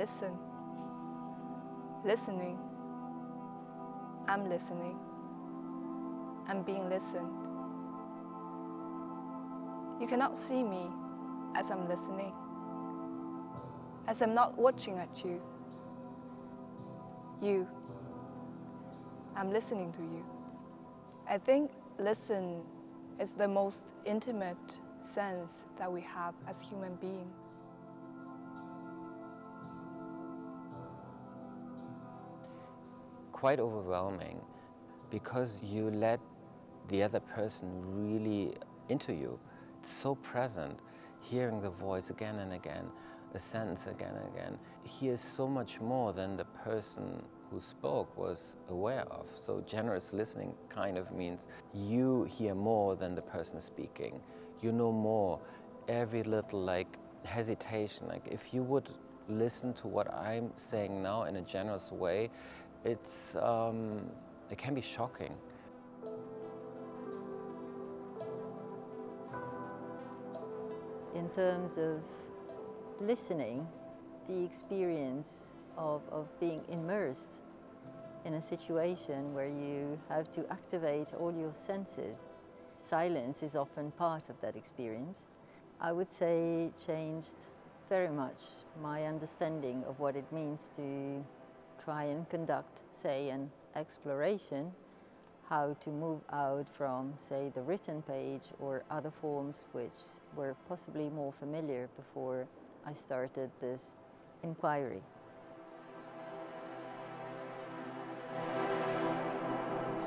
listen. Listening. I'm listening. I'm being listened. You cannot see me as I'm listening, as I'm not watching at you. You. I'm listening to you. I think listen is the most intimate sense that we have as human beings. Quite overwhelming because you let the other person really into you. It's so present, hearing the voice again and again, a sentence again and again. Hears so much more than the person who spoke was aware of. So generous listening kind of means you hear more than the person speaking. You know more. Every little like hesitation, like if you would listen to what I'm saying now in a generous way, it's um, it can be shocking. In terms of listening, the experience of, of being immersed in a situation where you have to activate all your senses. Silence is often part of that experience. I would say changed very much my understanding of what it means to try and conduct, say, an exploration, how to move out from, say, the written page or other forms which were possibly more familiar before I started this inquiry.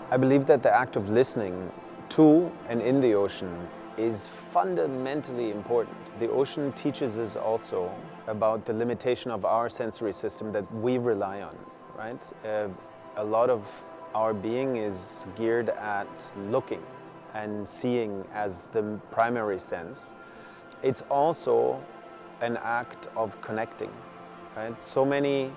I believe that the act of listening to and in the ocean is fundamentally important. The ocean teaches us also about the limitation of our sensory system that we rely on, right? Uh, a lot of our being is geared at looking and seeing as the primary sense. It's also an act of connecting, right? So many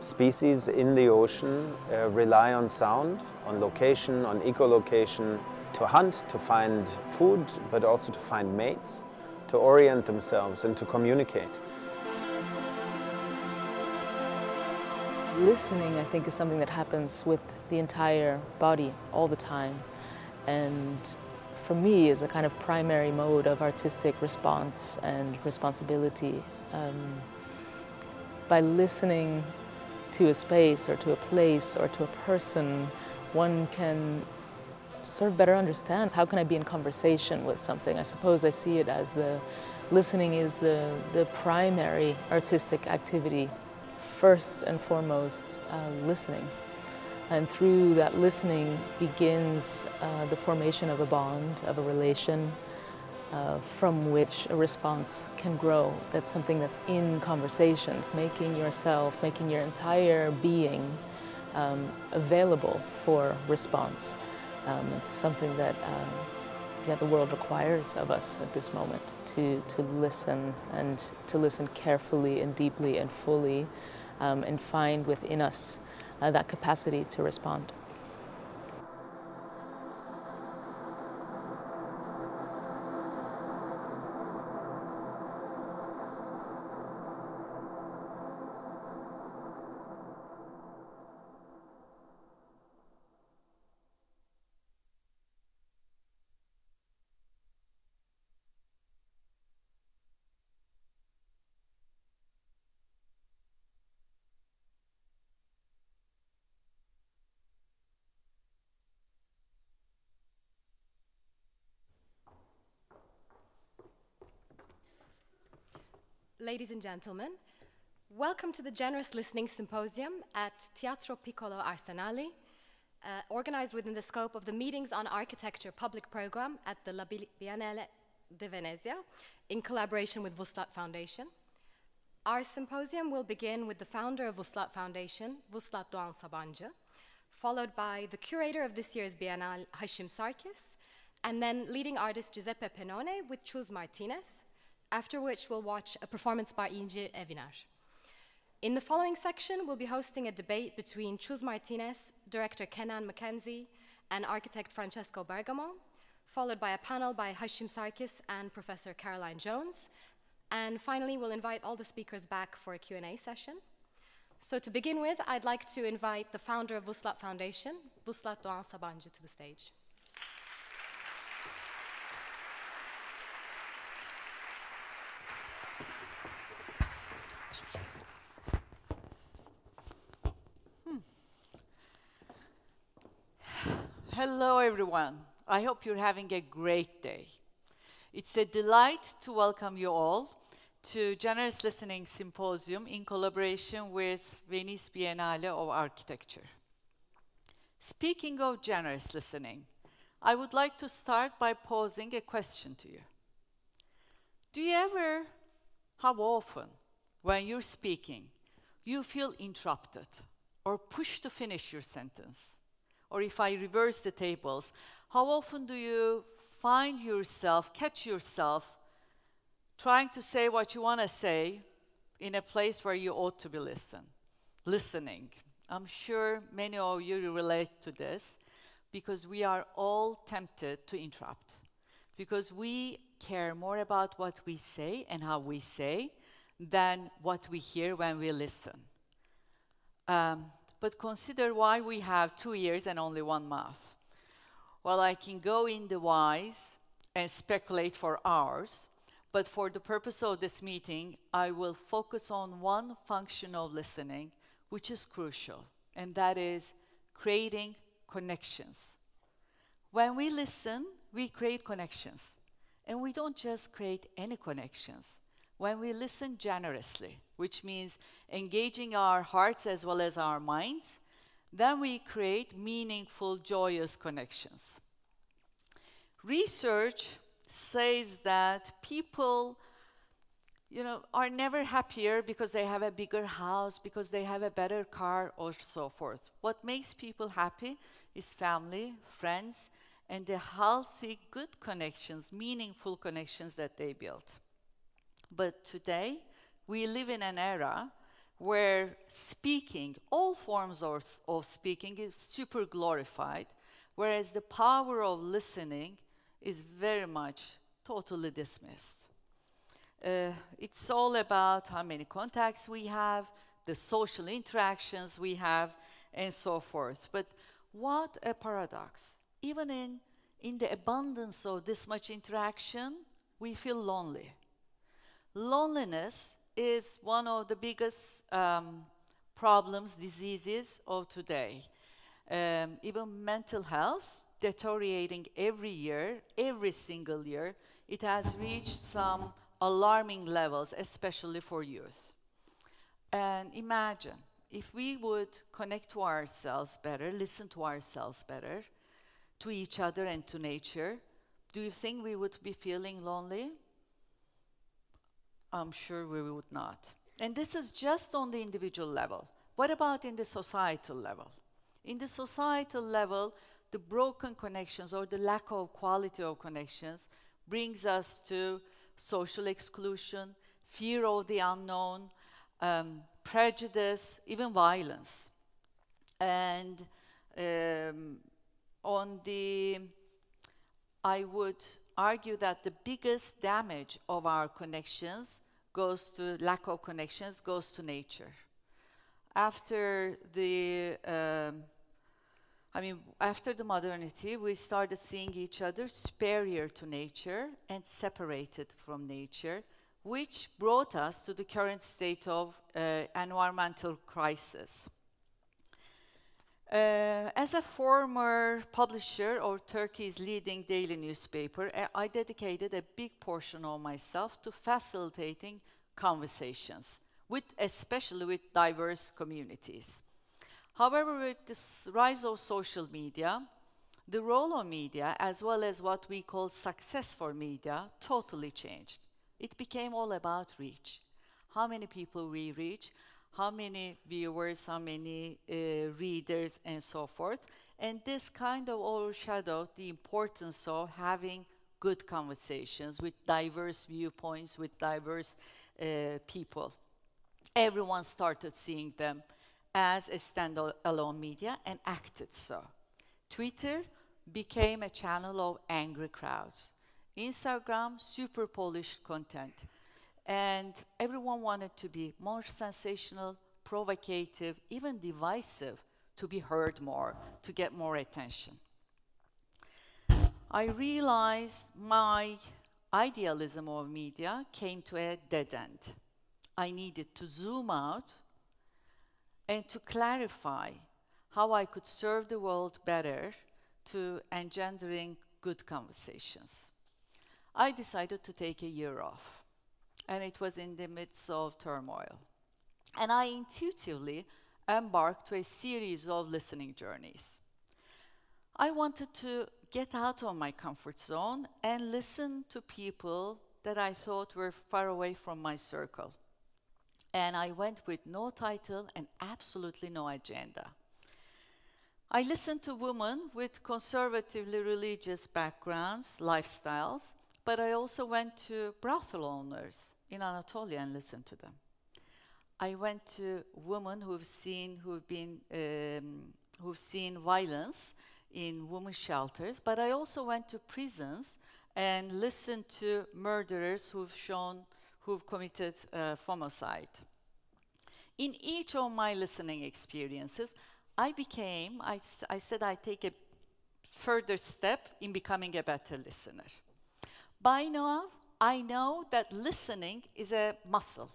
species in the ocean uh, rely on sound, on location, on echolocation, to hunt, to find food, but also to find mates, to orient themselves and to communicate. Listening, I think, is something that happens with the entire body all the time. And for me, is a kind of primary mode of artistic response and responsibility. Um, by listening to a space or to a place or to a person, one can sort of better understand how can I be in conversation with something. I suppose I see it as the listening is the, the primary artistic activity, first and foremost uh, listening. And through that listening begins uh, the formation of a bond, of a relation, uh, from which a response can grow. That's something that's in conversations, making yourself, making your entire being um, available for response. Um, it's something that um, yeah, the world requires of us at this moment, to, to listen and to listen carefully and deeply and fully um, and find within us uh, that capacity to respond. Ladies and gentlemen, welcome to the Generous Listening Symposium at Teatro Piccolo Arsenale, uh, organized within the scope of the Meetings on Architecture public program at the La Biennale di Venezia in collaboration with Vuslat Foundation. Our symposium will begin with the founder of Vuslat Foundation, Vuslat Doğan Sabancı, followed by the curator of this year's Biennale, Hashim Sarkis, and then leading artist Giuseppe Penone with Chus Martinez, after which we'll watch a performance by İnci Eviner. In the following section, we'll be hosting a debate between Chus Martinez, director Kenann McKenzie, and architect Francesco Bergamo, followed by a panel by Hashim Sarkis and Professor Caroline Jones. And finally, we'll invite all the speakers back for a Q&A session. So to begin with, I'd like to invite the founder of Vuslat Foundation, Vuslat Doğan Sabancı, to the stage. Everyone. I hope you're having a great day. It's a delight to welcome you all to Generous Listening Symposium in collaboration with Venice Biennale of Architecture. Speaking of generous listening, I would like to start by posing a question to you. Do you ever, how often, when you're speaking, you feel interrupted or pushed to finish your sentence? Or if I reverse the tables, how often do you find yourself, catch yourself trying to say what you want to say in a place where you ought to be listen, listening. I'm sure many of you relate to this because we are all tempted to interrupt because we care more about what we say and how we say than what we hear when we listen. Um, but consider why we have two ears and only one mouth. Well, I can go in the whys and speculate for hours, but for the purpose of this meeting, I will focus on one function of listening, which is crucial, and that is creating connections. When we listen, we create connections. And we don't just create any connections. When we listen generously, which means engaging our hearts as well as our minds, then we create meaningful, joyous connections. Research says that people you know are never happier because they have a bigger house because they have a better car or so forth what makes people happy is family friends and the healthy good connections meaningful connections that they built but today we live in an era where speaking all forms of, of speaking is super glorified whereas the power of listening is very much totally dismissed. Uh, it's all about how many contacts we have, the social interactions we have, and so forth. But what a paradox. Even in, in the abundance of this much interaction, we feel lonely. Loneliness is one of the biggest um, problems, diseases of today. Um, even mental health deteriorating every year, every single year. It has reached some alarming levels, especially for youth. And imagine if we would connect to ourselves better, listen to ourselves better, to each other and to nature, do you think we would be feeling lonely? I'm sure we would not. And this is just on the individual level. What about in the societal level? In the societal level, the broken connections or the lack of quality of connections brings us to social exclusion, fear of the unknown, um, prejudice, even violence. And um, on the, I would argue that the biggest damage of our connections goes to lack of connections, goes to nature. After the um, I mean, after the modernity, we started seeing each other superior to nature and separated from nature, which brought us to the current state of uh, environmental crisis. Uh, as a former publisher of Turkey's leading daily newspaper, I dedicated a big portion of myself to facilitating conversations, with, especially with diverse communities. However, with the rise of social media, the role of media, as well as what we call success for media, totally changed. It became all about reach. How many people we reach, how many viewers, how many uh, readers, and so forth. And this kind of overshadowed the importance of having good conversations with diverse viewpoints, with diverse uh, people. Everyone started seeing them as a standalone media and acted so. Twitter became a channel of angry crowds. Instagram, super polished content. And everyone wanted to be more sensational, provocative, even divisive, to be heard more, to get more attention. I realized my idealism of media came to a dead end. I needed to zoom out and to clarify how I could serve the world better to engendering good conversations. I decided to take a year off, and it was in the midst of turmoil. And I intuitively embarked to a series of listening journeys. I wanted to get out of my comfort zone and listen to people that I thought were far away from my circle. And I went with no title and absolutely no agenda. I listened to women with conservatively religious backgrounds, lifestyles, but I also went to brothel owners in Anatolia and listened to them. I went to women who've seen, who've been, um, who've seen violence in women's shelters, but I also went to prisons and listened to murderers who've shown, who've committed uh, homicide. In each of my listening experiences, I became, I, I said I take a further step in becoming a better listener. By now, I know that listening is a muscle.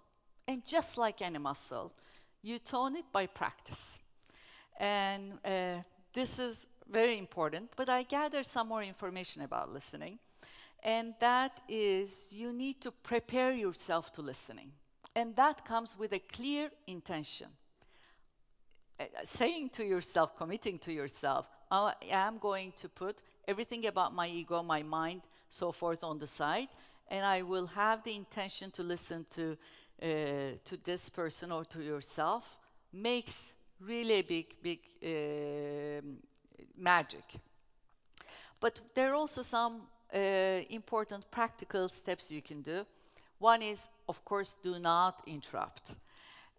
And just like any muscle, you tone it by practice. And uh, this is very important, but I gathered some more information about listening. And that is you need to prepare yourself to listening. And that comes with a clear intention. Uh, saying to yourself, committing to yourself, I am going to put everything about my ego, my mind, so forth on the side, and I will have the intention to listen to, uh, to this person or to yourself, makes really big, big uh, magic. But there are also some uh, important practical steps you can do. One is, of course, do not interrupt.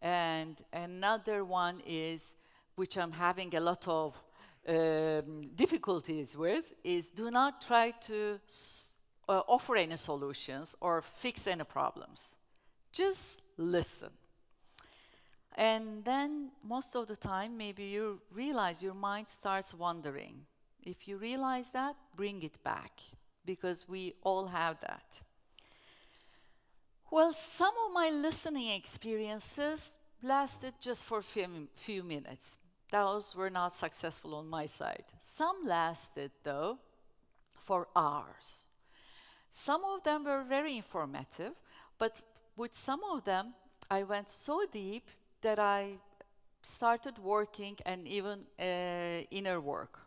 And another one is, which I'm having a lot of um, difficulties with, is do not try to uh, offer any solutions or fix any problems. Just listen. And then most of the time, maybe you realize your mind starts wandering. If you realize that, bring it back, because we all have that. Well, some of my listening experiences lasted just for a few, few minutes. Those were not successful on my side. Some lasted, though, for hours. Some of them were very informative, but with some of them, I went so deep that I started working and even uh, inner work.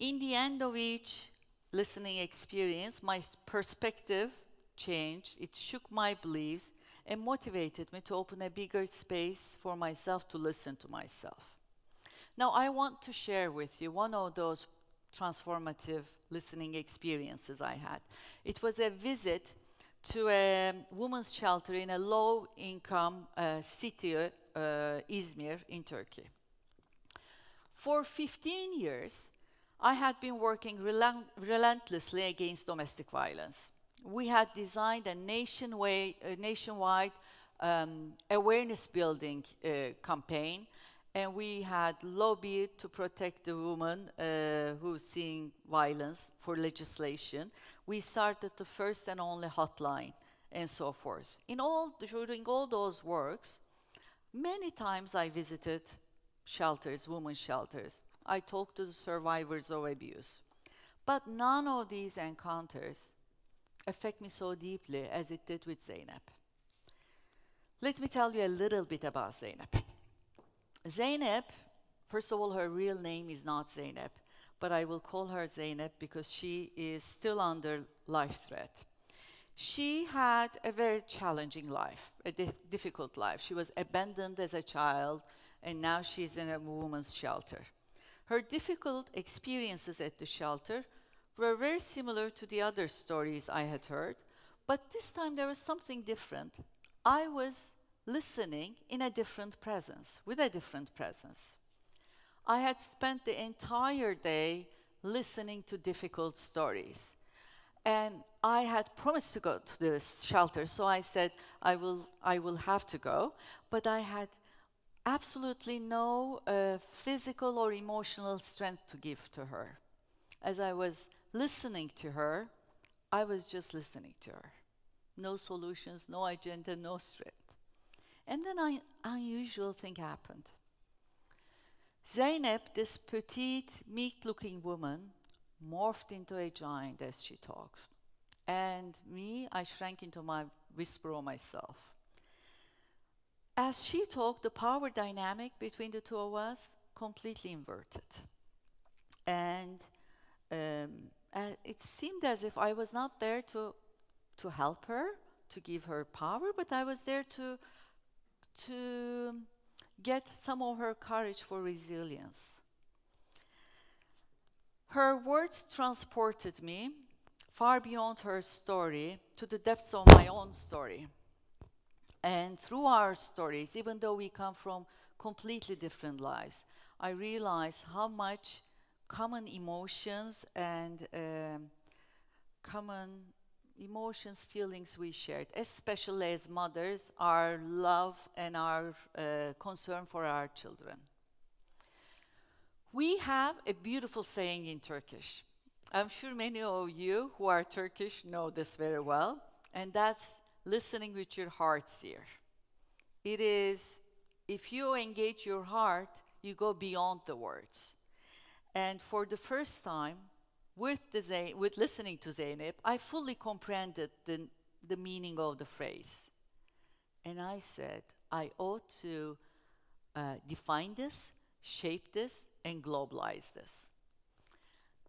In the end of each listening experience, my perspective changed, it shook my beliefs, and motivated me to open a bigger space for myself to listen to myself. Now, I want to share with you one of those transformative listening experiences I had. It was a visit to a women's shelter in a low income uh, city, uh, Izmir, in Turkey. For 15 years, I had been working relent relentlessly against domestic violence. We had designed a nationwide, nationwide um, awareness building uh, campaign, and we had lobbied to protect the women uh, who's seeing violence for legislation we started the first and only hotline and so forth. In all, during all those works, many times I visited shelters, women's shelters. I talked to the survivors of abuse. But none of these encounters affect me so deeply as it did with Zeynep. Let me tell you a little bit about Zeynep. Zeynep, first of all, her real name is not Zeynep but I will call her Zeynep because she is still under life threat. She had a very challenging life, a di difficult life. She was abandoned as a child, and now she's in a woman's shelter. Her difficult experiences at the shelter were very similar to the other stories I had heard, but this time there was something different. I was listening in a different presence, with a different presence. I had spent the entire day listening to difficult stories. And I had promised to go to the shelter, so I said I will, I will have to go. But I had absolutely no uh, physical or emotional strength to give to her. As I was listening to her, I was just listening to her. No solutions, no agenda, no. And then an unusual thing happened. Zeynep, this petite, meek looking woman, morphed into a giant as she talked. And me, I shrank into my whisperer myself. As she talked, the power dynamic between the two of us completely inverted. And um, uh, it seemed as if I was not there to, to help her, to give her power, but I was there to, to get some of her courage for resilience. Her words transported me far beyond her story to the depths of my own story. And through our stories, even though we come from completely different lives, I realize how much common emotions and um, common emotions, feelings we shared, especially as mothers, our love and our uh, concern for our children. We have a beautiful saying in Turkish. I'm sure many of you who are Turkish know this very well, and that's listening with your heart's ear. It is, if you engage your heart, you go beyond the words. And for the first time, with, with listening to Zeynep, I fully comprehended the, the meaning of the phrase. And I said, I ought to uh, define this, shape this, and globalize this.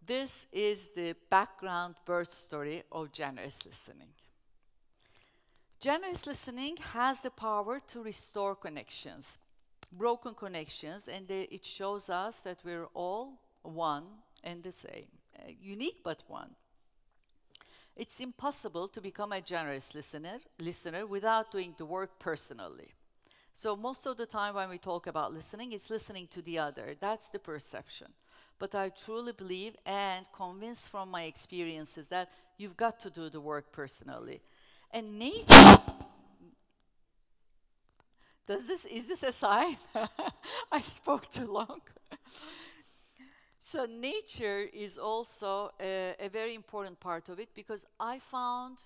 This is the background birth story of generous listening. Generous listening has the power to restore connections, broken connections, and it shows us that we're all one and the same, Uh, unique but one. It's impossible to become a generous listener, listener without doing the work personally. So most of the time when we talk about listening, it's listening to the other. That's the perception. But I truly believe and convinced from my experiences that you've got to do the work personally. And nature does this is this a sign? I spoke too long. So nature is also a, a, very important part of it because I found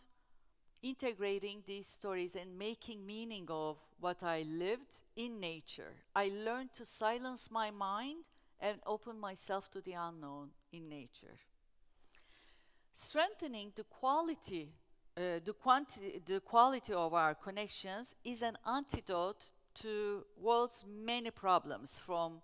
integrating these stories and making meaning of what I lived in nature. I learned to silence my mind and open myself to the unknown in nature. Strengthening the quality, uh, the, quanti- the quality of our connections is an antidote to world's many problems from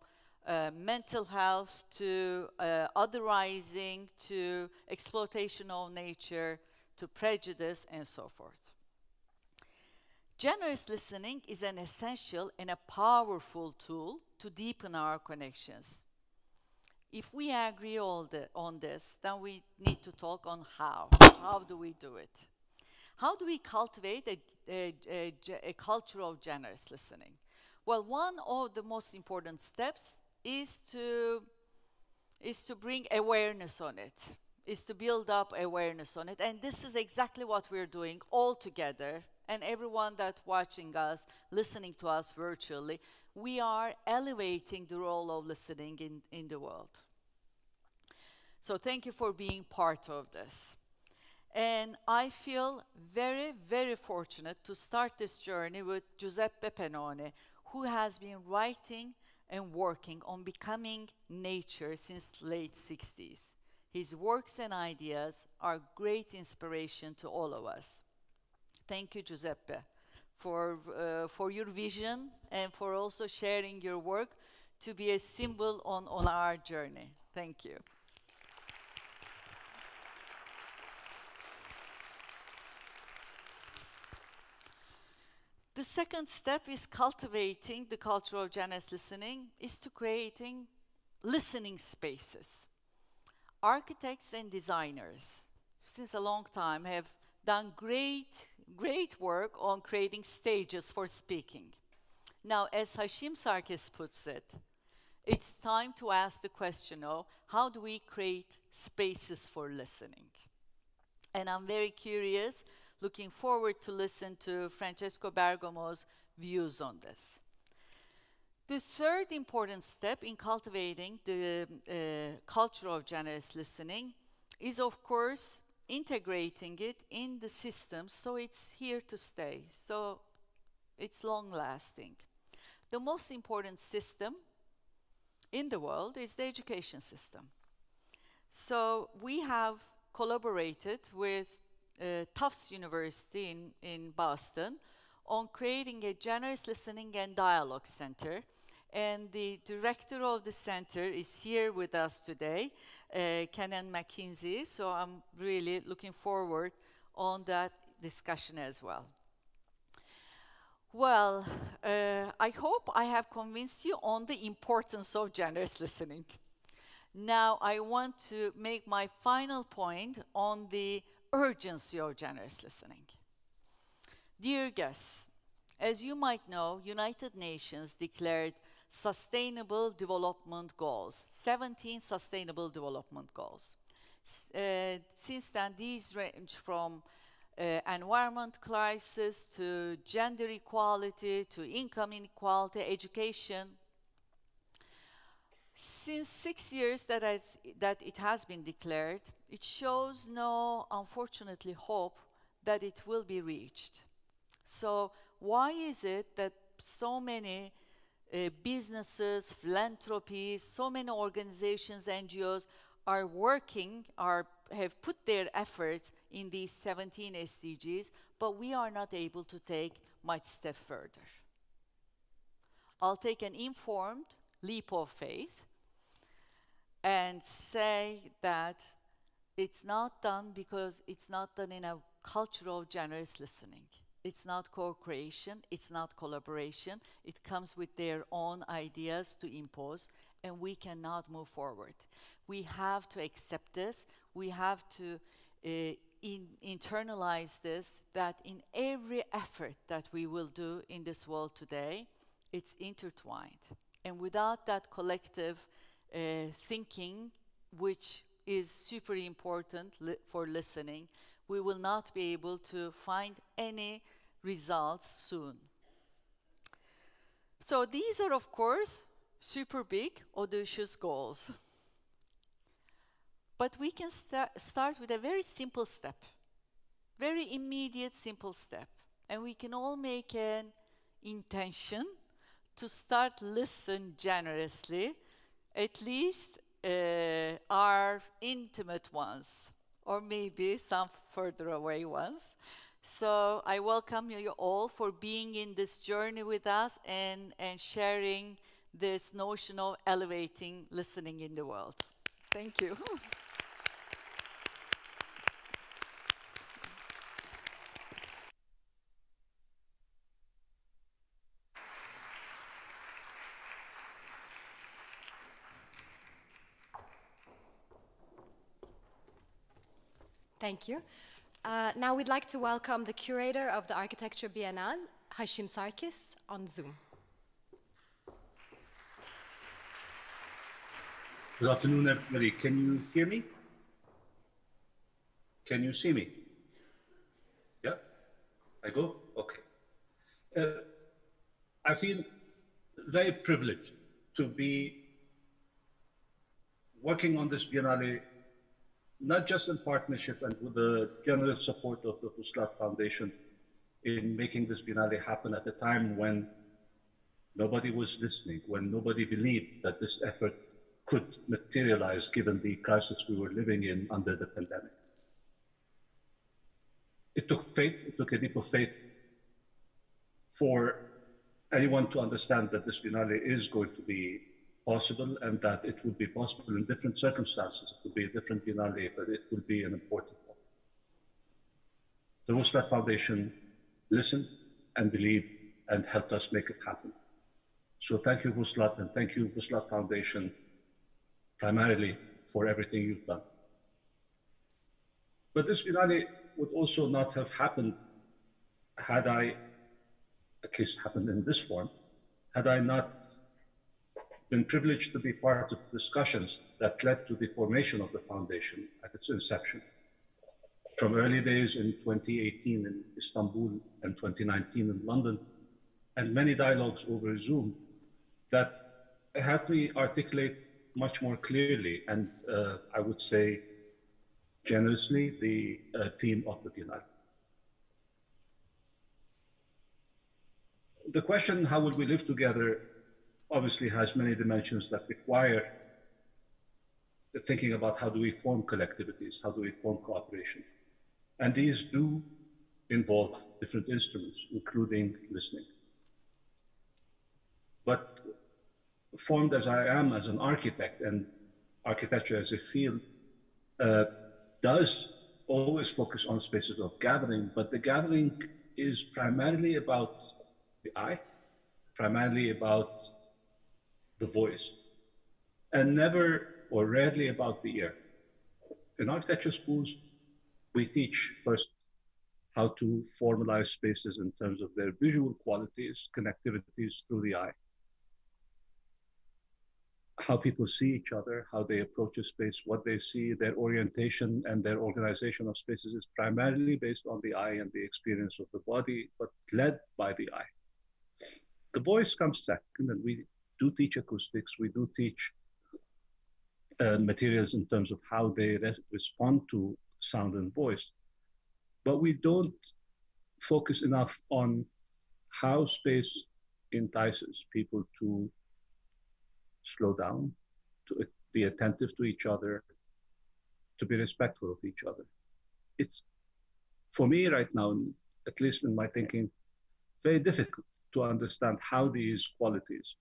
uh, mental health to uh, otherizing to exploitation of nature to prejudice and so forth. Generous listening is an essential and a powerful tool to deepen our connections. If we agree the, on this, then we need to talk on how. How do we do it? How do we cultivate a, a, a, a culture of generous listening? Well, one of the most important steps is to is to bring awareness on it is to build up awareness on it. And this is exactly what we're doing all together. And everyone that watching us listening to us virtually we are elevating the role of listening in, in the world. So thank you for being part of this. And I feel very, very fortunate to start this journey with Giuseppe Penone, who has been writing and working on becoming nature since late 60s. His works and ideas are great inspiration to all of us. Thank you, Giuseppe, for, uh, for your vision and for also sharing your work to be a symbol on, on our journey. Thank you. The second step is cultivating the culture of generous listening, is to creating listening spaces. Architects and designers, since a long time, have done great, great work on creating stages for speaking. Now, as Hashim Sarkis puts it, it's time to ask the question of how do we create spaces for listening? And I'm very curious, looking forward to listen to Francesco Bergamo's views on this. The third important step in cultivating the uh, culture of generous listening is, of course, integrating it in the system so it's here to stay, so it's long lasting. The most important system in the world is the education system. So we have collaborated with uh, Tufts University in, in Boston on creating a generous listening and dialogue center. And the director of the center is here with us today, uh, Kenann McKenzie. So I'm really looking forward on that discussion as well. Well, uh, I hope I have convinced you on the importance of generous listening. Now I want to make my final point on the urgency of generous listening. Dear guests, as you might know, United Nations declared Sustainable Development Goals, 17 Sustainable Development Goals. Uh, since then, these range from uh, environment crisis to gender equality to income inequality, education. Since six years that, has, that it has been declared, it shows no, unfortunately, hope that it will be reached. So why is it that so many uh, businesses, philanthropies, so many organizations, NGOs are working, are, have put their efforts in these 17 SDGs, but we are not able to take much step further. I'll take an informed leap of faith and say that it's not done because it's not done in a culture of generous listening. It's not co-creation, it's not collaboration. It comes with their own ideas to impose, and we cannot move forward. We have to accept this. We have to uh, in, internalize this, that in every effort that we will do in this world today, it's intertwined. And without that collective uh, thinking, which is super important li for listening, we will not be able to find any results soon. So these are, of course, super big, audacious goals. But we can sta start with a very simple step, very immediate, simple step. And we can all make an intention to start listen generously, at least uh, our intimate ones, or maybe some further away ones. So I welcome you all for being in this journey with us and, and sharing this notion of elevating listening in the world. Thank you. Thank you. Uh, now we'd like to welcome the curator of the Architecture Biennale, Hashim Sarkis, on Zoom. Good afternoon, everybody. Can you hear me? Can you see me? Yeah? I go? Okay. Uh, I feel very privileged to be working on this Biennale, not just in partnership and with the generous support of the Vuslat Foundation in making this Biennale happen at a time when nobody was listening, when nobody believed that this effort could materialize given the crisis we were living in under the pandemic. It took faith, it took a leap of faith for anyone to understand that this Biennale is going to be possible and that it would be possible in different circumstances. It will be a different Biennale, but it would be an important one. The Vuslat Foundation listened and believed and helped us make it happen. So thank you, Vuslat, and thank you, Vuslat Foundation, primarily for everything you've done. But this Biennale would also not have happened had I, at least happened in this form, had I not been privileged to be part of the discussions that led to the formation of the foundation at its inception. from early days in 2018 in Istanbul and 2019 in London, and many dialogues over Zoom that helped me articulate much more clearly and uh, I would say generously the uh, theme of the Biennale. The question, how will we live together, obviously has many dimensions that require thinking about how do we form collectivities, how do we form cooperation. And these do involve different instruments, including listening. But formed as I am as an architect and architecture as a field uh, does always focus on spaces of gathering, but the gathering is primarily about the eye, primarily about the voice, and never or rarely about the ear. In architecture schools, we teach first how to formalize spaces in terms of their visual qualities, connectivities through the eye. How people see each other, how they approach a space, what they see, their orientation and their organization of spaces is primarily based on the eye and the experience of the body, but led by the eye. The voice comes second, and we do teach acoustics, we do teach uh, materials in terms of how they re respond to sound and voice. But we don't focus enough on how space entices people to slow down, to be attentive to each other, to be respectful of each other. It's, for me right now, at least in my thinking, very difficult to understand how these qualities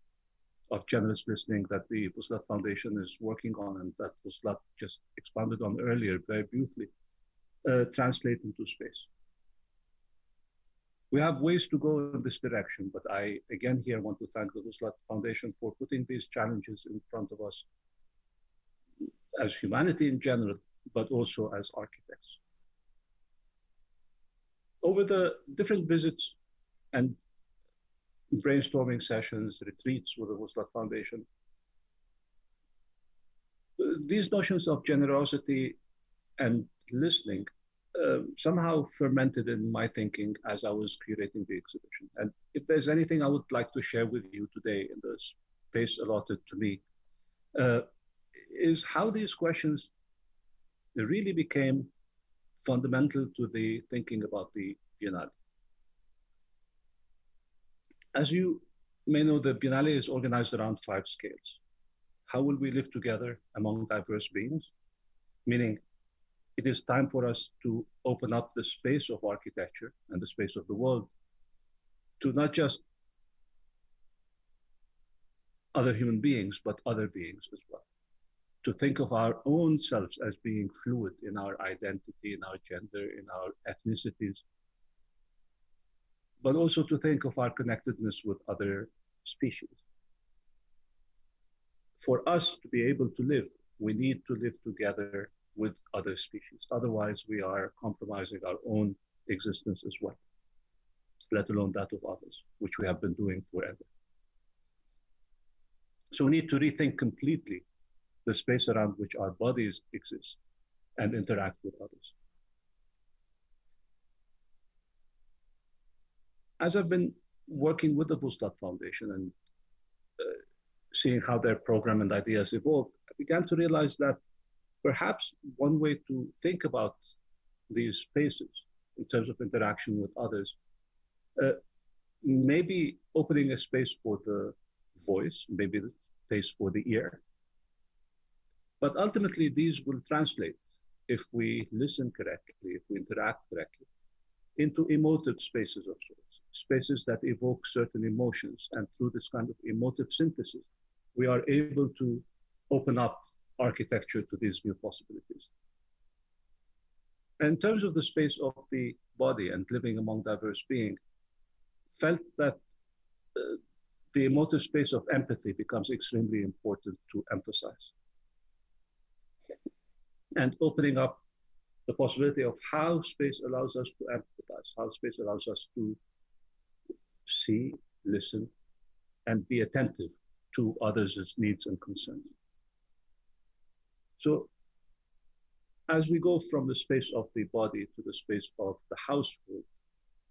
of generous listening that the Vuslat Foundation is working on and that Vuslat just expanded on earlier very beautifully, uh, translate into space. We have ways to go in this direction, but I again here want to thank the Vuslat Foundation for putting these challenges in front of us as humanity in general, but also as architects. Over the different visits and brainstorming sessions, retreats with the Vuslat Foundation. These notions of generosity and listening uh, somehow fermented in my thinking as I was curating the exhibition. And if there's anything I would like to share with you today in the space allotted to me, uh, is how these questions really became fundamental to the thinking about the Biennale. As you may know, the Biennale is organized around five scales. How will we live together among diverse beings? Meaning, it is time for us to open up the space of architecture and the space of the world to not just other human beings, but other beings as well. To think of our own selves as being fluid in our identity, in our gender, in our ethnicities, but also to think of our connectedness with other species. For us to be able to live, we need to live together with other species. Otherwise, we are compromising our own existence as well, let alone that of others, which we have been doing forever. So we need to rethink completely the space around which our bodies exist and interact with others. As I've been working with the Vuslat Foundation and uh, seeing how their program and ideas evolved, I began to realize that perhaps one way to think about these spaces in terms of interaction with others, uh, maybe opening a space for the voice, maybe the space for the ear. But ultimately, these will translate if we listen correctly, if we interact correctly, into emotive spaces of sorts spaces that evoke certain emotions. And through this kind of emotive synthesis, we are able to open up architecture to these new possibilities. In terms of the space of the body and living among diverse beings, felt that uh, the emotive space of empathy becomes extremely important to emphasize. And opening up the possibility of how space allows us to empathize, how space allows us to see, listen, and be attentive to others' needs and concerns. So as we go from the space of the body to the space of the household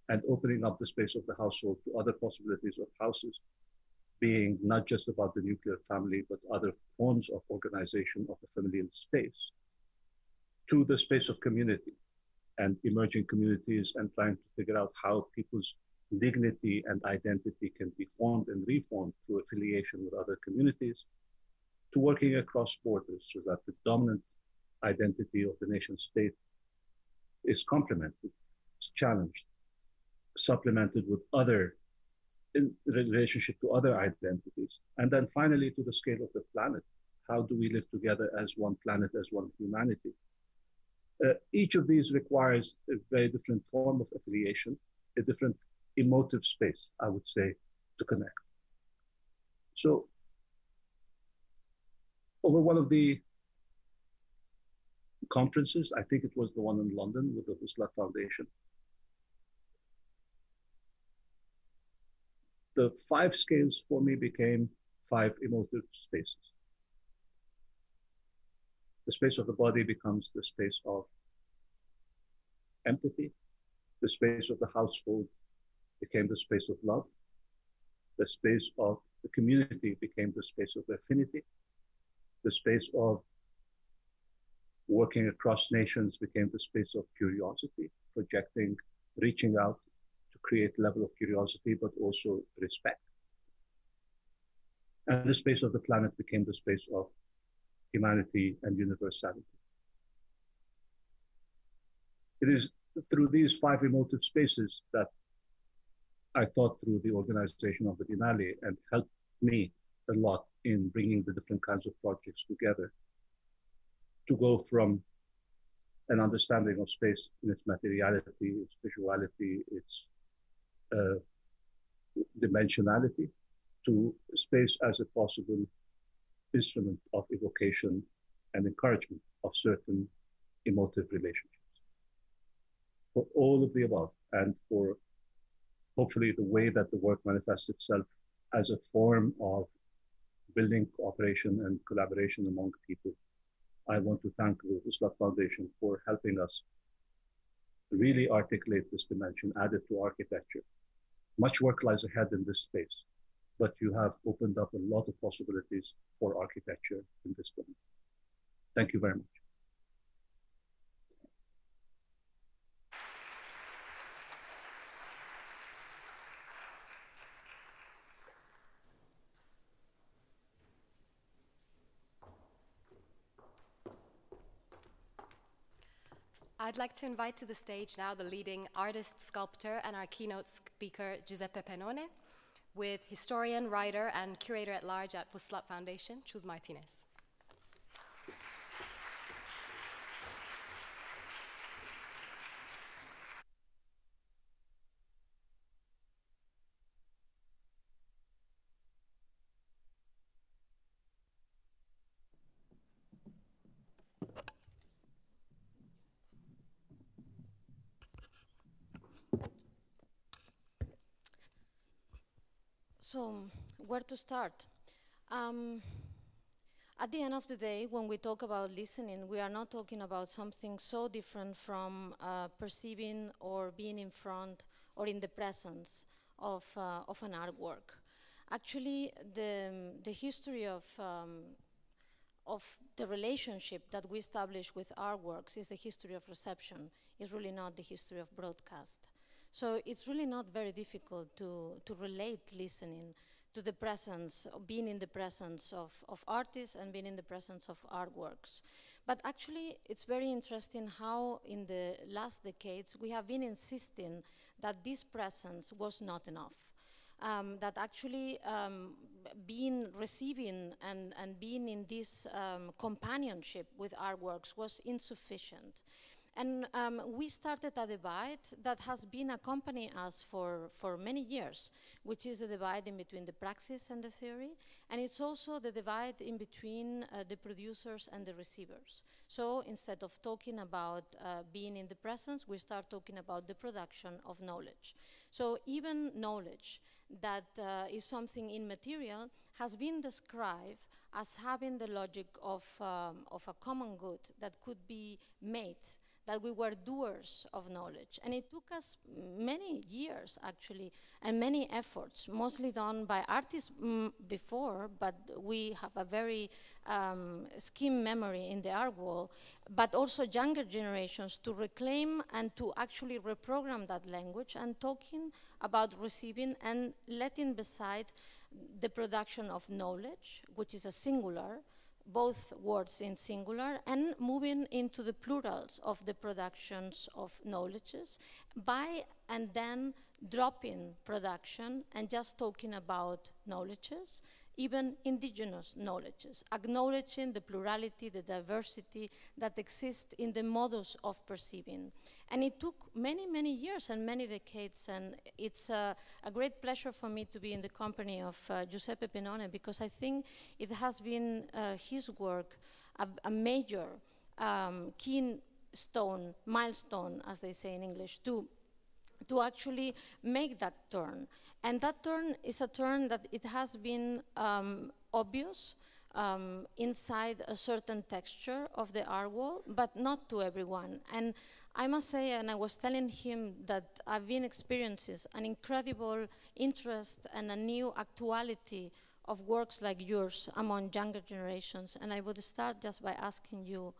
and opening up the space of the household to other possibilities of houses, being not just about the nuclear family, but other forms of organization of the familial space, to the space of community and emerging communities and trying to figure out how people's dignity and identity can be formed and reformed through affiliation with other communities, to working across borders so that the dominant identity of the nation state is complemented, is challenged, supplemented with other in relationship to other identities. And then finally to the scale of the planet. How do we live together as one planet, as one humanity? Uh, each of these requires a very different form of affiliation, a different emotive space, I would say, to connect. So over one of the conferences, I think it was the one in London with the Vuslat Foundation, the five scales for me became five emotive spaces. The space of the body becomes the space of empathy. The space of the household became the space of love. The space of the community became the space of affinity. The space of working across nations became the space of curiosity, projecting, reaching out to create level of curiosity, but also respect. And the space of the planet became the space of humanity and universality. It is through these five emotive spaces that I thought through the organization of the Biennale and helped me a lot in bringing the different kinds of projects together to go from an understanding of space in its materiality, its visuality, its uh, dimensionality to space as a possible instrument of evocation and encouragement of certain emotive relationships. For all of the above, and for hopefully the way that the work manifests itself as a form of building cooperation and collaboration among people, I want to thank the Vuslat Foundation for helping us really articulate this dimension added to architecture much work lies ahead in this space, but you have opened up a lot of possibilities for architecture in this domain. Thank you very much. I'd like to invite to the stage now the leading artist, sculptor, and our keynote speaker, Giuseppe Penone, with historian, writer, and curator at large at Vuslat Foundation, Chus Martínez. So, where to start? Um, at the end of the day, when we talk about listening, we are not talking about something so different from uh, perceiving or being in front or in the presence of, uh, of an artwork. Actually, the, the history of, um, of the relationship that we establish with artworks is the history of reception, it's really not the history of broadcast. So it's really not very difficult to, to relate listening to the presence, being in the presence of, of artists and being in the presence of artworks. But actually, it's very interesting how in the last decades we have been insisting that this presence was not enough. Um, that actually um, being receiving and, and being in this um, companionship with artworks was insufficient. And um, we started a divide that has been accompanying us for, for many years, which is the divide in between the praxis and the theory, and it's also the divide in between uh, the producers and the receivers. So instead of talking about uh, being in the presence, we start talking about the production of knowledge. So even knowledge that uh, is something immaterial has been described as having the logic of, um, of a common good that could be made that we were doers of knowledge. And it took us many years, actually, and many efforts, mostly done by artists mm, before, but we have a very um, scheme memory in the art world, but also younger generations to reclaim and to actually reprogram that language and talking about receiving and letting beside the production of knowledge, which is a singular, both words in singular and moving into the plurals of the productions of knowledges by and then dropping production and just talking about knowledges even indigenous knowledges, acknowledging the plurality, the diversity that exists in the modus of perceiving. And it took many, many years and many decades, and it's a great pleasure for me to be in the company of uh, Giuseppe Penone because I think it has been uh, his work a, a major um, keystone, milestone, as they say in English, to to actually make that turn. And that turn is a turn that it has been um, obvious um, inside a certain texture of the art wall, but not to everyone. And I must say, and I was telling him that I've been experiencing an incredible interest and a new actuality of works like yours among younger generations. And I would start just by asking you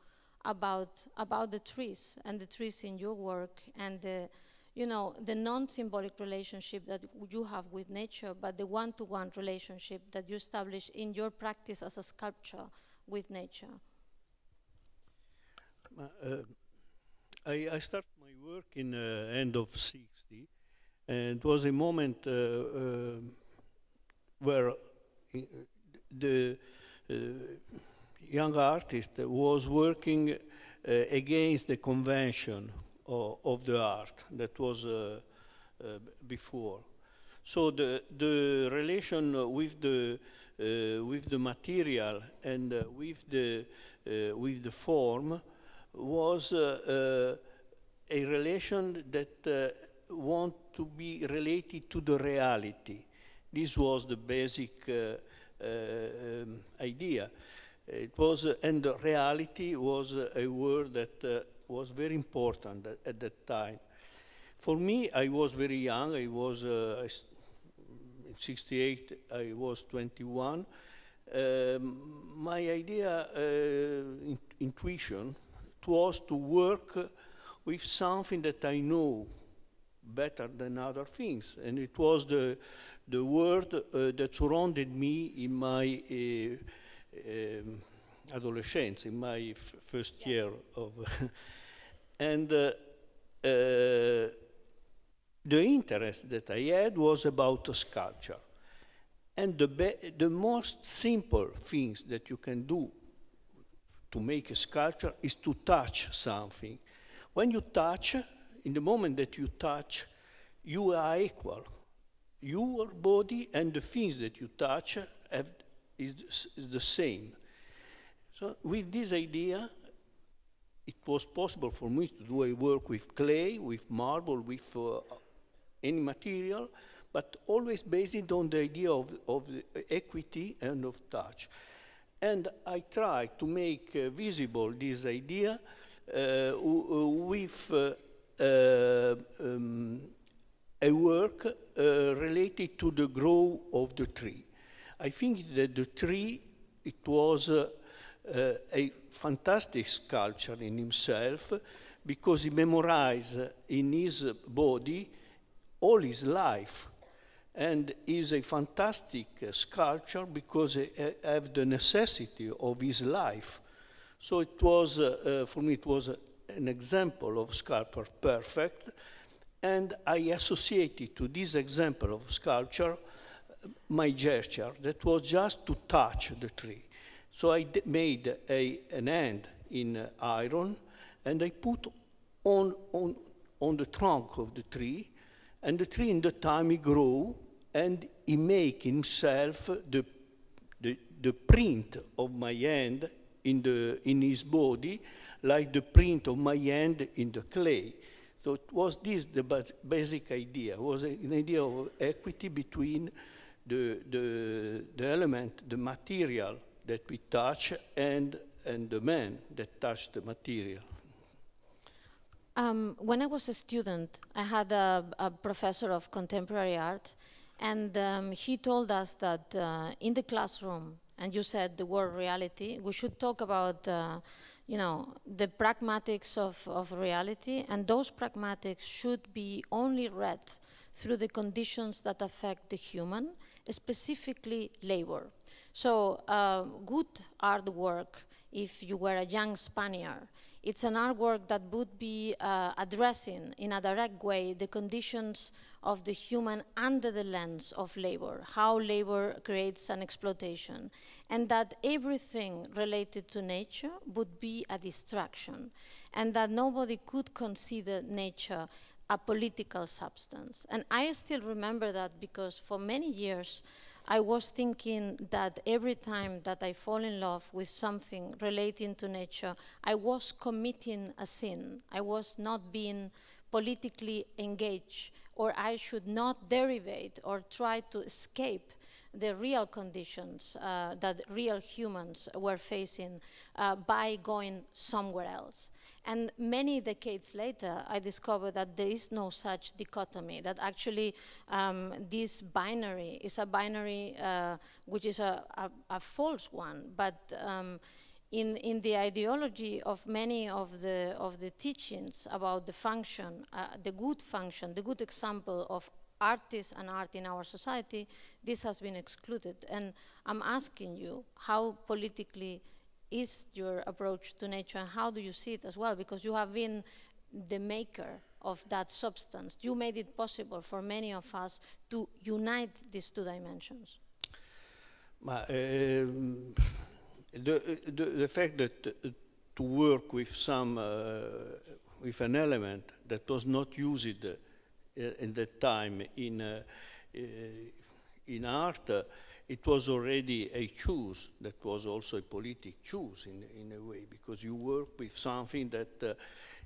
about, about the trees and the trees in your work and the you know, the non-symbolic relationship that you have with nature, but the one-to-one -one relationship that you establish in your practice as a sculptor with nature? Uh, I, I started my work in the uh, end of 60, and it was a moment uh, uh where uh, the uh, young artist was working against the convention of, of the art that was uh, uh, before. So the, the relation with the, uh, with the material and with, the, with the form was a relation that want to be related to the reality. This was the basic uh, uh, um, idea. It was, uh, and reality was a word that was very important at, at, that time. For me, I was very young. I was uh, in 68. I was 21. Um, my idea, uh, in, intuition, was to work with something that I know better than other things, and it was the the world uh, that surrounded me in my uh, um, adolescence, in my first yeah. year of. and uh, uh, the interest that I had was about sculpture. And the, the most simple things that you can do to make a sculpture is to touch something. When you touch, in the moment that you touch, you are equal. Your body and the things that you touch have, is, is the same. So with this idea, it was possible for me to do a work with clay, with marble, with uh, any material, but always based on the idea of, of equity and of touch. And I tried to make uh, visible this idea uh, with uh, uh, um, a work uh, related to the growth of the tree. I think that the tree, it was uh, a fantastic sculpture in himself because he memorized in his body all his life and is a fantastic sculpture because he have the necessity of his life. So it was, uh, for me, it was an example of sculpture perfect, and I associated to this example of sculpture my gesture that was just to touch the tree. So I made a, an hand in uh, iron and I put on, on, on the trunk of the tree and the tree in the time he grew, and he make himself the, the, the print of my hand in, the, in his body like the print of my hand in the clay. So it was this the basic idea, it was an idea of equity between the, the, the element, the material that we touch and, and the man that touch the material. Um, when I was a student, I had a, a professor of contemporary art, and um, he told us that uh, in the classroom, and you said the word reality, we should talk about, uh, you know, the pragmatics of, of reality, and those pragmatics should be only read through the conditions that affect the human, specifically labor. So uh, good artwork, if you were a young Spaniard, it's an artwork that would be uh, addressing in a direct way the conditions of the human under the lens of labor, how labor creates an exploitation, and that everything related to nature would be a distraction, and that nobody could consider nature a political substance. And I still remember that because for many years, I was thinking that every time that I fall in love with something relating to nature, I was committing a sin. I was not being politically engaged, or I should not derivate or try to escape the real conditions uh, that real humans were facing uh, by going somewhere else. And many decades later, I discovered that there is no such dichotomy, that actually um, this binary is a binary uh, which is a, a, a, false one. But um, in, in the ideology of many of the, of the teachings about the function, uh, the good function, the good example of artists and art in our society, this has been excluded. And I'm asking you how politically is your approach to nature and how do you see it as well? Because you have been the maker of that substance. You made it possible for many of us to unite these two dimensions. Um, the, the, the, fact that uh, to work with some, uh, with an element that was not used uh, in that time in, in art, it was already a choose that was also a politic choose in, in a way because you work with something that uh,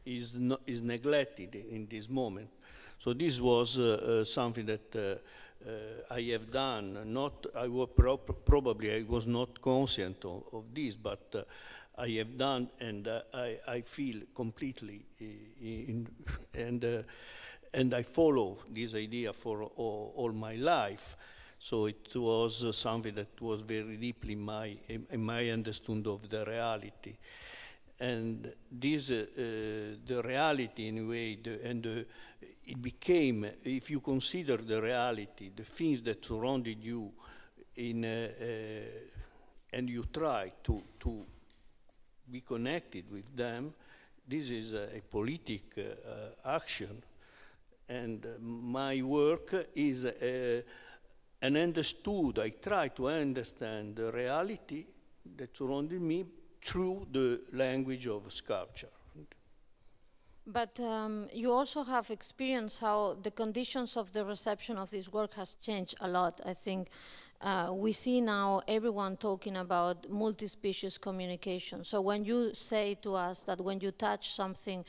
is no, is neglected in, this moment. So this was uh, uh, something that uh, uh, I have done. Not I was pro probably I was not conscient of, of this, but uh, I have done, and I, I feel completely in, and and I follow this idea for all, all my life. So it was uh, something that was very deeply in my, in my understanding of the reality. And this, uh, the reality in a way, the, and uh, it became, if you consider the reality, the things that surrounded you, in, uh, uh, and you try to, to be connected with them, this is a, a politic action. And my work is and understood, I try to understand the reality that surrounded me through the language of sculpture. But um, you also have experienced how the conditions of the reception of this work has changed a lot. I think uh, we see now everyone talking about multi-species communication. So when you say to us that when you touch something,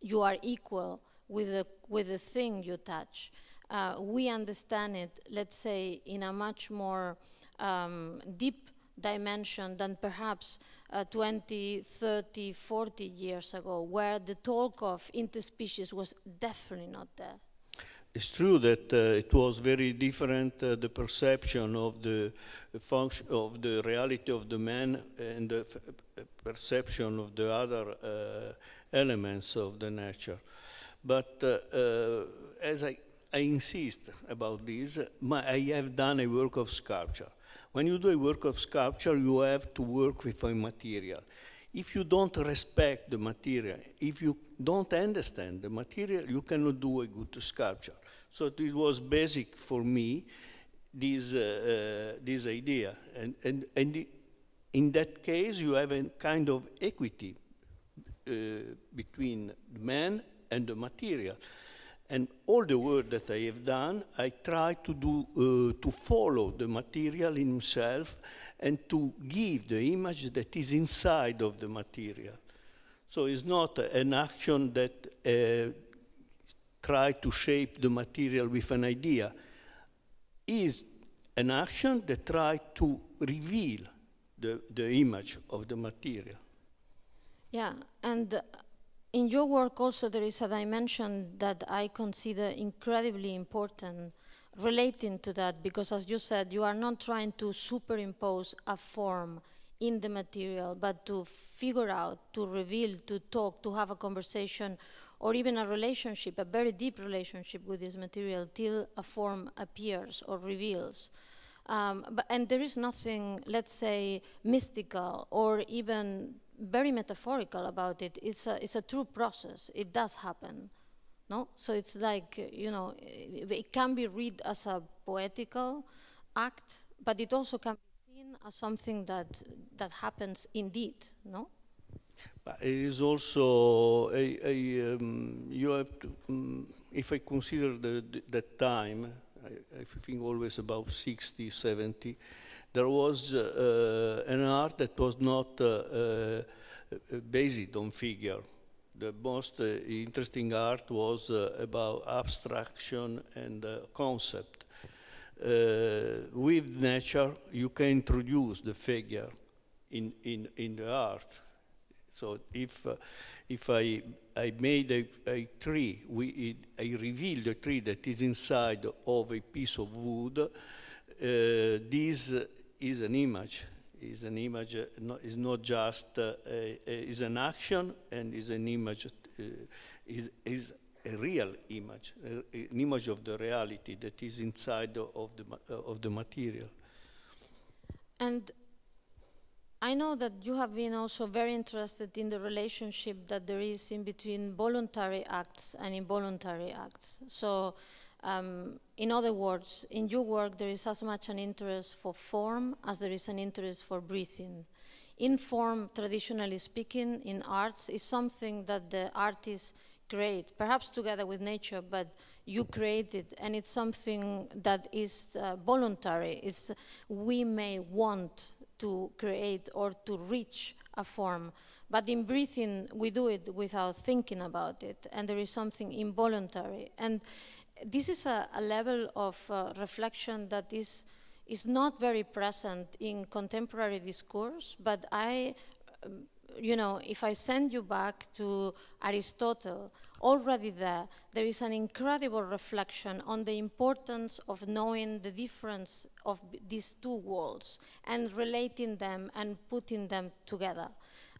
you are equal with the, with the thing you touch, uh, we understand it, let's say, in a much more um, deep dimension than perhaps uh, 20, 30, 40 years ago, where the talk of interspecies was definitely not there. It's true that uh, it was very different, uh, the perception of the function of the reality of the man and the perception of the other uh, elements of the nature. But uh, uh, as I I insist about this. My, I have done a work of sculpture. When you do a work of sculpture, you have to work with a material. If you don't respect the material, if you don't understand the material, you cannot do a good sculpture. So it was basic for me, this, uh, uh, this idea. And, and, and in that case, you have a kind of equity uh, between the man and the material. And all the work that I have done, I try to do, uh, to follow the material in himself and to give the image that is inside of the material. So it's not an action that uh, try to shape the material with an idea. It's an action that try to reveal the, the image of the material. Yeah, and in your work also there is a dimension that I consider incredibly important relating to that because as you said, you are not trying to superimpose a form in the material, but to figure out, to reveal, to talk, to have a conversation, or even a relationship, a very deep relationship with this material till a form appears or reveals. Um, but, and there is nothing, let's say, mystical or even very metaphorical about it. It's a, it's a true process. It does happen. No? So it's like, you know, it, it can be read as a poetical act, but it also can be seen as something that, that happens indeed, no? But it is also, a, a, um, you have to, um, if I consider the, the, that time, I, I, think always about 60, 70, there was uh, an art that was not uh, uh, based on figure. The most uh, interesting art was uh, about abstraction and uh, concept. with nature, you can introduce the figure in, in, in the art. So if, uh, if I, I made a, a tree, we, it, I reveal the tree that is inside of a piece of wood, uh, this is an image. Is an image, uh, not, is not just uh, a, a, is an action and is an image, uh, is, is a real image, an image of the reality that is inside of the, of the material. And I know that you have been also very interested in the relationship that there is in between voluntary acts and involuntary acts. So, um, in other words, in your work, there is as much an interest for form as there is an interest for breathing. In form, traditionally speaking, in arts, is something that the artists create, perhaps together with nature, but you create it, and it's something that is uh, voluntary. It's we may want to create or to reach a form. But in breathing, we do it without thinking about it, and there is something involuntary. And this is a, a level of uh, reflection that is, is not very present in contemporary discourse, but I, um, you know, if I send you back to Aristotle, already there, there is an incredible reflection on the importance of knowing the difference of these two worlds and relating them and putting them together.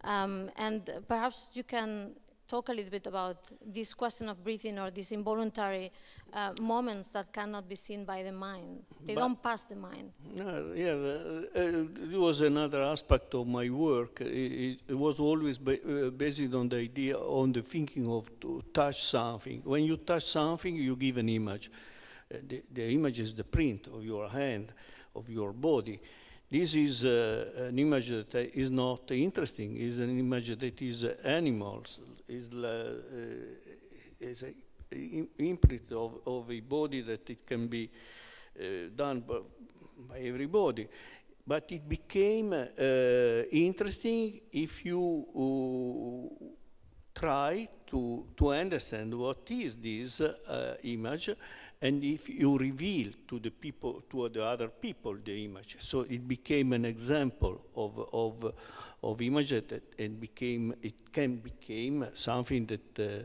Um, and perhaps you can talk a little bit about this question of breathing or these involuntary uh, moments that cannot be seen by the mind. They but don't pass the mind. No, yeah, uh, it was another aspect of my work. It, it was always ba uh, based on the idea, on the thinking of to touch something. When you touch something, you give an image. Uh, the, the image is the print of your hand, of your body. This is uh, an image that is not interesting, is an image that is uh, animals, is, uh, is an imprint of, of a body that it can be uh, done by, by, everybody. But it became uh, interesting if you uh, try to, to understand what is this image and if you reveal to the people, to the other people, the image. So it became an example of, of, of image that and became, it can became something that uh,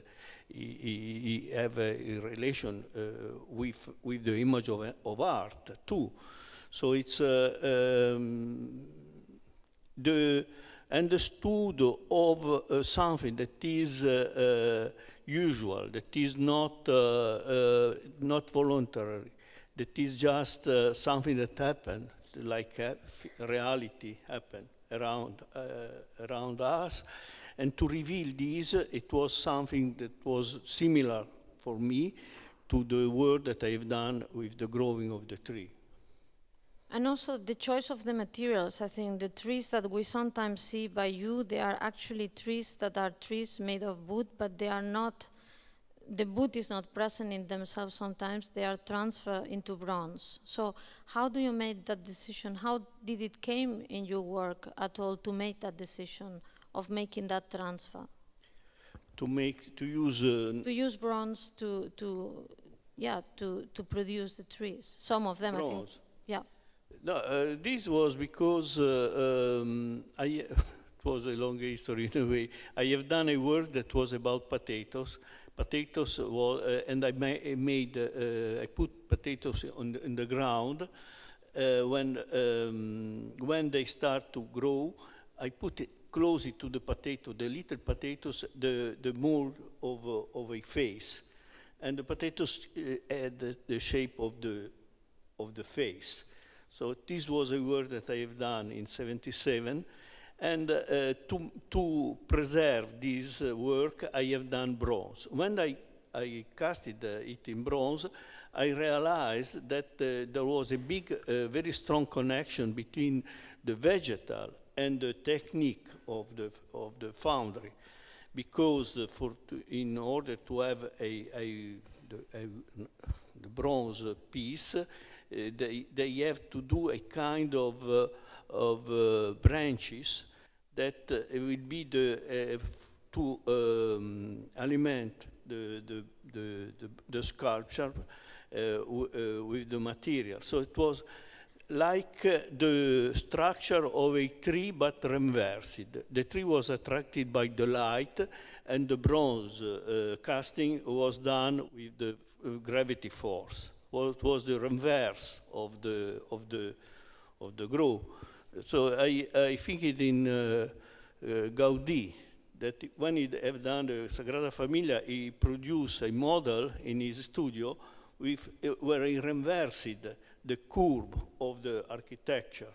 have a, relation uh, with, with the image of, of art too. So it's uh, um, the understood of uh, something that is uh, uh, usual, that is not, uh, uh, not voluntary, that is just something that happened, like reality happened around, around us. And to reveal this, it was something that was similar for me to the work that I've done with the growing of the tree. And also the choice of the materials. I think the trees that we sometimes see by you, they are actually trees that are trees made of wood, but they are not, the wood is not present in themselves sometimes, they are transferred into bronze. So how do you make that decision? How did it came in your work at all to make that decision of making that transfer? To make, to use... Uh, to use bronze to, to, yeah, to, to produce the trees. Some of them, bronze. I think. Yeah. No, uh, this was because uh, um, I, it was a long history in a way. I have done a work that was about potatoes. Potatoes, was, uh, and I ma made, uh, I put potatoes on the, in the ground. Uh, when, um, when they start to grow, I put it close to the potato, the little potatoes, the, the mold of, a, of a face. And the potatoes uh, had the, the shape of the, of the face. So this was a work that I have done in 77. And uh, to, to preserve this uh, work, I have done bronze. When I, I casted uh, it in bronze, I realized that uh, there was a big, uh, very strong connection between the vegetal and the technique of the, of the foundry. Because for to, in order to have a, a, a, a the bronze piece, uh, Eh, they, they have to do a kind of, eh, of eh, branches that will be the, to um, aliment the, the, the, the, sculpture with the material. So it was like uh, the structure of a tree but reversed. The tree was attracted by the light and the bronze uh, casting was done with the gravity force what was the reverse of the, of the, of the grow. So I, I think it in uh, uh, Gaudí, that when he have done the Sagrada Familia, he produced a model in his studio with, uh, where he reversed the curve of the architecture.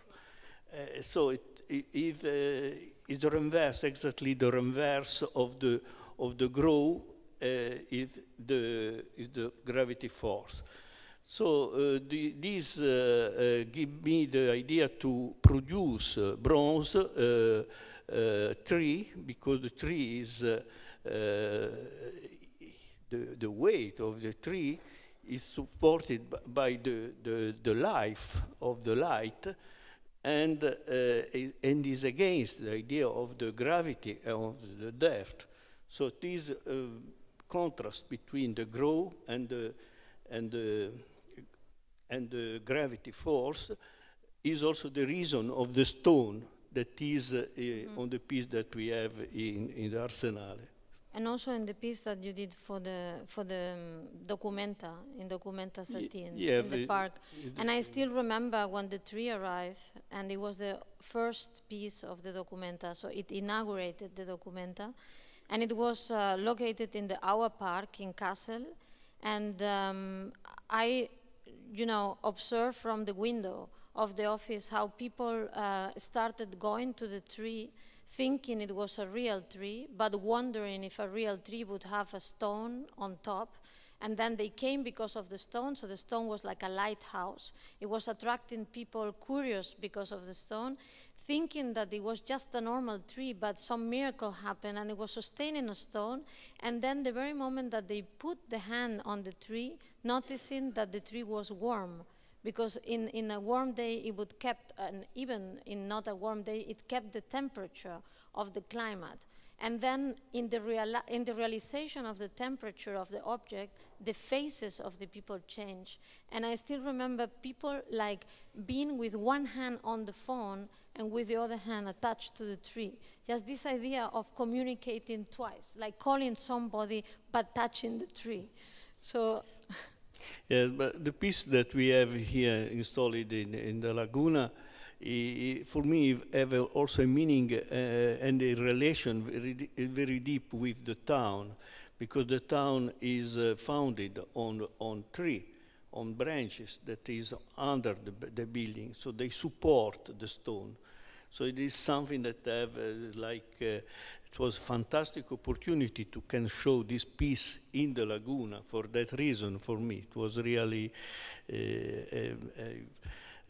Uh, so it, it, it uh, the reverse, exactly the reverse of the, of the grow uh, is, the, is the gravity force. So uh, the, uh, uh, give me the idea to produce bronze tree because the tree is the, the weight of the tree is supported by the, the, the life of the light and, uh, and is against the idea of the gravity of the depth. So this uh, contrast between the grow and the, and the and the gravity force is also the reason of the stone that is uh, mm. on the piece that we have in, in the Arsenale. And also in the piece that you did for the for the um, Documenta in Documenta 13 yeah, in the, the park, the and I still remember when the tree arrived, and it was the first piece of the Documenta, so it inaugurated the Documenta, and it was uh, located in the Our Park in Kassel, and um, I you know, observe from the window of the office how people uh, started going to the tree thinking it was a real tree, but wondering if a real tree would have a stone on top. And then they came because of the stone, so the stone was like a lighthouse. It was attracting people curious because of the stone, thinking that it was just a normal tree, but some miracle happened and it was sustaining a stone. And then the very moment that they put the hand on the tree, noticing that the tree was warm, because in, in a warm day it would kept, and even in not a warm day, it kept the temperature of the climate. And then in the, in the realization of the temperature of the object, the faces of the people change. And I still remember people like being with one hand on the phone and with the other hand attached to the tree. Just this idea of communicating twice, like calling somebody but touching the tree. So. Yes, but the piece that we have here installed in, in the Laguna, for me, have also a meaning uh, and a relation very, very deep with the town, because the town is uh, founded on, on tree on branches that is under the, the building, so they support the stone. So it is something that have uh, like uh, it was fantastic opportunity to can show this piece in the Laguna. For that reason, for me, it was really uh,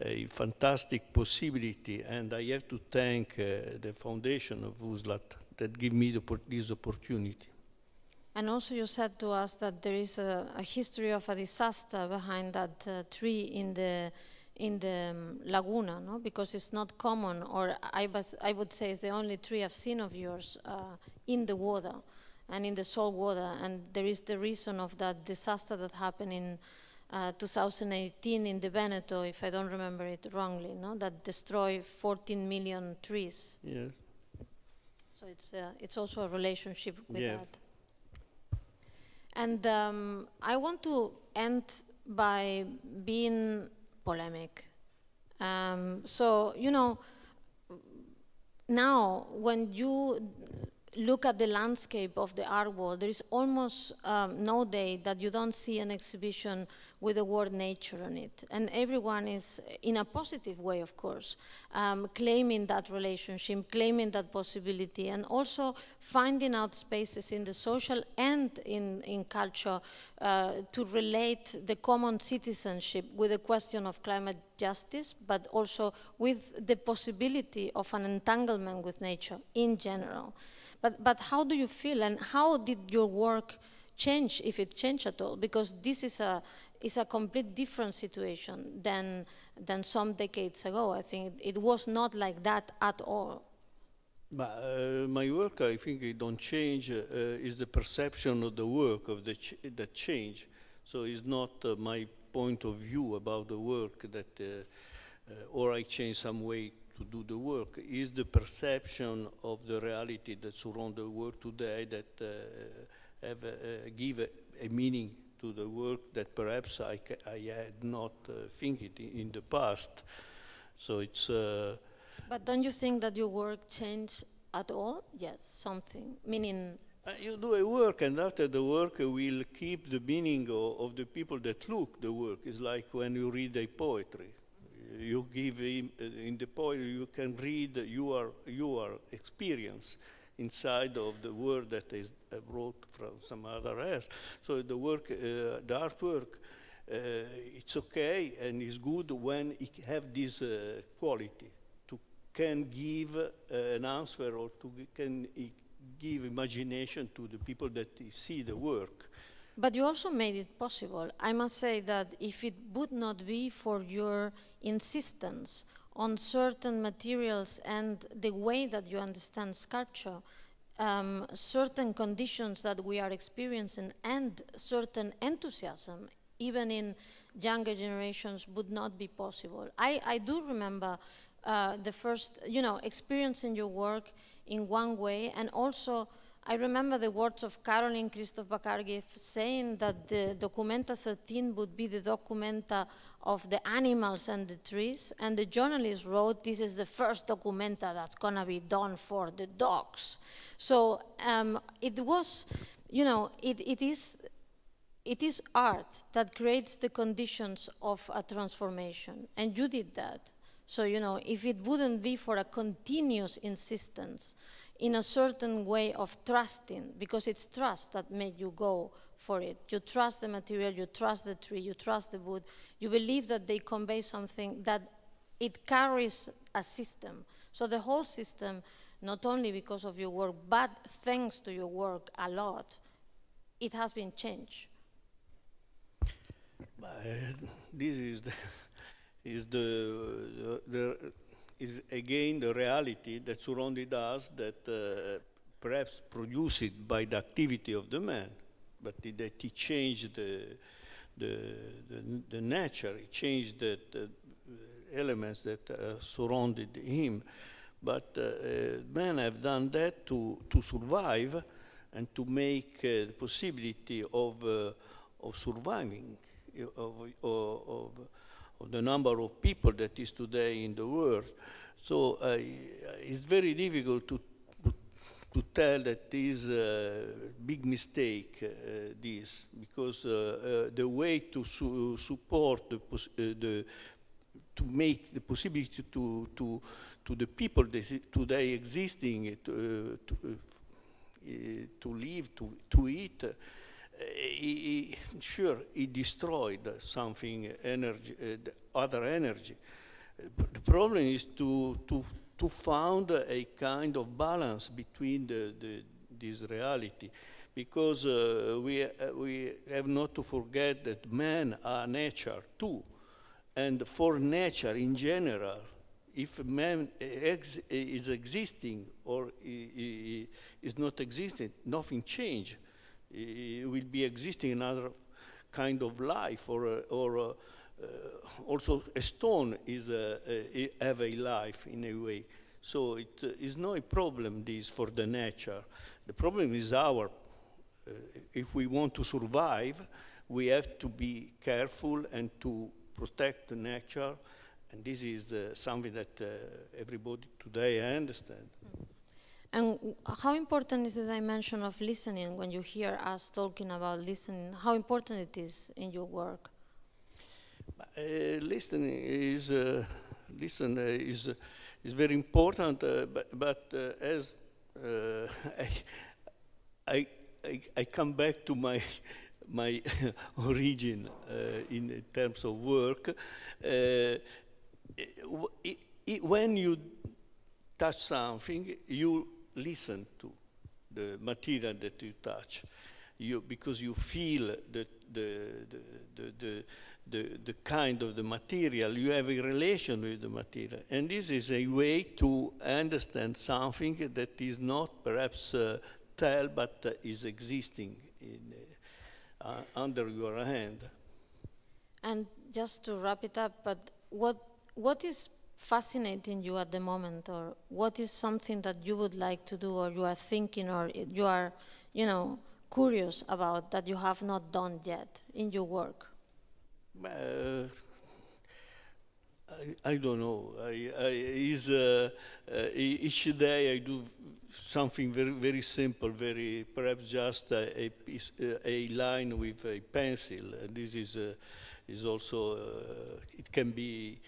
a, fantastic possibility, and I have to thank uh, the foundation of Vuslat that give me this opportunity. And also you said to us that there is a, a history of a disaster behind that uh, tree in the in the um, laguna, no? Because it's not common, or I, I would say it's the only tree I've seen of yours uh, in the water and in the salt water. And there is the reason of that disaster that happened in uh, 2018 in the Veneto, if I don't remember it wrongly, no? that destroyed 14 million trees. Yes. So it's, uh, it's also a relationship with Yes. that. And um, I want to end by being polemic. Um, so, you know, now when you look at the landscape of the art world, there is almost um, no day that you don't see an exhibition with the word nature on it. And everyone is, in a positive way, of course, um, claiming that relationship, claiming that possibility, and also finding out spaces in the social and in, in culture uh, to relate the common citizenship with the question of climate justice, but also with the possibility of an entanglement with nature in general. But, but how do you feel and how did your work change, if it changed at all? Because this is a, is a complete different situation than, than some decades ago. I think it was not like that at all. But uh, my work, I think it don't change, uh, is the perception of the work of the ch that change. So it's not uh, my point of view about the work that, uh, uh, or I change some way to do the work. Is the perception of the reality that surround the work today that uh, have uh, give a, a meaning to the work that perhaps I, ca I had not uh, think it in, the past. So it's. Uh, But don't you think that your work changed at all? Yes, something. Meaning, Uh, you do a work, and after the work will keep the meaning of, of the people that look the work. It's like when you read a poetry. You give him, uh, in the poetry, you can read your your experience inside of the word that is uh, brought from some other else. So the work, uh, the artwork, uh, it's okay and it's good when it have this quality to can give an answer or to can give imagination to the people that see the work. but you also made it possible. I must say that if it would not be for your insistence on certain materials and the way that you understand sculpture, um, certain conditions that we are experiencing and certain enthusiasm, even in younger generations, would not be possible. I, I do remember uh, the first, you know, experiencing your work in one way, and also I remember the words of Carolyn Christov-Bakargiev saying that the Documenta 13 would be the Documenta of the animals and the trees, and the journalist wrote, this is the first Documenta that's gonna be done for the dogs. So um, it was, you know, it, it is it is art that creates the conditions of a transformation, and you did that. So, you know, if it wouldn't be for a continuous insistence in a certain way of trusting, because it's trust that made you go for it. You trust the material, you trust the tree, you trust the wood, you believe that they convey something that it carries a system. So the whole system, not only because of your work, but thanks to your work a lot, it has been changed. Uh, this is the, is the, the, the is again the reality that surrounded us that uh, perhaps produced by the activity of the man, but that he changed the, the, the, the nature, he changed the, the elements that uh, surrounded him. But uh, uh, men have done that to, to survive and to make uh, the possibility of, uh, of surviving of, of, of, of the number of people that is today in the world. So uh, it's very difficult to, to, to tell that is a big mistake, uh, this, because uh, uh, the way to su support the, uh, the to make the possibility to, to, to the people today existing to, to, uh, to live, to, to eat, uh, he, sure, he destroyed something, energy, uh, the other energy. The problem is to, to, to found a kind of balance between the, the, this reality. Because uh, we, uh, we have not to forget that men are nature too. And for nature in general, if man ex is existing or is not existing, nothing change. It will be existing another kind of life, or, or uh, also a stone is a, a, have a life in a way. So it is not a problem this for the nature. The problem is our, if we want to survive, we have to be careful and to protect the nature and this is uh, something that uh, everybody today I understand. And how important is the dimension of listening when you hear us talking about listening? How important it is in your work? Uh, listening is uh, listen uh, is uh, is very important, but, but as I, I, I I come back to my my origin in terms of work. It, it, when you touch something, you listen to the material that you touch, you, because you feel the, the, the, the, the, the kind of the material, you have a relation with the material. And this is a way to understand something that is not perhaps uh, tell, but uh, is existing in, uh, under your hand. And just to wrap it up, but what what is fascinating you at the moment, or what is something that you would like to do, or you are thinking, or you are, you know, curious about that you have not done yet in your work? Uh, I, I, don't know. I, I is, uh, uh, each day I do something very very simple, very perhaps just a, a, piece, uh, a line with a pencil. this is uh, is also uh, it can be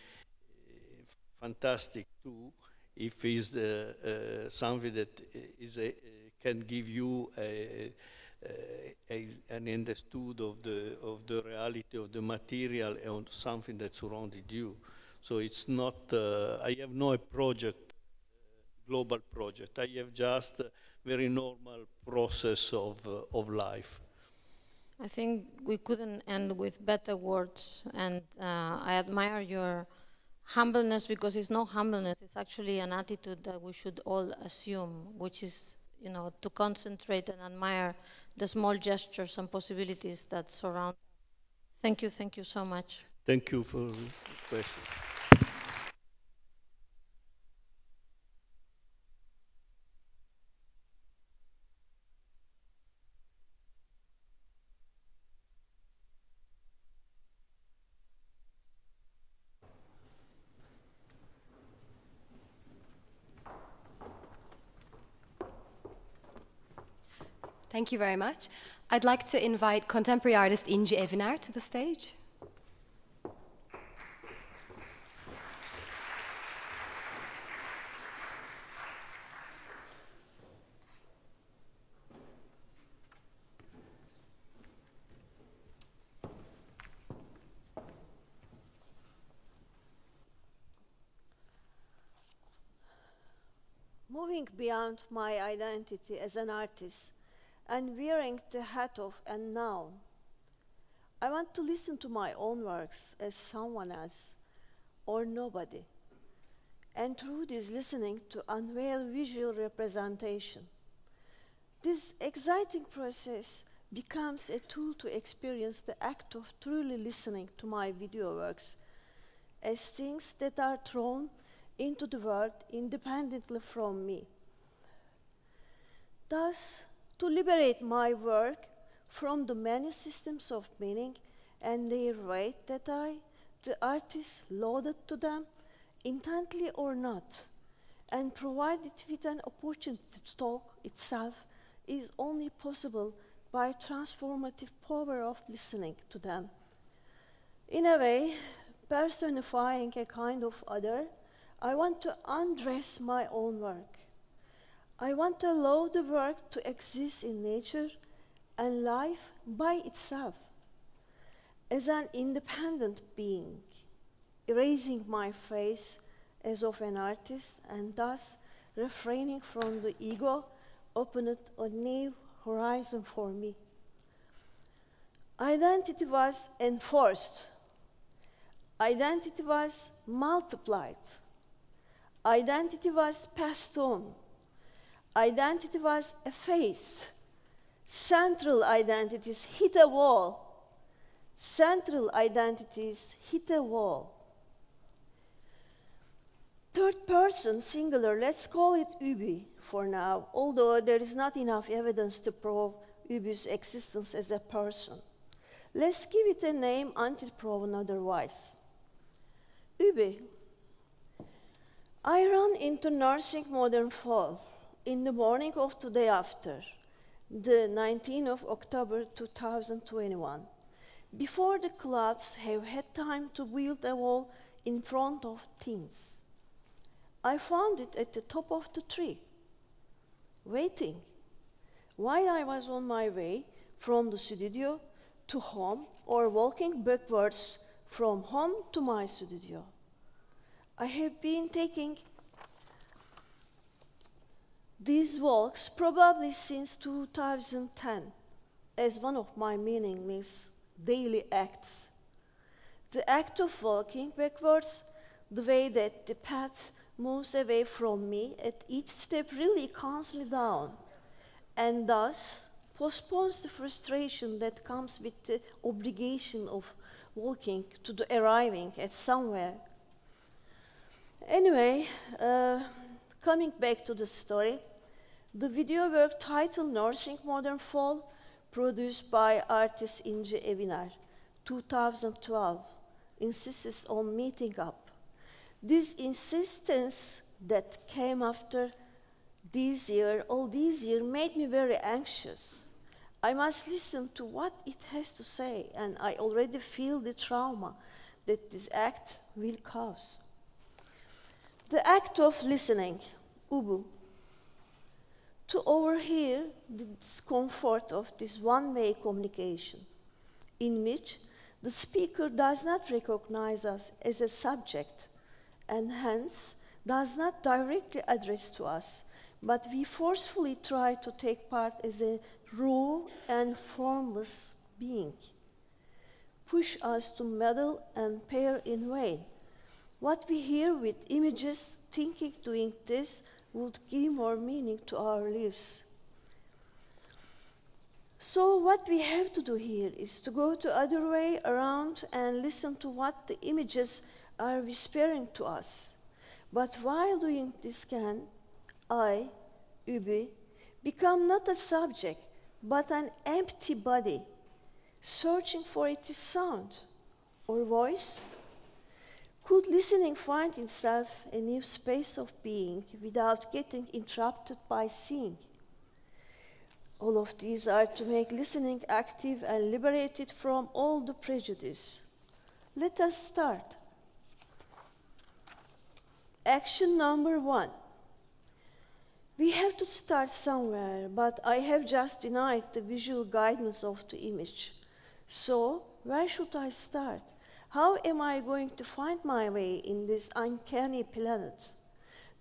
fantastic too if it's uh, uh, something that is a, can give you a, a, an understood of the of the reality of the material and something that surrounded you. So it's not. Uh, I have no project, global project. I have just a very normal process of uh, of life. I think we couldn't end with better words, and uh, I admire your humbleness because it's not humbleness, it's actually an attitude that we should all assume, which is, you know, to concentrate and admire the small gestures and possibilities that surround. Thank you, thank you so much. Thank you for the question. Thank you very much. I'd like to invite contemporary artist İnci Eviner to the stage. Moving beyond my identity as an artist, and wearing the hat of a noun. I want to listen to my own works as someone else or nobody, and through this listening to unveil visual representation. This exciting process becomes a tool to experience the act of truly listening to my video works as things that are thrown into the world independently from me. Thus, to liberate my work from the many systems of meaning and their weight that I, the artist, loaded to them, intently or not, and provide it with an opportunity to talk itself is only possible by transformative power of listening to them. In a way, personifying a kind of other, I want to undress my own work I want to allow the work to exist in nature and life by itself as an independent being, erasing my face as of an artist and thus refraining from the ego opened a new horizon for me. Identity was enforced. Identity was multiplied. Identity was passed on identity was effaced. Central identities hit a wall. central identities hit a wall. Third person singular, let's call it Ubi for now, although there is not enough evidence to prove Ubi's existence as a person. Let's give it a name until proven otherwise. Ubi. I run into nursing modern fall in the morning of the day after, the 19th of October 2021, before the clouds have had time to build a wall in front of things. I found it at the top of the tree, waiting. While I was on my way from the studio to home or walking backwards from home to my studio, I have been taking these walks probably since 2010 as one of my meaningless daily acts. The act of walking backwards, the way that the path moves away from me at each step really calms me down and thus postpones the frustration that comes with the obligation of walking to the arriving at somewhere. Anyway, uh, coming back to the story, the video work titled Nursing Modern Fall, produced by artist İnci Eviner, 2012, insists on meeting up this insistence that came after this year, all this year, made me very anxious. I must listen to what it has to say, and I already feel the trauma that this act will cause. The act of listening, ubu, to overhear the discomfort of this one way communication, in which the speaker does not recognize us as a subject and hence does not directly address to us, but we forcefully try to take part as a raw and formless being. Push us to meddle and pair in vain. What we hear with images, thinking doing this would give more meaning to our lives. So what we have to do here is to go the other way around and listen to what the images are whispering to us. But while doing this can, I, Ubi, become not a subject, but an empty body, searching for its sound or voice? Could listening find itself a new space of being without getting interrupted by seeing? All of these are to make listening active and liberated from all the prejudice. Let us start. Action number one. We have to start somewhere, but I have just denied the visual guidance of the image. So, where should I start? How am I going to find my way in this uncanny planet?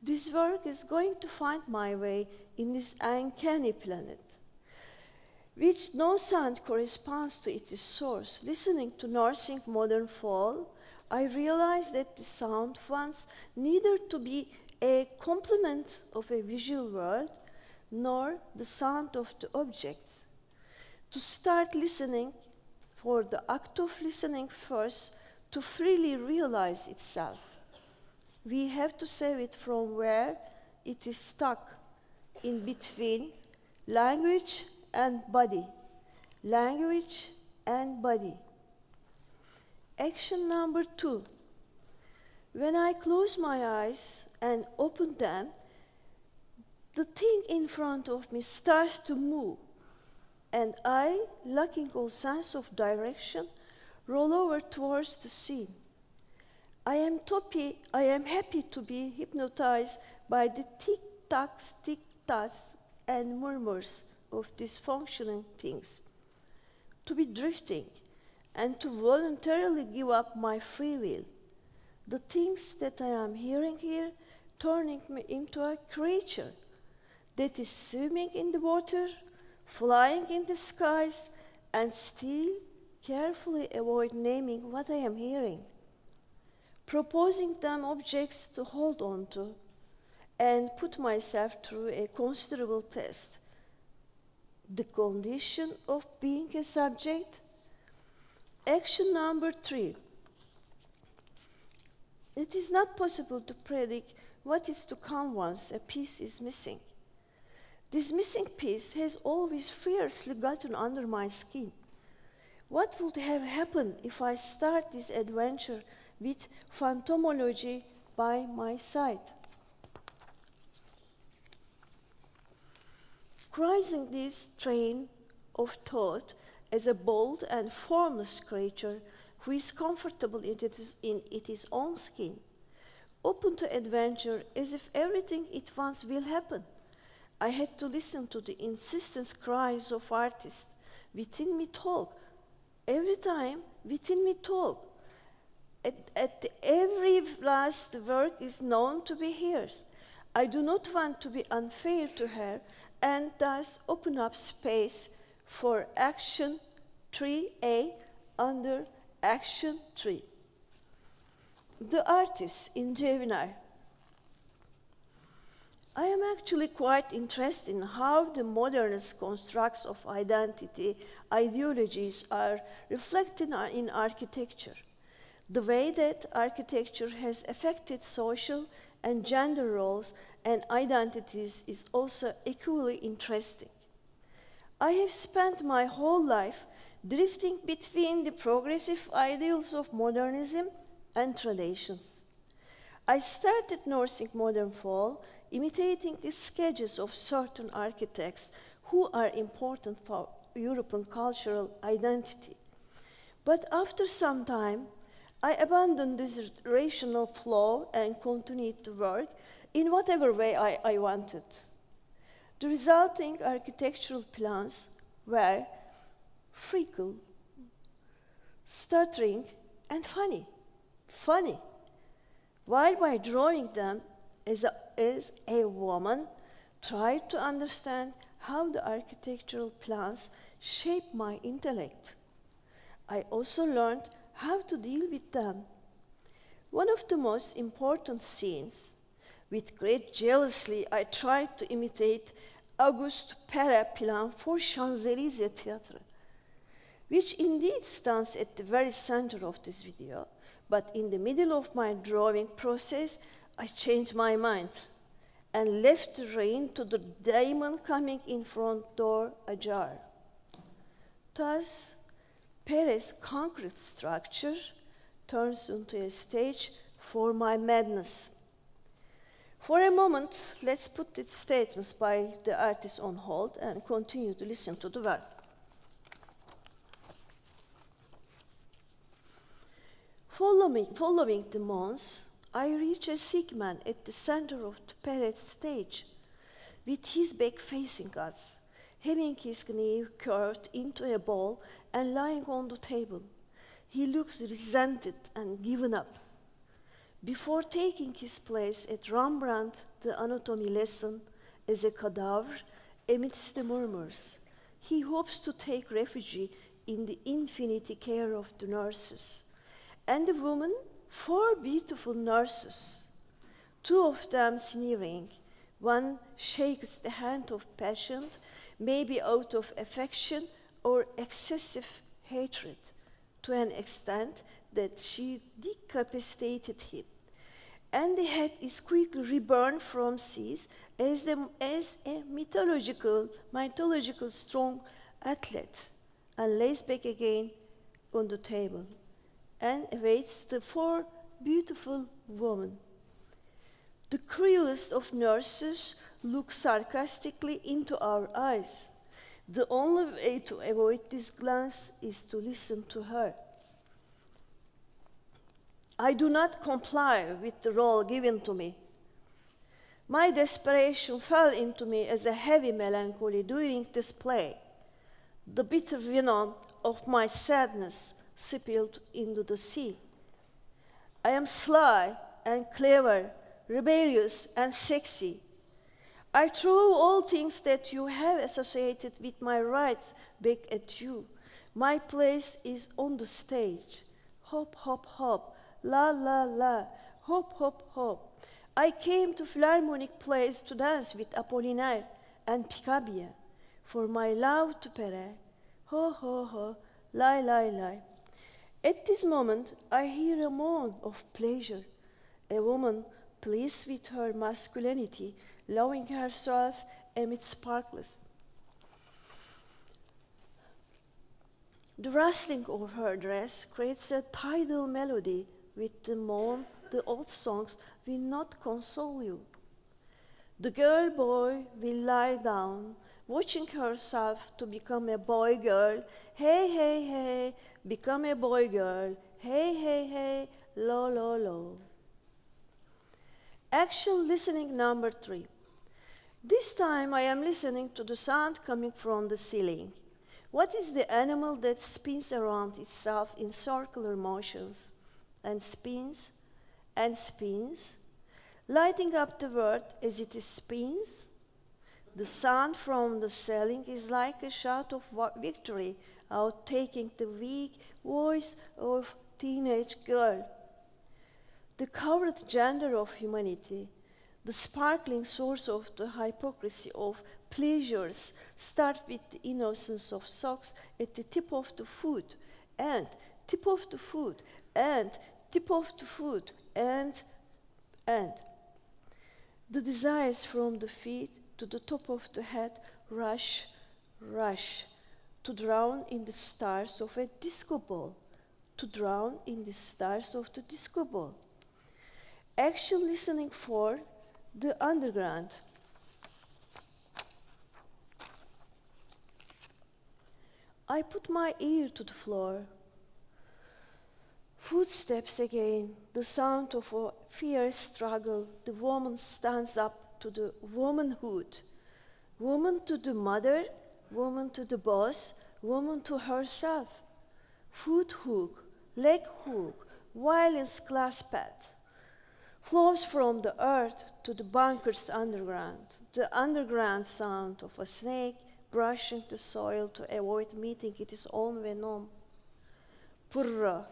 This work is going to find my way in this uncanny planet, which no sound corresponds to its source. Listening to nursing modern fall, I realized that the sound wants neither to be a complement of a visual world nor the sound of the object. To start listening, for the act of listening first, to freely realize itself, we have to save it from where it is stuck in between language and body, language and body. Action number two. When I close my eyes and open them, the thing in front of me starts to move, and I, lacking all sense of direction, roll over towards the sea. I am, toppy, I am happy to be hypnotized by the tick-tacks, tick-tacks, and murmurs of these functioning things. To be drifting, and to voluntarily give up my free will. The things that I am hearing here turning me into a creature that is swimming in the water, flying in the skies, and still carefully avoid naming what I am hearing, proposing them objects to hold on to, and put myself through a considerable test. The condition of being a subject Action number three. It is not possible to predict what is to come once a piece is missing. This missing piece has always fiercely gotten under my skin. What would have happened if I start this adventure with phantomology by my side? Crossing this train of thought as a bold and formless creature who is comfortable in its, in its own skin, open to adventure as if everything it wants will happen. I had to listen to the insistent cries of artists within me talk. Every time within me talk. At, at every last work is known to be hers. I do not want to be unfair to her and thus open up space for action 3A under action 3. The artist İnci Eviner. I am actually quite interested in how the modernist constructs of identity ideologies are reflected in architecture. The way that architecture has affected social and gender roles and identities is also equally interesting. I have spent my whole life drifting between the progressive ideals of modernism and traditions. I started nursing modern fall, imitating the sketches of certain architects who are important for European cultural identity. But after some time, I abandoned this rational flow and continued to work in whatever way I, I wanted. The resulting architectural plans were freckle, stuttering, and funny. Funny. While by drawing them as a, as a woman, tried to understand how the architectural plans shape my intellect. I also learned how to deal with them. One of the most important scenes, with great jealousy, I tried to imitate Auguste Perret plan for Champs-Élysées Theatre, which indeed stands at the very center of this video, but in the middle of my drawing process, I changed my mind and left the rein to the demon coming in front door ajar. Thus, Perret's concrete structure turns into a stage for my madness. For a moment, let's put its statements by the artist on hold and continue to listen to the work. Following, following the months, I reach a sick man at the center of the parade stage, with his back facing us, having his knee curved into a ball and lying on the table. He looks resented and given up. Before taking his place at Rembrandt, the anatomy lesson, as a cadaver amidst the murmurs, he hopes to take refuge in the infinity care of the nurses. And the woman, four beautiful nurses, two of them sneering. One shakes the hand of patient, maybe out of affection or excessive hatred, to an extent that she decapitated him. And the head is quickly reborn from seas as, as a mythological, mythological strong athlete and lays back again on the table and awaits the four beautiful women. The cruelest of nurses look sarcastically into our eyes. The only way to avoid this glance is to listen to her. I do not comply with the role given to me. My desperation fell into me as a heavy melancholy during this play. The bitter venom of my sadness spilled into the sea. I am sly and clever, rebellious and sexy. I throw all things that you have associated with my rights back at you. My place is on the stage. Hop, hop, hop, la, la, la, hop, hop, hop. I came to Philharmonic Place to dance with Apollinaire and Picabia for my love to Perret. Ho, ho, ho, lie, lie, lie. At this moment, I hear a moan of pleasure. A woman pleased with her masculinity, loving herself amid sparkles. The rustling of her dress creates a tidal melody with the moan the old songs will not console you. The girl boy will lie down, watching herself to become a boy girl. Hey, hey, hey, become a boy girl. Hey, hey, hey, lo, lo, lo. Action listening number three. This time I am listening to the sound coming from the ceiling. What is the animal that spins around itself in circular motions and spins and spins, lighting up the world as it spins? The sound from the ceiling is like a shout of victory out taking the weak voice of teenage girl. The coward gender of humanity, the sparkling source of the hypocrisy of pleasures start with the innocence of socks at the tip of the foot and tip of the foot and tip of the foot and and the desires from the feet to the top of the head rush rush to drown in the stars of a disco ball to drown in the stars of the disco ball action listening for the underground I put my ear to the floor. Footsteps again, the sound of a fierce struggle. The woman stands up to the womanhood. Woman to the mother, woman to the boss, woman to herself. Foot hook, leg hook, violence class path. Flows from the earth to the bunker's underground. The underground sound of a snake brushing the soil to avoid meeting its own venom. Purr,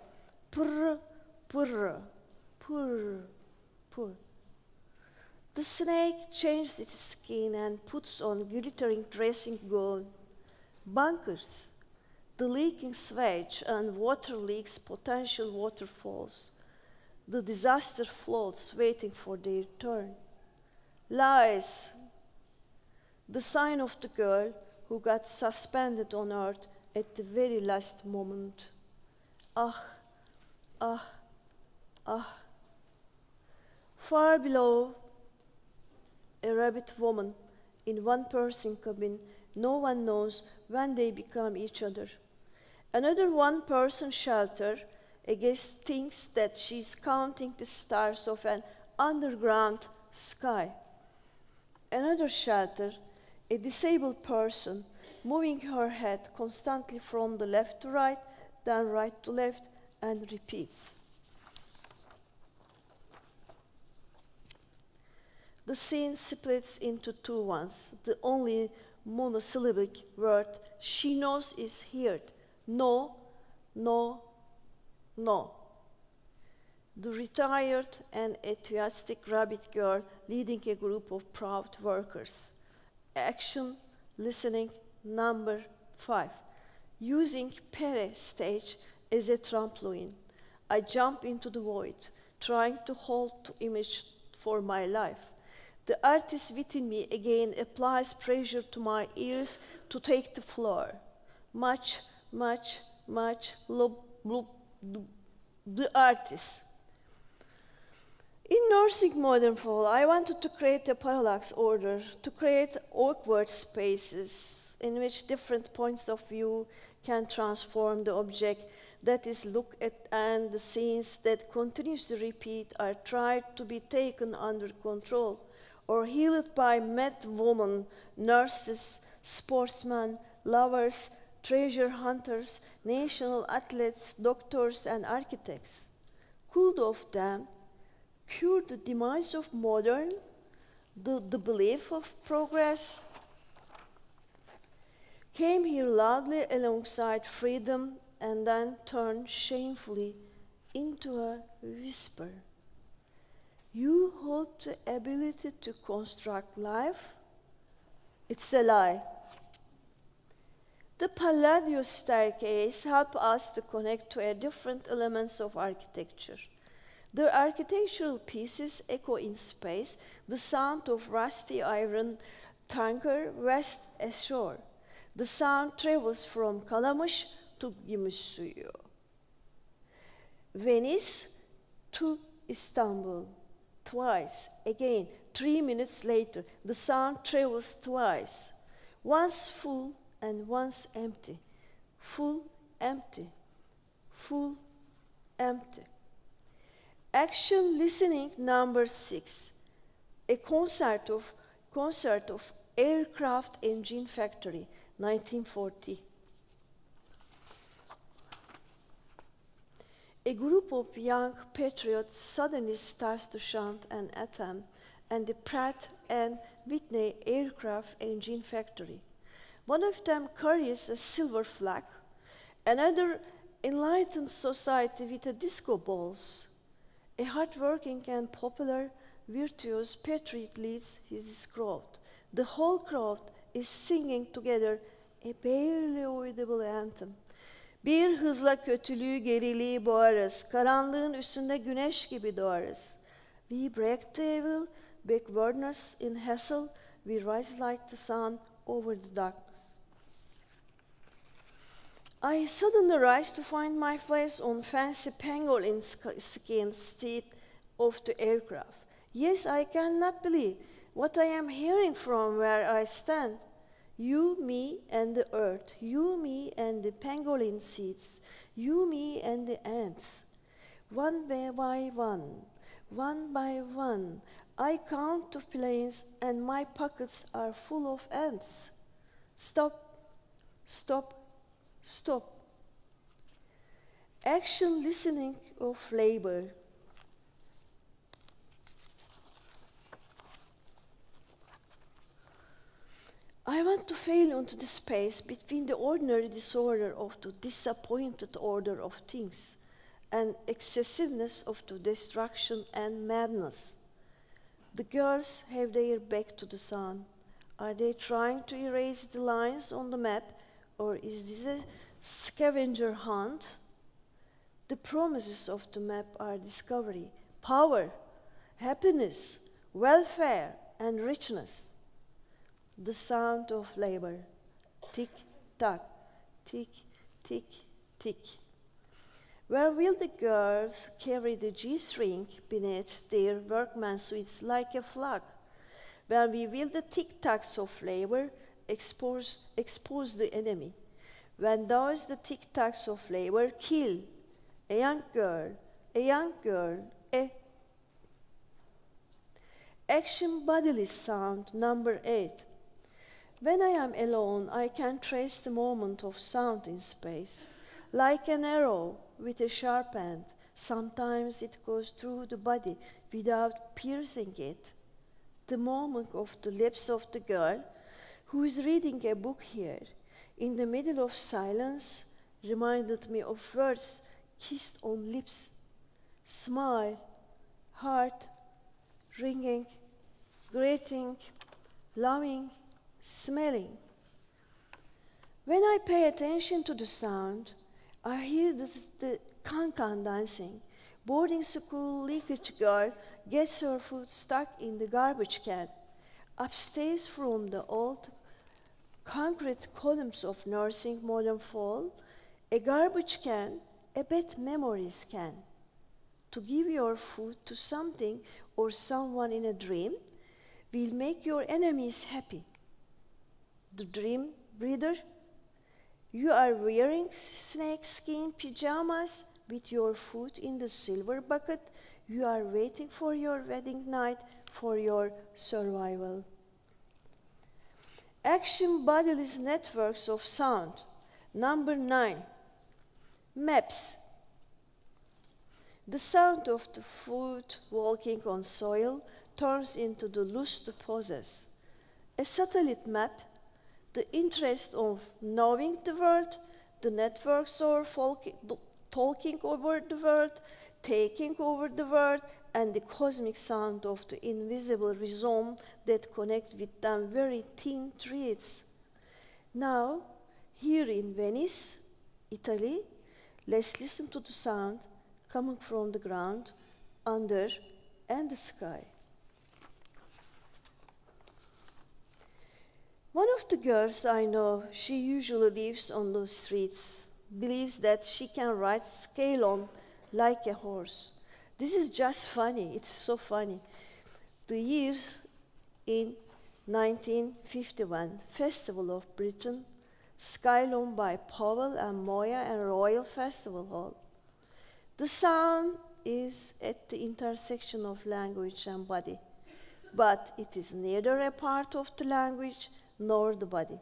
purr, purr, purr, purr. The snake changes its skin and puts on glittering dressing gown. Bunkers, the leaking swage and water leaks potential waterfalls. The disaster floats waiting for their turn. Lies, the sign of the girl who got suspended on earth at the very last moment. Ah, ah, ah. Far below, a rabbit woman in one person cabin, no one knows when they become each other. Another one person shelter against thinks that she's counting the stars of an underground sky. Another shelter a disabled person moving her head constantly from the left to right, then right to left, and repeats. The scene splits into two ones. The only monosyllabic word she knows is heard. No, no, no. The retired and enthusiastic rabbit girl leading a group of proud workers action listening number five. Using Perret stage as a trampoline, I jump into the void, trying to hold the image for my life. The artist within me again applies pressure to my ears to take the floor. Much, much, much, loop, loop, the artist. In nursing modern fall, I wanted to create a parallax order, to create awkward spaces in which different points of view can transform the object that is looked at and the scenes that continues to repeat are tried to be taken under control or healed by mad women, nurses, sportsmen, lovers, treasure hunters, national athletes, doctors, and architects. Could of them cure the demise of modern, the, the belief of progress, came here loudly alongside freedom and then turned shamefully into a whisper. You hold the ability to construct life? It's a lie. The Palladio staircase help us to connect to a different elements of architecture. The architectural pieces echo in space the sound of rusty iron tanker west ashore. The sound travels from Kalamış to Gümüşsuyu. Venice to Istanbul, twice. Again, three minutes later, the sound travels twice. Once full and once empty. Full, empty. Full, empty. Action listening number six. A concert of concert of aircraft engine factory, 1940. A group of young patriots suddenly starts to chant an anthem and the Pratt and Whitney aircraft engine factory. One of them carries a silver flag, another enlightened society with a disco balls. A hardworking and popular virtuous patriot leads his crowd. The whole crowd is singing together a barely audible anthem. Bir hızla kötülüğü geriliği boğarız. Karanlığın üstünde güneş gibi doğarız. We break the evil, in hassle. We rise like the sun over the darkness. I suddenly rise to find my place on fancy pangolin skin seat of the aircraft. Yes, I cannot believe what I am hearing from where I stand. You, me, and the earth. You, me, and the pangolin seeds. You, me, and the ants. One by one, one by one, I count the planes, and my pockets are full of ants. Stop, stop, stop. Action listening of labor. I want to fail into the space between the ordinary disorder of the disappointed order of things and excessiveness of the destruction and madness. The girls have their back to the sun. Are they trying to erase the lines on the map, or is this a scavenger hunt? The promises of the map are discovery, power, happiness, welfare, and richness the sound of labor. Tick, tock, tick, tick, tick. Where will the girls carry the G string beneath their workman suits like a flag? When we will the tick tocks of labor expose, expose the enemy? When does the tick tocks of labor kill a young girl, a young girl, a action bodily sound number eight. When I am alone, I can trace the moment of sound in space. Like an arrow with a sharp end, sometimes it goes through the body without piercing it. The moment of the lips of the girl who is reading a book here, in the middle of silence, reminded me of words kissed on lips, smile, heart, ringing, greeting, loving, smelling. When I pay attention to the sound, I hear the, the cancan dancing. Boarding school leakage girl gets her food stuck in the garbage can. Upstairs from the old concrete columns of nursing modern fall, a garbage can, a bad memories can. To give your food to something or someone in a dream will make your enemies happy the dream breeder. You are wearing snakeskin pajamas with your foot in the silver bucket. You are waiting for your wedding night for your survival. Action bodiless networks of sound. Number nine, maps. The sound of the foot walking on soil turns into the loose deposits. A satellite map the interest of knowing the world, the networks are talking over the world, taking over the world, and the cosmic sound of the invisible rhizome that connect with them very thin threads. Now, Here in Venice, Italy, let's listen to the sound coming from the ground, under, and the sky. One of the girls I know, she usually lives on those streets, believes that she can ride Skylon like a horse. This is just funny, it's so funny. The years in 1951 Festival of Britain, Skylon by Powell and Moya and Royal Festival Hall. The sound is at the intersection of language and body, but it is neither a part of the language nor the body.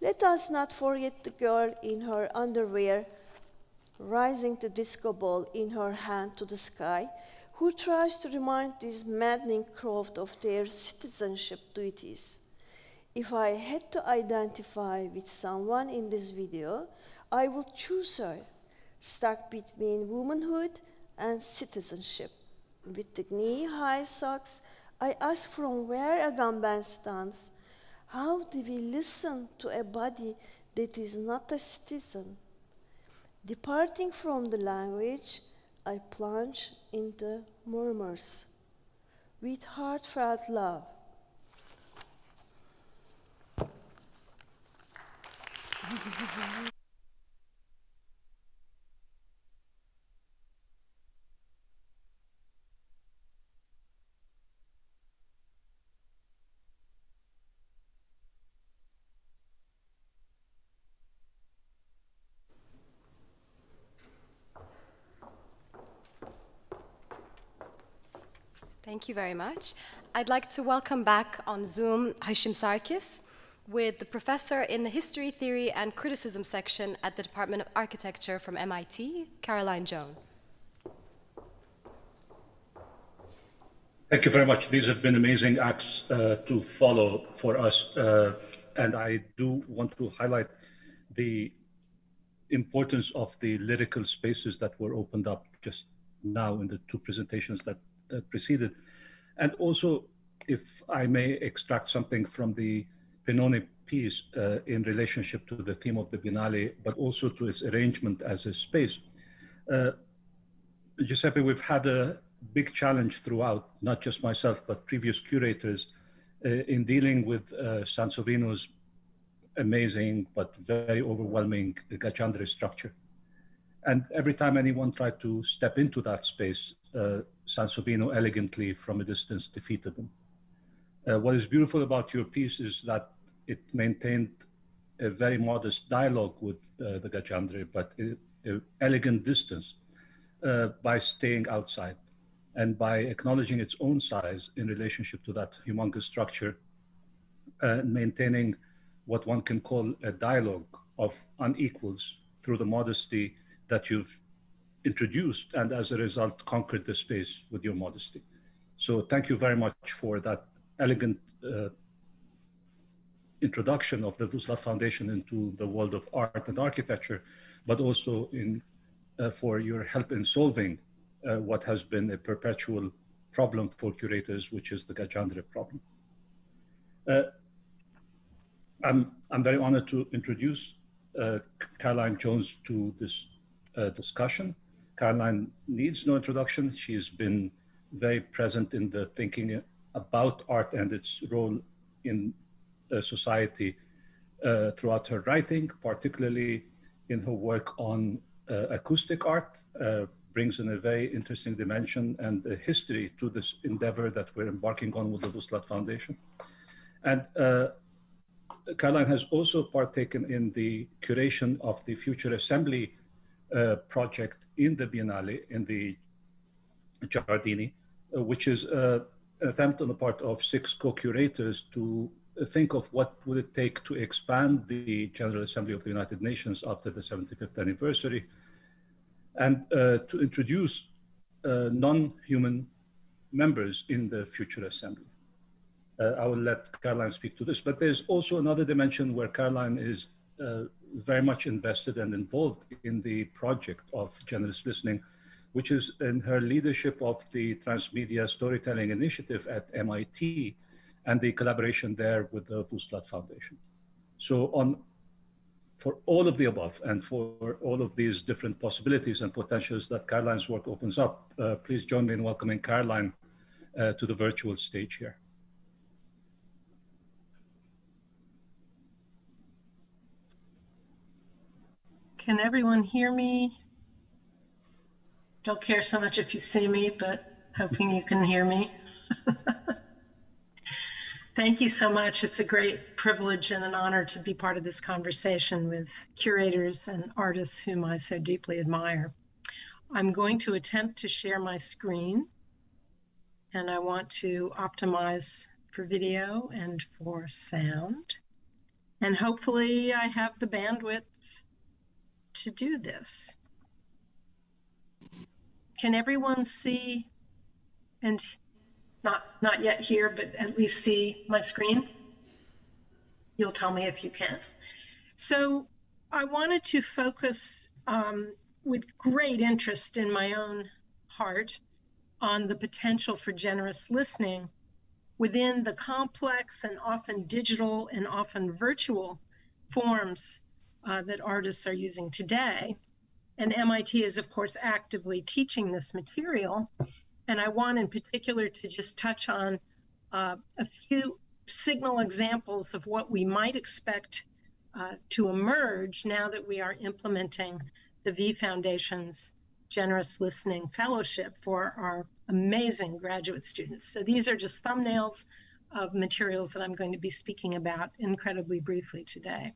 Let us not forget the girl in her underwear rising the disco ball in her hand to the sky, who tries to remind this maddening crowd of their citizenship duties. If I had to identify with someone in this video, I would choose her, stuck between womanhood and citizenship. With the knee-high socks, I ask from where a gun stands, how do we listen to a body that is not a citizen? Departing from the language, I plunge into murmurs with heartfelt love. Thank you very much. I'd like to welcome back on Zoom Hashim Sarkis with the professor in the History, Theory, and Criticism section at the Department of Architecture from MIT, Caroline Jones. Thank you very much. These have been amazing acts uh, to follow for us. Uh, and I do want to highlight the importance of the lyrical spaces that were opened up just now in the two presentations that uh, preceded. And also, if I may extract something from the Penone piece uh, in relationship to the theme of the Biennale, but also to its arrangement as a space. Uh, Giuseppe, we've had a big challenge throughout, not just myself, but previous curators, uh, in dealing with uh, Sansovino's amazing but very overwhelming Gaggiandre structure. And every time anyone tried to step into that space, uh, Sansovino elegantly from a distance defeated them. Uh, what is beautiful about your piece is that it maintained a very modest dialogue with uh, the Gaggiandre, but an elegant distance uh, by staying outside and by acknowledging its own size in relationship to that humongous structure, uh, maintaining what one can call a dialogue of unequals through the modesty that you've introduced and as a result conquered the space with your modesty. So thank you very much for that elegant uh, introduction of the Vuslat Foundation into the world of art and architecture, but also in, uh, for your help in solving uh, what has been a perpetual problem for curators, which is the Gaggiandre problem. Uh, I'm, I'm very honored to introduce uh, Caroline Jones to this uh, discussion. Caroline needs no introduction. She's been very present in the thinking about art and its role in uh, society uh, throughout her writing, particularly in her work on uh, acoustic art, uh, brings in a very interesting dimension and history to this endeavor that we're embarking on with the Vuslat Foundation. And uh, Caroline has also partaken in the curation of the Future Assembly uh, project in the Biennale, in the Giardini, uh, which is uh, an attempt on the part of six co-curators to think of what would it take to expand the General Assembly of the United Nations after the 75th anniversary and uh, to introduce uh, non-human members in the future assembly. Uh, I will let Caroline speak to this, but there's also another dimension where Caroline is very much invested and involved in the project of generous listening, which is in her leadership of the Transmedia Storytelling Initiative at MIT and the collaboration there with the Vuslat Foundation. So on for all of the above and for all of these different possibilities and potentials that Caroline's work opens up. Uh, please join me in welcoming Caroline uh, to the virtual stage here. Can everyone hear me? Don't care so much if you see me, but hoping you can hear me. Thank you so much. It's a great privilege and an honor to be part of this conversation with curators and artists whom I so deeply admire. I'm going to attempt to share my screen, and I want to optimize for video and for sound. And hopefully, I have the bandwidth to do this. Can everyone see and not, not yet hear, but at least see my screen? You'll tell me if you can't. So I wanted to focus um, with great interest in my own heart on the potential for generous listening within the complex and often digital and often virtual forms uh, that artists are using today. And MIT is, of course, actively teaching this material. And I want in particular to just touch on uh, a few signal examples of what we might expect uh, to emerge now that we are implementing the V Foundation's Generous Listening Fellowship for our amazing graduate students. So these are just thumbnails of materials that I'm going to be speaking about incredibly briefly today.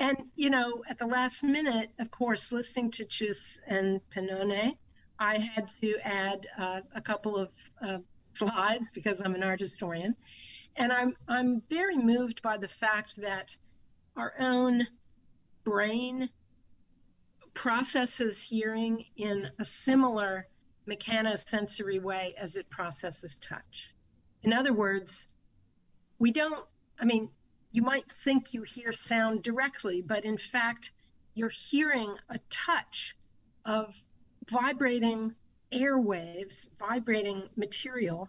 And, you know, at the last minute, of course, listening to Chus and Penone, I had to add uh, a couple of uh, slides because I'm an art historian. And I'm, I'm very moved by the fact that our own brain processes hearing in a similar mechanosensory way as it processes touch. In other words, we don't, I mean, you might think you hear sound directly, but in fact, you're hearing a touch of vibrating airwaves, vibrating material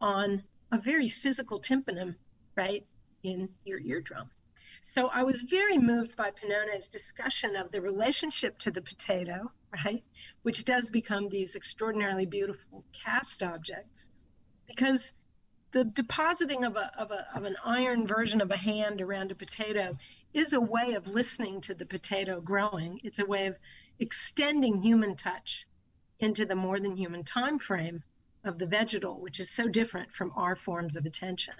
on a very physical tympanum, right, in your eardrum. So I was very moved by Penone's discussion of the relationship to the potato, right, which does become these extraordinarily beautiful cast objects, because the depositing of, a, of, a, of an iron version of a hand around a potato is a way of listening to the potato growing. It's a way of extending human touch into the more than human time frame of the vegetal, which is so different from our forms of attention.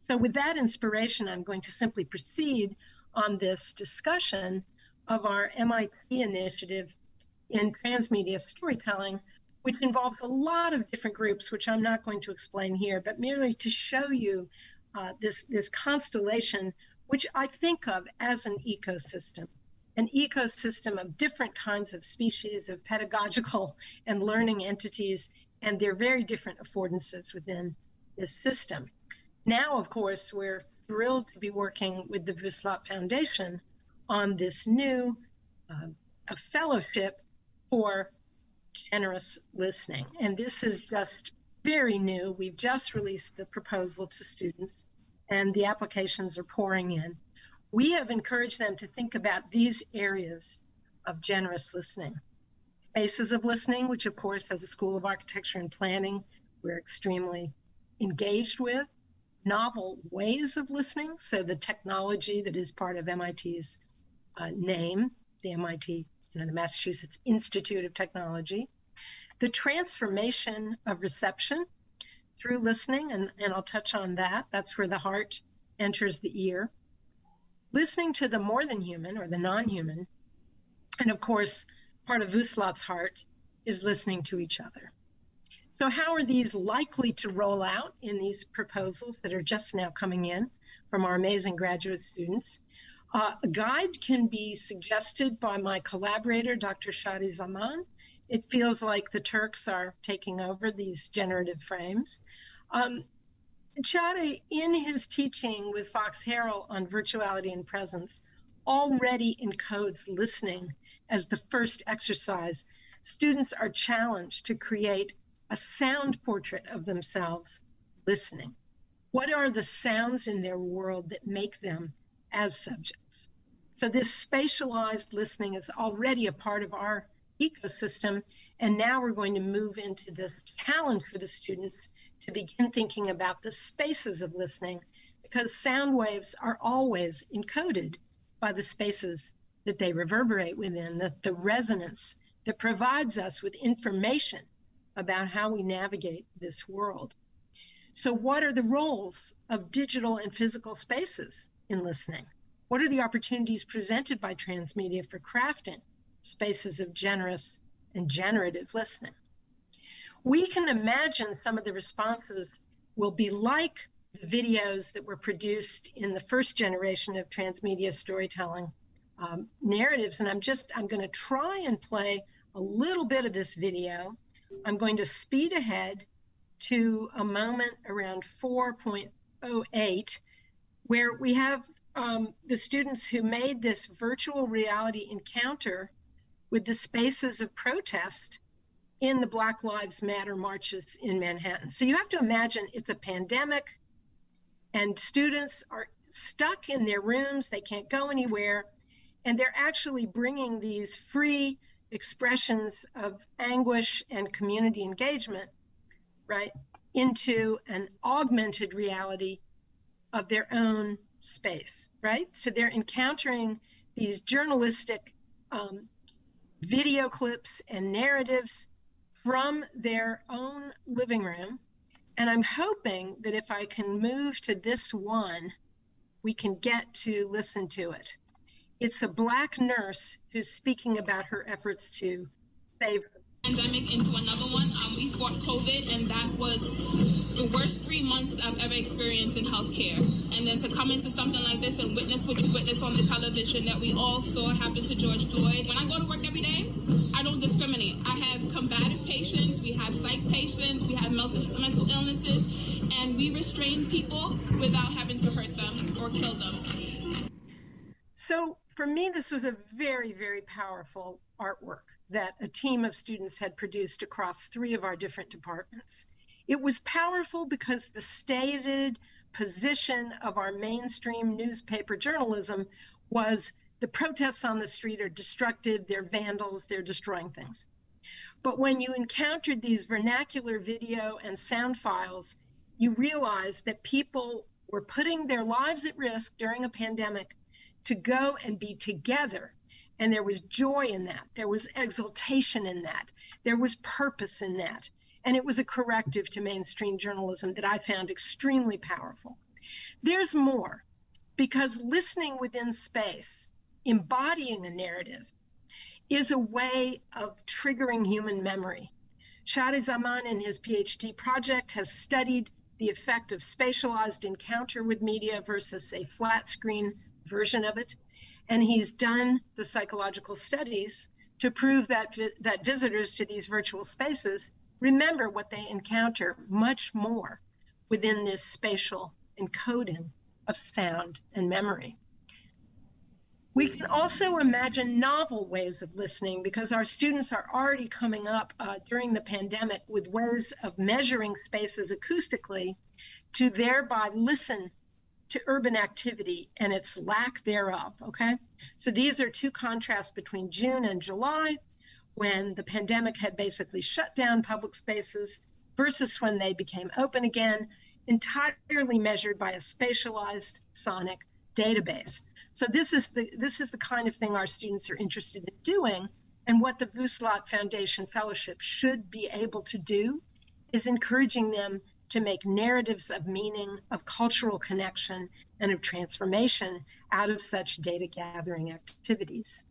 So, with that inspiration, I'm going to simply proceed on this discussion of our MIT initiative in transmedia storytelling, which involves a lot of different groups, which I'm not going to explain here, but merely to show you uh, this, this constellation, which I think of as an ecosystem, an ecosystem of different kinds of species of pedagogical and learning entities, and their very different affordances within this system. Now, of course, we're thrilled to be working with the Vuslat Foundation on this new uh, a fellowship for generous listening. And this is just very new. We've just released the proposal to students, and the applications are pouring in. We have encouraged them to think about these areas of generous listening. Spaces of listening, which, of course, as a School of Architecture and Planning, we're extremely engaged with. Novel ways of listening, so the technology that is part of MIT's uh, name, the MIT you know, the Massachusetts Institute of Technology. The transformation of reception through listening, and, and I'll touch on that. That's where the heart enters the ear. Listening to the more than human or the non human. And of course, part of Vuslat's heart is listening to each other. So, how are these likely to roll out in these proposals that are just now coming in from our amazing graduate students? Uh, a guide can be suggested by my collaborator, Dr. Çağrı Zaman. It feels like the Turks are taking over these generative frames. Um, Çağrı, in his teaching with Fox Harrell on virtuality and presence, already encodes listening as the first exercise. Students are challenged to create a sound portrait of themselves listening. What are the sounds in their world that make them as subjects. So this spatialized listening is already a part of our ecosystem. And now we're going to move into this challenge for the students to begin thinking about the spaces of listening because sound waves are always encoded by the spaces that they reverberate within, the, the resonance that provides us with information about how we navigate this world. So, what are the roles of digital and physical spaces in listening? What are the opportunities presented by transmedia for crafting spaces of generous and generative listening? We can imagine some of the responses will be like the videos that were produced in the first generation of transmedia storytelling um, narratives. And I'm just, I'm going to try and play a little bit of this video. I'm going to speed ahead to a moment around 4.08 where we have um, the students who made this virtual reality encounter with the spaces of protest in the Black Lives Matter marches in Manhattan. So you have to imagine it's a pandemic and students are stuck in their rooms, they can't go anywhere, and they're actually bringing these free expressions of anguish and community engagement, right, into an augmented reality of their own space, right? So they're encountering these journalistic um, video clips and narratives from their own living room. And I'm hoping that if I can move to this one, we can get to listen to it. It's a black nurse who's speaking about her efforts to save pandemic into another one. Um, we fought COVID, and that was the worst three months I've ever experienced in healthcare. And then to come into something like this and witness what you witness on the television that we all saw happen to George Floyd. When I go to work every day, I don't discriminate. I have combative patients, we have psych patients, we have mental, mental illnesses, and we restrain people without having to hurt them or kill them. So for me, this was a very, very powerful artwork that a team of students had produced across three of our different departments. It was powerful because the stated position of our mainstream newspaper journalism was the protests on the street are destructive, they're vandals, they're destroying things. But when you encountered these vernacular video and sound files, you realized that people were putting their lives at risk during a pandemic to go and be together and there was joy in that. There was exultation in that. There was purpose in that. And it was a corrective to mainstream journalism that I found extremely powerful. There's more because listening within space, embodying a narrative, is a way of triggering human memory. Çağrı Zaman in his PhD project has studied the effect of spatialized encounter with media versus a flat screen version of it. And he's done the psychological studies to prove that, that visitors to these virtual spaces remember what they encounter much more within this spatial encoding of sound and memory. We can also imagine novel ways of listening because our students are already coming up uh, during the pandemic with ways of measuring spaces acoustically to thereby listen to urban activity and its lack thereof. Okay. So these are two contrasts between June and July when the pandemic had basically shut down public spaces versus when they became open again, entirely measured by a spatialized sonic database. So this is the this is the kind of thing our students are interested in doing. And what the Vuslat Foundation Fellowship should be able to do is encouraging them to make narratives of meaning, of cultural connection, and of transformation out of such data gathering activities.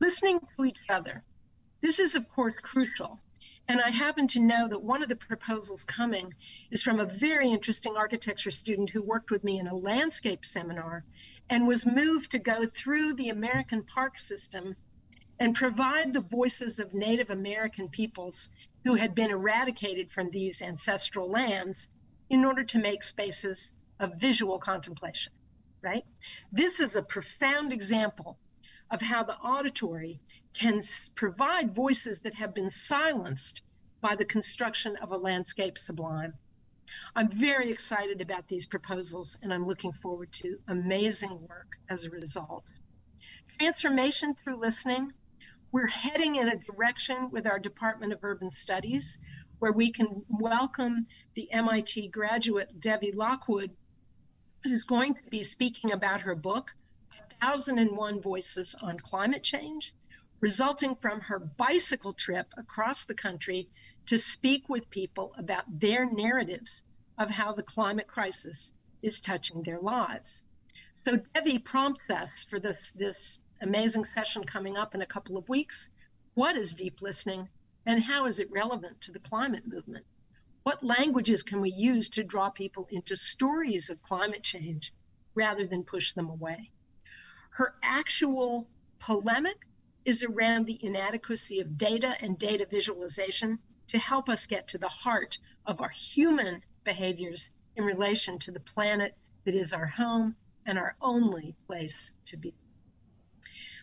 Listening to each other. This is, of course, crucial. And I happen to know that one of the proposals coming is from a very interesting architecture student who worked with me in a landscape seminar and was moved to go through the American park system and provide the voices of Native American peoples who had been eradicated from these ancestral lands in order to make spaces of visual contemplation, right? This is a profound example of how the auditory can provide voices that have been silenced by the construction of a landscape sublime. I'm very excited about these proposals and I'm looking forward to amazing work as a result. transformation through listening, we're heading in a direction with our Department of Urban Studies where we can welcome the MIT graduate Devi Lockwood, who's going to be speaking about her book, 1001 Voices on Climate Change, resulting from her bicycle trip across the country to speak with people about their narratives of how the climate crisis is touching their lives. So Devi prompts us for this, this amazing session coming up in a couple of weeks. What is deep listening and how is it relevant to the climate movement? What languages can we use to draw people into stories of climate change rather than push them away? Her actual polemic is around the inadequacy of data and data visualization to help us get to the heart of our human behaviors in relation to the planet that is our home and our only place to be.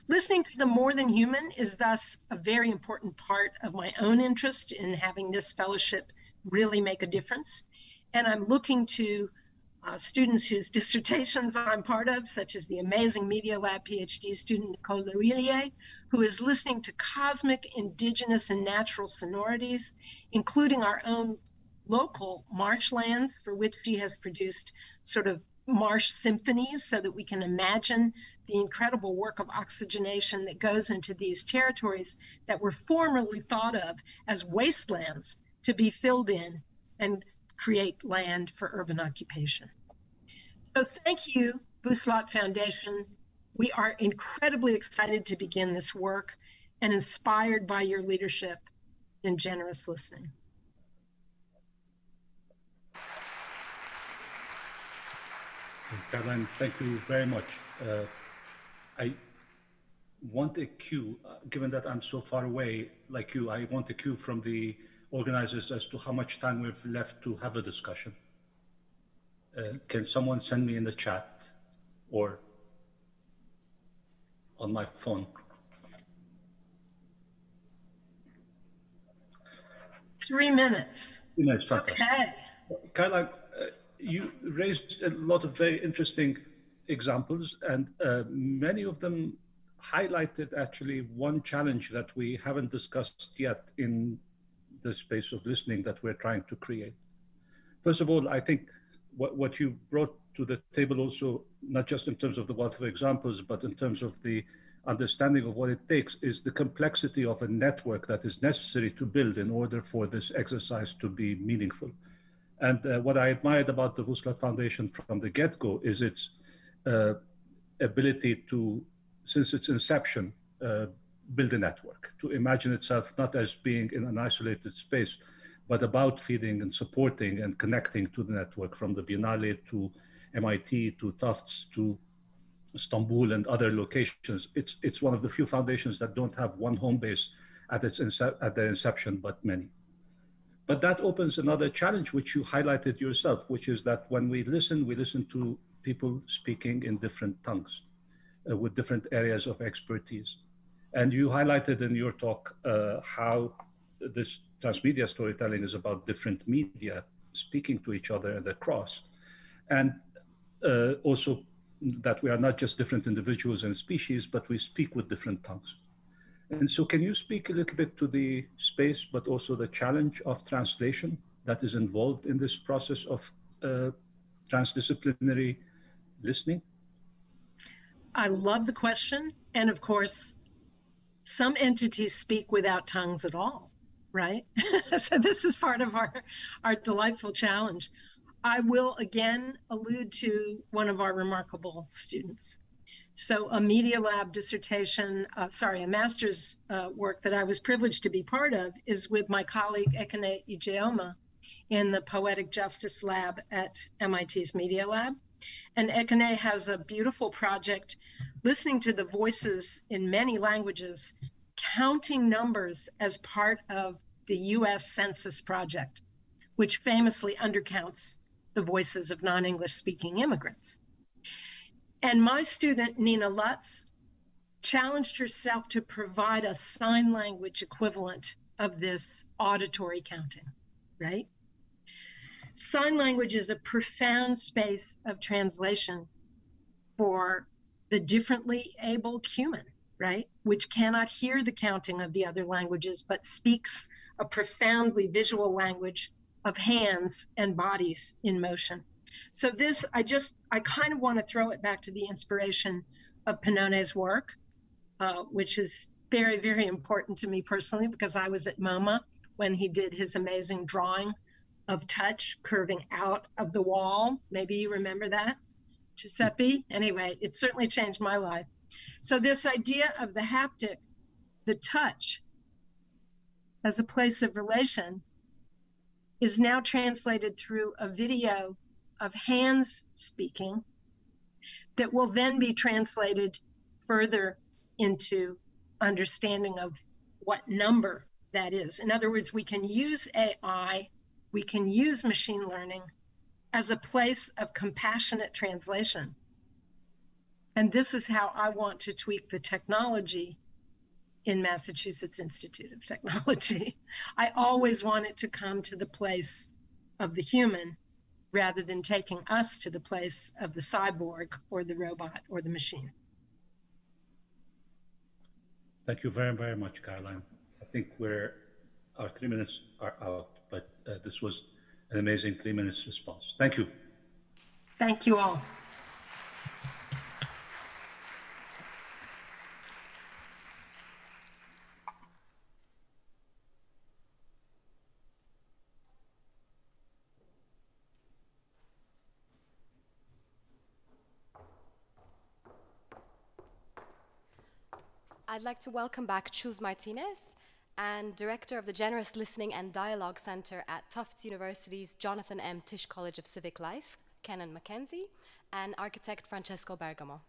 Listening to the more than human is thus a very important part of my own interest in having this fellowship really make a difference. And I'm looking to uh, students whose dissertations I'm part of, such as the amazing Media Lab PhD student Nicole L'Huillier, who is listening to cosmic, indigenous, and natural sonorities, including our own local marshlands, for which she has produced sort of marsh symphonies so that we can imagine the incredible work of oxygenation that goes into these territories that were formerly thought of as wastelands to be filled in. And create land for urban occupation. So thank you, Vuslat Foundation. We are incredibly excited to begin this work and inspired by your leadership and generous listening. Caroline, thank you very much. Uh, I want a cue, uh, given that I'm so far away like you, I want a cue from the organizers as to how much time we've left to have a discussion. Uh, can someone send me in the chat or on my phone? Three minutes. Three minutes, Okay. Caroline, uh, you raised a lot of very interesting examples, and uh, many of them highlighted actually one challenge that we haven't discussed yet in the space of listening that we're trying to create. First of all, I think what, what you brought to the table also, not just in terms of the wealth of examples, but in terms of the understanding of what it takes, is the complexity of a network that is necessary to build in order for this exercise to be meaningful. And uh, what I admired about the Vuslat Foundation from the get-go is its uh, ability to, since its inception, uh, build a network, to imagine itself not as being in an isolated space, but about feeding and supporting and connecting to the network from the Biennale to MIT to Tufts to Istanbul and other locations. It's, it's one of the few foundations that don't have one home base at, its at their inception, but many. But that opens another challenge, which you highlighted yourself, which is that when we listen, we listen to people speaking in different tongues uh, with different areas of expertise. And you highlighted in your talk uh, how this transmedia storytelling is about different media speaking to each other and across. And uh, also that we are not just different individuals and species, but we speak with different tongues. And so, can you speak a little bit to the space, but also the challenge of translation that is involved in this process of uh, transdisciplinary listening? I love the question. And of course, some entities speak without tongues at all, right? so, this is part of our, our delightful challenge. I will again allude to one of our remarkable students. So a Media Lab dissertation, uh, sorry, a master's uh, work that I was privileged to be part of is with my colleague Ekene Ijeoma in the Poetic Justice Lab at MIT's Media Lab. And Ekene has a beautiful project listening to the voices in many languages, counting numbers as part of the US Census Project, which famously undercounts the voices of non-English speaking immigrants. And my student, Nina Lutz, challenged herself to provide a sign language equivalent of this auditory counting, right? Sign language is a profound space of translation for the differently abled human, right? Which cannot hear the counting of the other languages, but speaks a profoundly visual language of hands and bodies in motion. So this, I just, I kind of want to throw it back to the inspiration of Penone's work, uh, which is very, very important to me personally because I was at MoMA when he did his amazing drawing of touch curving out of the wall. Maybe you remember that, Giuseppe? Anyway, it certainly changed my life. So this idea of the haptic, the touch, as a place of relation is now translated through a video of hands speaking that will then be translated further into understanding of what number that is. In other words, we can use AI, we can use machine learning as a place of compassionate translation. And this is how I want to tweak the technology in Massachusetts Institute of Technology. I always want it to come to the place of the human rather than taking us to the place of the cyborg or the robot or the machine. Thank you very, very much, Caroline. I think we're, our three minutes are out, but uh, this was an amazing three minutes response. Thank you. Thank you all. I'd like to welcome back Chus Martínez and Director of the Generous Listening and Dialogue Center at Tufts University's Jonathan M. Tisch College of Civic Life, Kenann McKenzie, and architect Francesco Bergamo.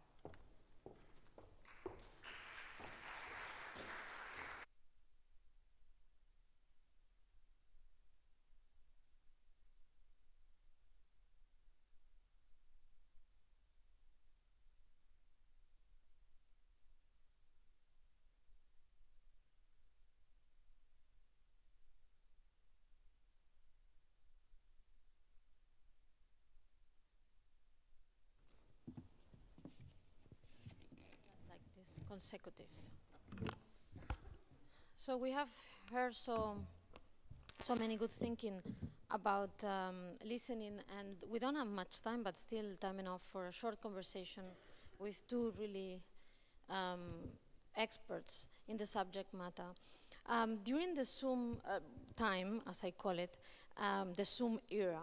Consecutive. So we have heard so, so many good thinking about um, listening, and we don't have much time, but still time enough for a short conversation with two really um, experts in the subject matter. Um, during the Zoom uh, time, as I call it, um, the Zoom era,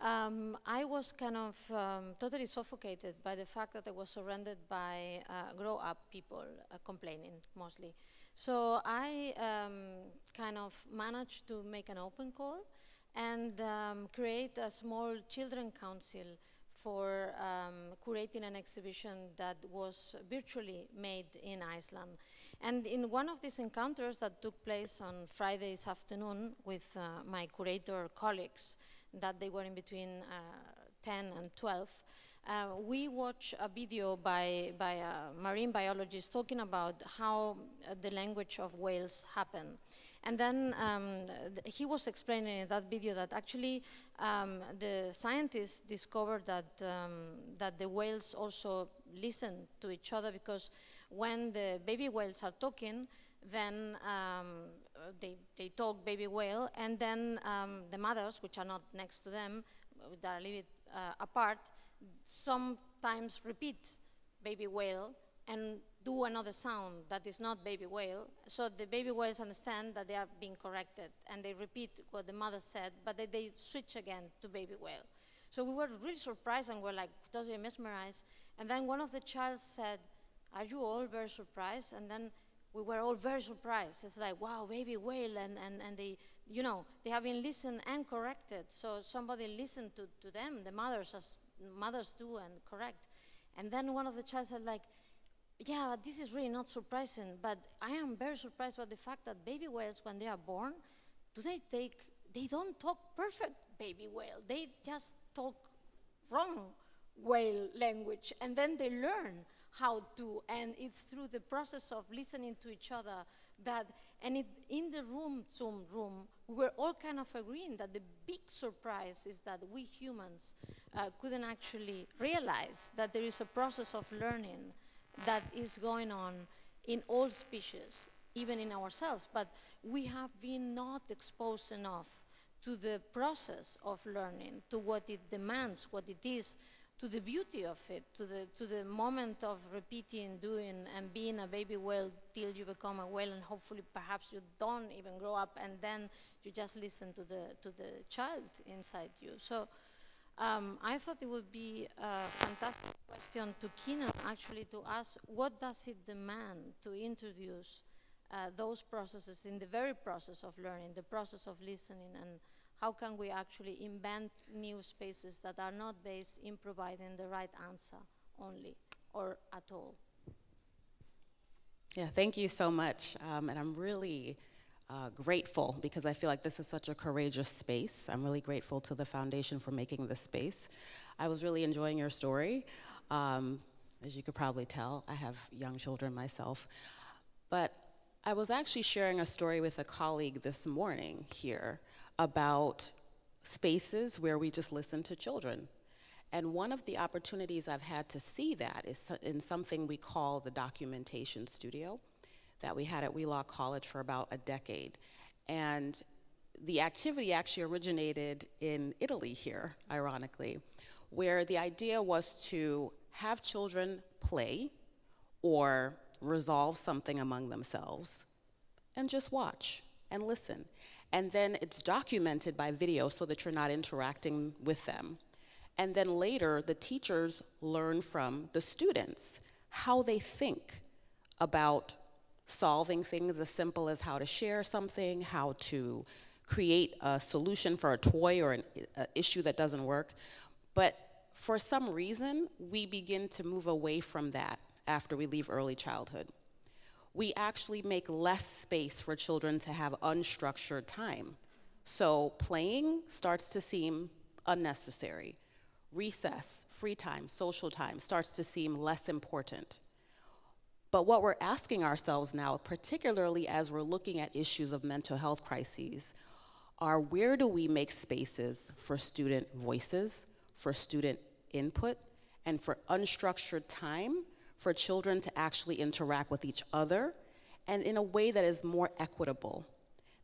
um, I was kind of um, totally suffocated by the fact that I was surrounded by uh, grow-up people uh, complaining mostly. So I um, kind of managed to make an open call and um, create a small children council for um, curating an exhibition that was virtually made in Iceland. And in one of these encounters that took place on Friday's afternoon with uh, my curator colleagues, that they were in between uh, 10 and 12, uh, we watched a video by, by a marine biologist talking about how uh, the language of whales happen. And then um, th he was explaining in that video that actually um, the scientists discovered that, um, that the whales also listen to each other because when the baby whales are talking, then um, they, they talk baby whale, and then um, the mothers, which are not next to them, that are a little bit uh, apart, sometimes repeat baby whale and do another sound that is not baby whale. So the baby whales understand that they are being corrected, and they repeat what the mother said, but they, they switch again to baby whale. So we were really surprised and we're like totally mesmerized. And then one of the child said, are you all very surprised? And then we were all very surprised. It's like, wow, baby whale, and, and, and they, you know, they have been listened and corrected. So somebody listened to, to them, the mothers, as mothers do, and correct. And then one of the child said, like, yeah, this is really not surprising, but I am very surprised by the fact that baby whales, when they are born, do they take, they don't talk perfect baby whale. They just talk wrong whale language, and then they learn how to, and it's through the process of listening to each other that, and it, in the room, Zoom room, we were all kind of agreeing that the big surprise is that we humans uh, couldn't actually realize that there is a process of learning that is going on in all species, even in ourselves. But we have been not exposed enough to the process of learning, to what it demands, what it is, to the beauty of it, to the, to the moment of repeating, doing, and being a baby whale till you become a whale, and hopefully perhaps you don't even grow up, and then you just listen to the, to the child inside you. So um, I thought it would be a fantastic question to Kenann actually to ask what does it demand to introduce uh, those processes in the very process of learning, the process of listening, and how can we actually invent new spaces that are not based in providing the right answer only or at all? Yeah, thank you so much. Um, and I'm really uh, grateful because I feel like this is such a courageous space. I'm really grateful to the foundation for making this space. I was really enjoying your story. Um, as you could probably tell, I have young children myself. But I was actually sharing a story with a colleague this morning here about spaces where we just listen to children. And one of the opportunities I've had to see that is in something we call the documentation studio that we had at Wheelock College for about a decade. And the activity actually originated in Italy here, ironically, where the idea was to have children play or resolve something among themselves and just watch and listen. And then it's documented by video so that you're not interacting with them. And then later, the teachers learn from the students how they think about solving things as simple as how to share something, how to create a solution for a toy or an issue that doesn't work. But for some reason, we begin to move away from that after we leave early childhood we actually make less space for children to have unstructured time. So playing starts to seem unnecessary. Recess, free time, social time starts to seem less important. But what we're asking ourselves now, particularly as we're looking at issues of mental health crises, are where do we make spaces for student voices, for student input, and for unstructured time for children to actually interact with each other and in a way that is more equitable,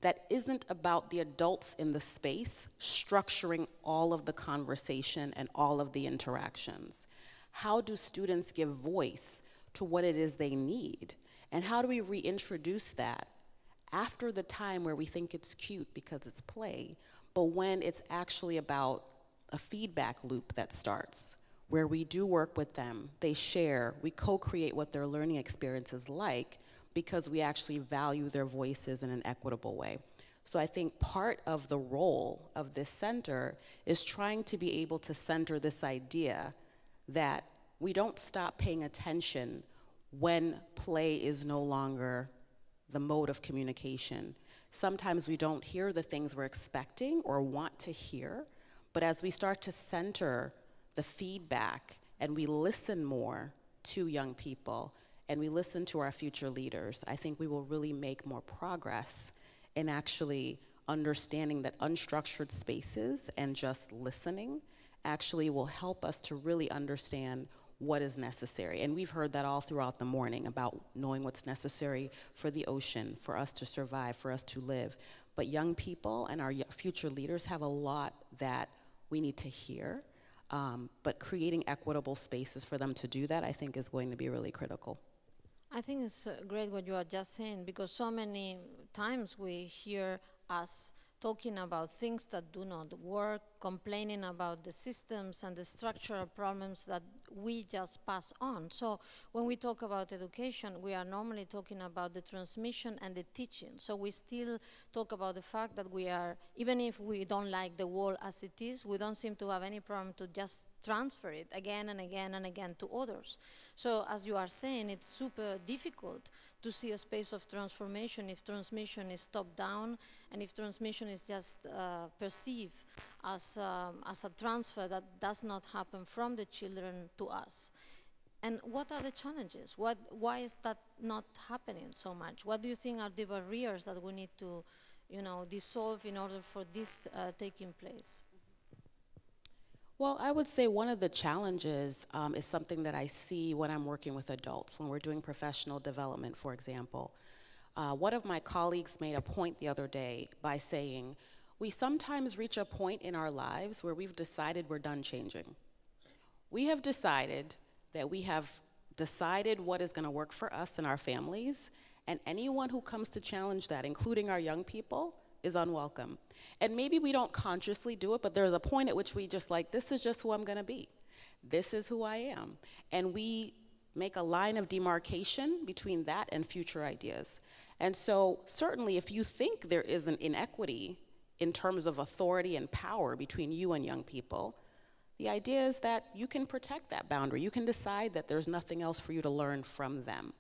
that isn't about the adults in the space structuring all of the conversation and all of the interactions. How do students give voice to what it is they need? And how do we reintroduce that after the time where we think it's cute because it's play, but when it's actually about a feedback loop that starts? where we do work with them, they share, we co create what their learning experience is like because we actually value their voices in an equitable way. So I think part of the role of this center is trying to be able to center this idea that we don't stop paying attention when play is no longer the mode of communication. Sometimes we don't hear the things we're expecting or want to hear, but as we start to center the feedback and we listen more to young people and we listen to our future leaders, I think we will really make more progress in actually understanding that unstructured spaces and just listening actually will help us to really understand what is necessary. And we've heard that all throughout the morning about knowing what's necessary for the ocean, for us to survive, for us to live. But young people and our future leaders have a lot that we need to hear um, but creating equitable spaces for them to do that, I think, is going to be really critical. I think it's uh, great what you are just saying because so many times we hear us talking about things that do not work, complaining about the systems and the structural problems that we just pass on. So when we talk about education, we are normally talking about the transmission and the teaching. So we still talk about the fact that we are, even if we don't like the world as it is, we don't seem to have any problem to just transfer it again and again and again to others. So as you are saying, it's super difficult to see a space of transformation if transmission is top down and if transmission is just uh, perceived as, um, as a transfer that does not happen from the children to us. And what are the challenges? What, why is that not happening so much? What do you think are the barriers that we need to you know, dissolve in order for this uh, taking place? Well, I would say one of the challenges um, is something that I see when I'm working with adults, when we're doing professional development, for example. Uh, one of my colleagues made a point the other day by saying, we sometimes reach a point in our lives where we've decided we're done changing. We have decided that we have decided what is going to work for us and our families, and anyone who comes to challenge that, including our young people, is unwelcome. And maybe we don't consciously do it, but there's a point at which we just like, this is just who I'm going to be. This is who I am. And we make a line of demarcation between that and future ideas. And so, certainly, if you think there is an inequity in terms of authority and power between you and young people, the idea is that you can protect that boundary. You can decide that there's nothing else for you to learn from them,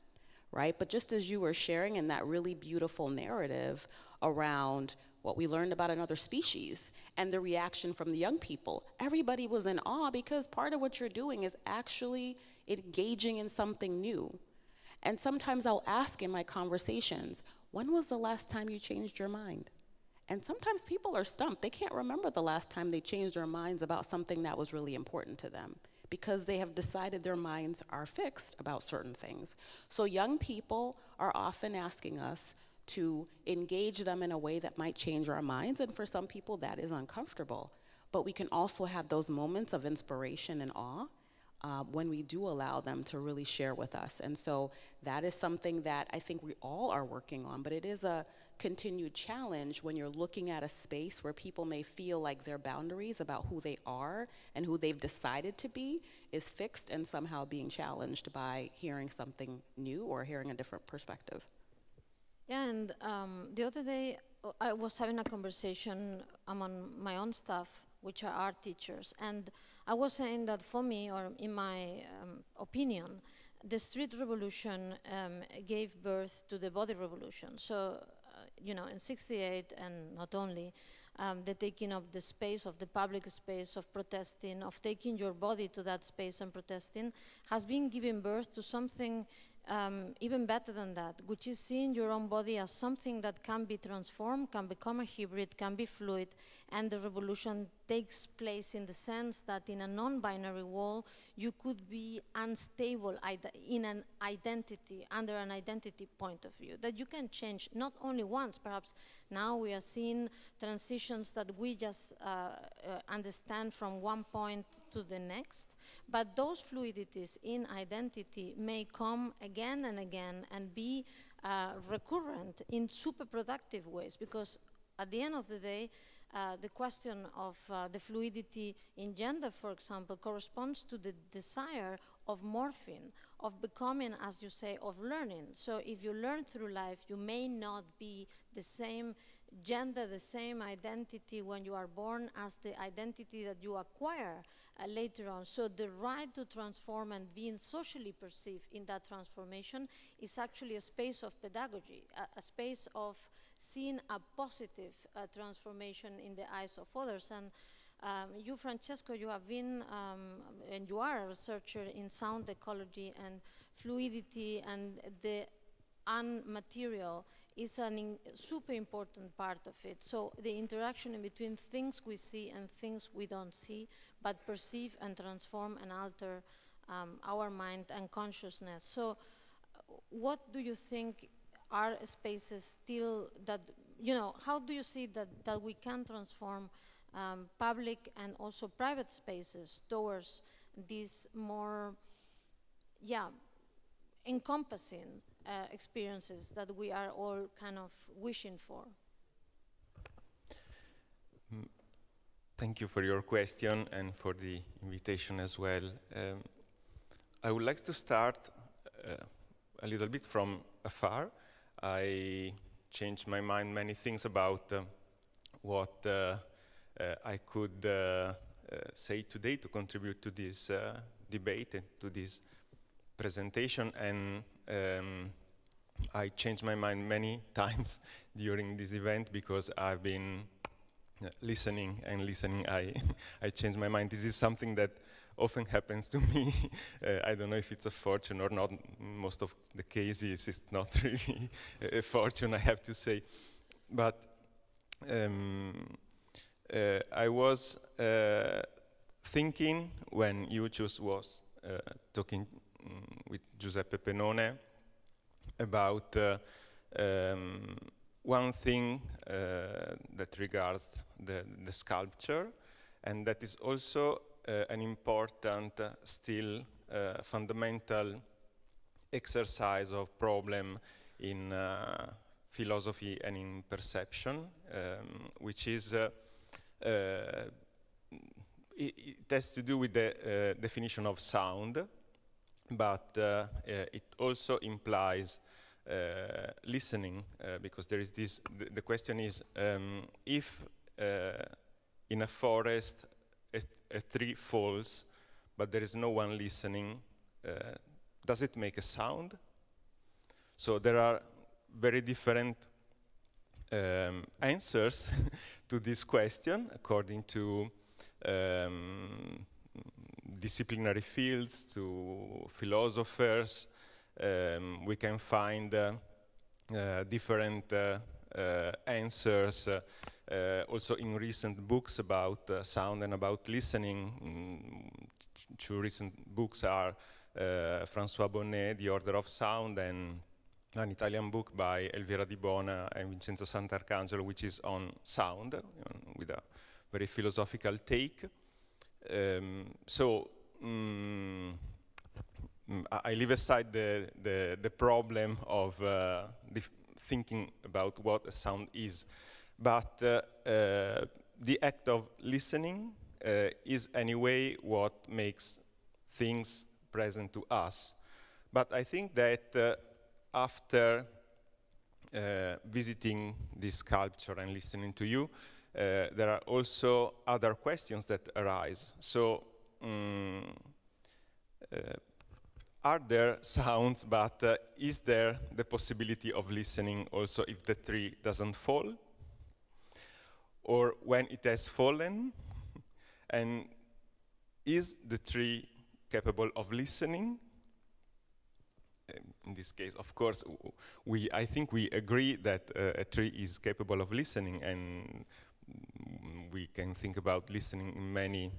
right? But just as you were sharing in that really beautiful narrative around what we learned about another species and the reaction from the young people, everybody was in awe because part of what you're doing is actually engaging in something new. And sometimes I'll ask in my conversations, when was the last time you changed your mind? And sometimes people are stumped. They can't remember the last time they changed their minds about something that was really important to them because they have decided their minds are fixed about certain things. So young people are often asking us to engage them in a way that might change our minds, and for some people that is uncomfortable. But we can also have those moments of inspiration and awe uh, when we do allow them to really share with us. And so that is something that I think we all are working on, but it is a continued challenge when you're looking at a space where people may feel like their boundaries about who they are and who they've decided to be is fixed and somehow being challenged by hearing something new or hearing a different perspective. Yeah, and um, the other day I was having a conversation among my own staff, which are art teachers, and I was saying that for me, or in my um, opinion, the street revolution um, gave birth to the body revolution. So, you know, in 68, and not only, um, the taking of the space, of the public space, of protesting, of taking your body to that space and protesting, has been giving birth to something um, even better than that, which is seeing your own body as something that can be transformed, can become a hybrid, can be fluid, and the revolution takes place in the sense that in a non-binary world, you could be unstable in an identity, under an identity point of view, that you can change not only once, perhaps now we are seeing transitions that we just uh, uh, understand from one point to the next, but those fluidities in identity may come again and again and be uh, recurrent in super productive ways because at the end of the day, uh, the question of uh, the fluidity in gender, for example, corresponds to the desire of morphing, of becoming, as you say, of learning. So if you learn through life, you may not be the same gender, the same identity when you are born as the identity that you acquire uh, later on. So the right to transform and being socially perceived in that transformation is actually a space of pedagogy, a, a space of seeing a positive uh, transformation in the eyes of others. And um, you, Francesco, you have been, um, and you are a researcher in sound ecology and fluidity and the unmaterial is a super important part of it. So the interaction in between things we see and things we don't see, but perceive and transform and alter um, our mind and consciousness. So what do you think are spaces still that, you know, how do you see that, that we can transform um, public and also private spaces towards this more, yeah, encompassing uh, experiences that we are all kind of wishing for? Mm, thank you for your question and for the invitation as well. Um, I would like to start uh, a little bit from afar I changed my mind many things about uh, what uh, uh, I could uh, say today to contribute to this debate and to this presentation. And um, I changed my mind many times during this event because I've been listening and listening. I, I changed my mind. This is something that often happens to me. uh, I don't know if it's a fortune or not. Most of the cases, it's not really a fortune, I have to say. But um, uh, I was uh, thinking when you just was uh, talking with Giuseppe Penone about uh, um, one thing uh, that regards the, the, sculpture, and that is also uh, an important, uh, still uh, fundamental exercise of problem in philosophy and in perception, um, which is it, has to do with the uh, definition of sound, but uh, uh, it also implies listening, because there is this, the, the question is, um, if in a forest a, a, tree falls, but there is no one listening, does it make a sound? So there are very different um, answers to this question according to um, disciplinary fields to philosophers. Um, we can find uh, uh, different uh, answers also in recent books about sound and about listening. Mm, two recent books are François Bonnet, The Order of Sound, and an Italian book by Elvira Di Bona and Vincenzo Santarcangelo, which is on sound, with a very philosophical take. Um, so um, I leave aside the, the, the problem of uh, thinking about what a sound is, but uh, uh, the act of listening uh, is anyway what makes things present to us. But I think that after visiting this sculpture and listening to you, uh, there are also other questions that arise. So, um, uh, are there sounds, but uh, is there the possibility of listening also if the tree doesn't fall? Or when it has fallen? and is the tree capable of listening? Um, in this case, of course, we, I think we agree that uh, a tree is capable of listening and we can think about listening in many,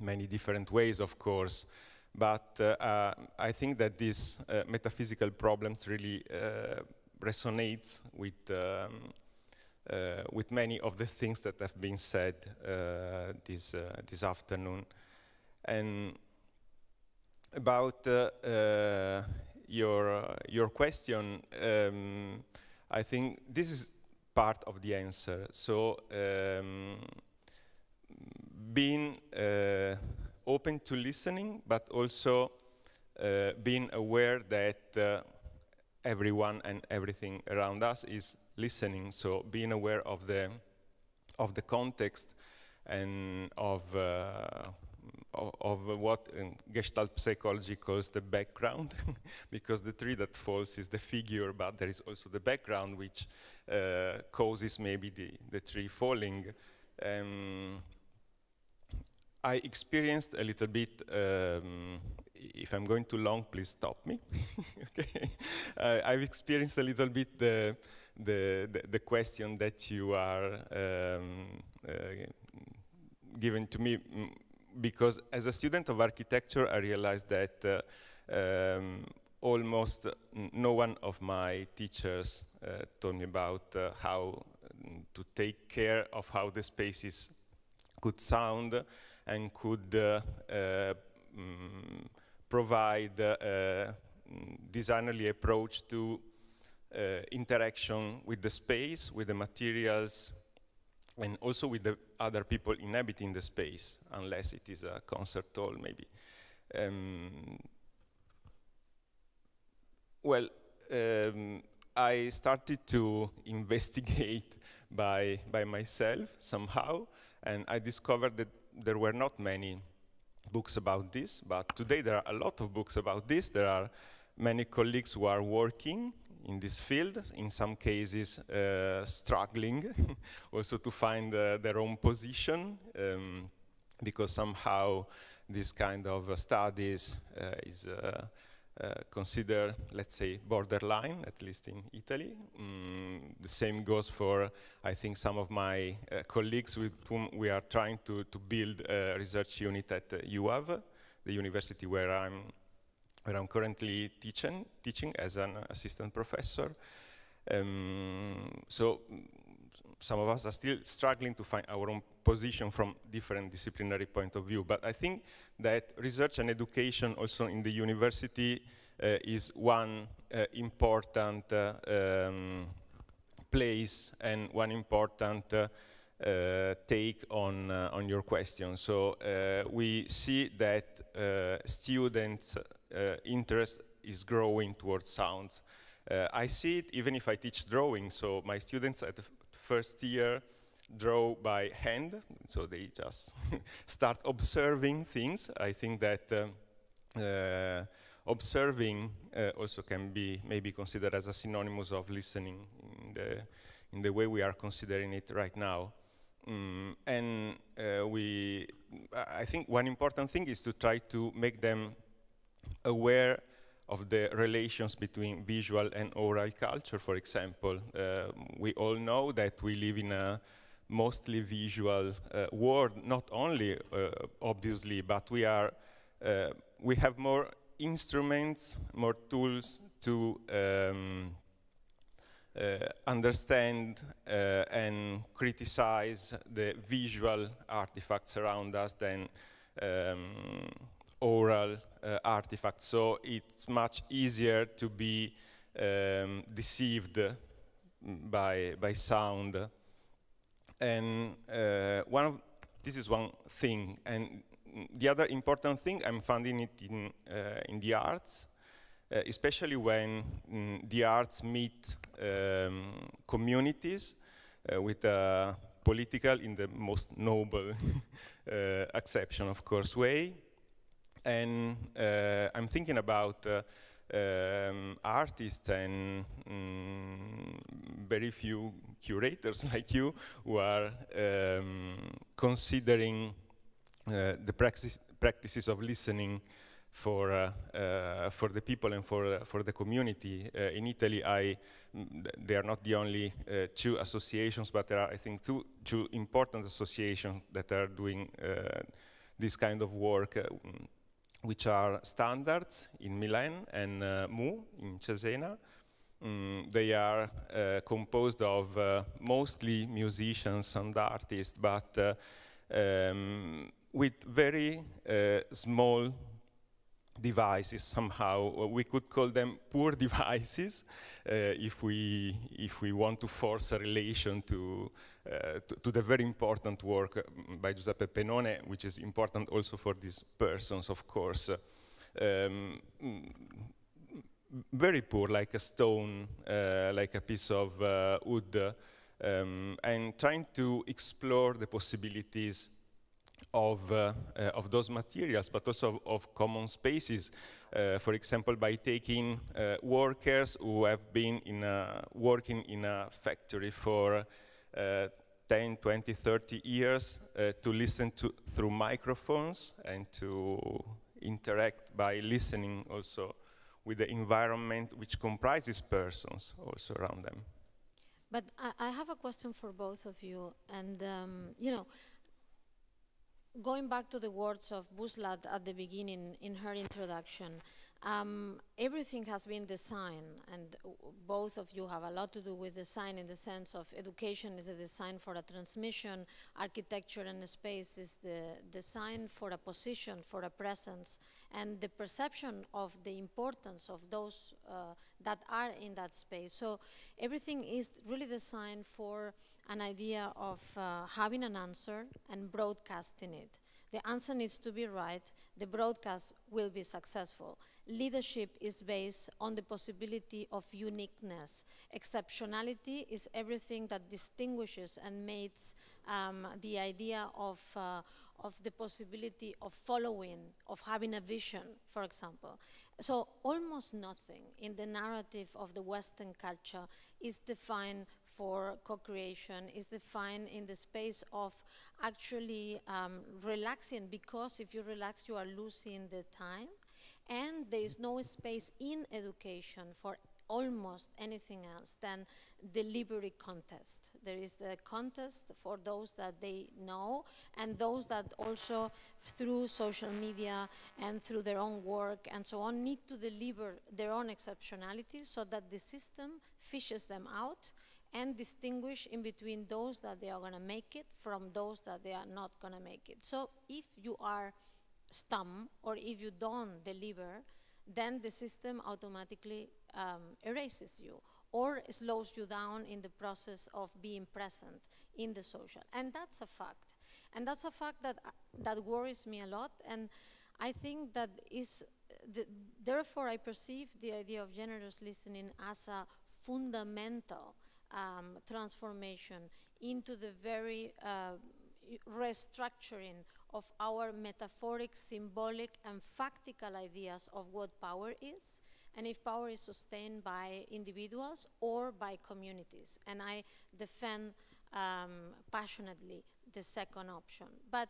many different ways, of course. But uh, uh, I think that these uh, metaphysical problems really uh, resonate with, um, uh, with many of the things that have been said uh, this, this afternoon. And about your, your question, um, I think this is part of the answer. So um, being uh, open to listening, but also uh, being aware that uh, everyone and everything around us is listening. So being aware of the of the context and of uh, of, what Gestalt psychology calls the background, because the tree that falls is the figure, but there is also the background which uh, causes maybe the, the tree falling. Um, I experienced a little bit, um, if I'm going too long, please stop me. okay. Uh, I've experienced a little bit the, the, the, the question that you are um, uh, given to me because as a student of architecture, I realized that uh, um, almost no one of my teachers uh, told me about uh, how to take care of how the spaces could sound and could uh, uh, mm, provide a designerly approach to uh, interaction with the space, with the materials, and also with the other people inhabiting the space, unless it is a concert hall, maybe. Um, well, um, I started to investigate by, by myself somehow, and I discovered that there were not many books about this, but today there are a lot of books about this. There are many colleagues who are working in this field, in some cases uh, struggling also to find uh, their own position, um, because somehow this kind of uh, studies uh, is uh, considered, let's say, borderline, at least in Italy. Mm, the same goes for, I think, some of my colleagues with whom we are trying to, to build a research unit at IUAV, the university where I'm, where I'm currently teaching, teaching as an assistant professor. Um, so some of us are still struggling to find our own position from different disciplinary point of view. But I think that research and education also in the university uh, is one uh, important uh, um, place and one important uh, uh, take on, uh, on your question. So we see that students' interest is growing towards sounds. I see it even if I teach drawing. So my students at the first year draw by hand, so they just start observing things. I think that uh, uh, observing uh, also can be maybe considered as a synonymous of listening in the, in the way we are considering it right now. Mm, and uh, we, I think one important thing is to try to make them aware of the relations between visual and oral culture, for example. Uh, we all know that we live in a mostly visual uh, world, not only, uh, obviously, but we are, uh, we have more instruments, more tools to um, uh, understand uh, and criticize the visual artifacts around us than um, oral uh, artifacts. So it's much easier to be um, deceived by, by sound. And uh, one of, this is one thing. And the other important thing, I'm finding it in, uh, in the arts, uh, especially when mm, the arts meet um, communities uh, with a political, in the most noble uh, acception, of course, way and uh, I'm thinking about uh, um, artists and mm, very few curators like you who are um, considering uh, the practices of listening for uh, uh, for the people and for uh, for the community in Italy. I they are not the only two associations, but there are I think two two important associations that are doing this kind of work which are standards in Milan and uh, Mu in Cesena. Mm, they are uh, composed of uh, mostly musicians and artists, but uh, um, with very uh, small devices somehow. We could call them poor devices uh, if, we, if we want to force a relation to, uh, to, to, the very important work by Giuseppe Penone, which is important also for these persons, of course. Um, very poor, like a stone, uh, like a piece of uh, wood, um, and trying to explore the possibilities of, uh, uh, of those materials, but also of, of common spaces. Uh, for example, by taking uh, workers who have been in a, working in a factory for uh, 10, 20, 30 years uh, to listen to through microphones and to interact by listening also with the environment which comprises persons also around them. But I, I have a question for both of you, and um, you know, going back to the words of Vuslat at the beginning in her introduction, um, everything has been designed, and both of you have a lot to do with design in the sense of education is a design for a transmission, architecture and space is the design for a position, for a presence, and the perception of the importance of those uh, that are in that space. So everything is really designed for an idea of uh, having an answer and broadcasting it. The answer needs to be right. The broadcast will be successful. Leadership is based on the possibility of uniqueness. Exceptionality is everything that distinguishes and makes um, the idea of, uh, of the possibility of following, of having a vision, for example. So almost nothing in the narrative of the Western culture is defined for co-creation is defined in the space of actually um, relaxing because if you relax you are losing the time And there is no space in education for almost anything else than deliberate contest. There is the contest for those that they know and those that also through social media and through their own work and so on need to deliver their own exceptionalities so that the system fishes them out and distinguish in between those that they are going to make it from those that they are not going to make it. So if you are stum or if you don't deliver, then the system automatically um, erases you or slows you down in the process of being present in the social. And that's a fact. And that's a fact that, uh, that worries me a lot. And I think that is, the, therefore, I perceive the idea of generous listening as a fundamental um, transformation into the very uh, restructuring of our metaphoric, symbolic, and factical ideas of what power is, and if power is sustained by individuals or by communities. And I defend um, passionately the second option. But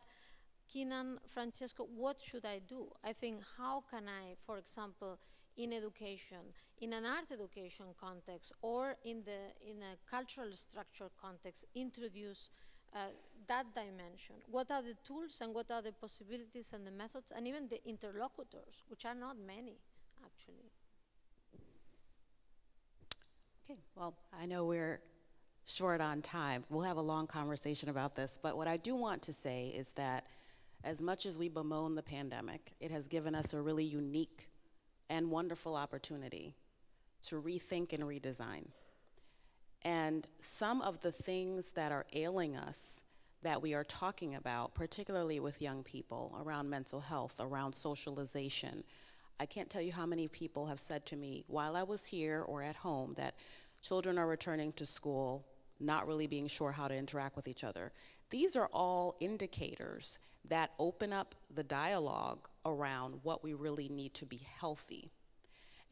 Kenann, Francesco, what should I do? I think, how can I, for example, in education, in an art education context, or in, the, in a cultural structure context, introduce uh, that dimension? What are the tools and what are the possibilities and the methods and even the interlocutors, which are not many, actually? Okay, well, I know we're short on time. We'll have a long conversation about this, but what I do want to say is that as much as we bemoan the pandemic, it has given us a really unique and wonderful opportunity to rethink and redesign. And some of the things that are ailing us that we are talking about, particularly with young people around mental health, around socialization, I can't tell you how many people have said to me while I was here or at home that children are returning to school, not really being sure how to interact with each other. These are all indicators that open up the dialogue around what we really need to be healthy.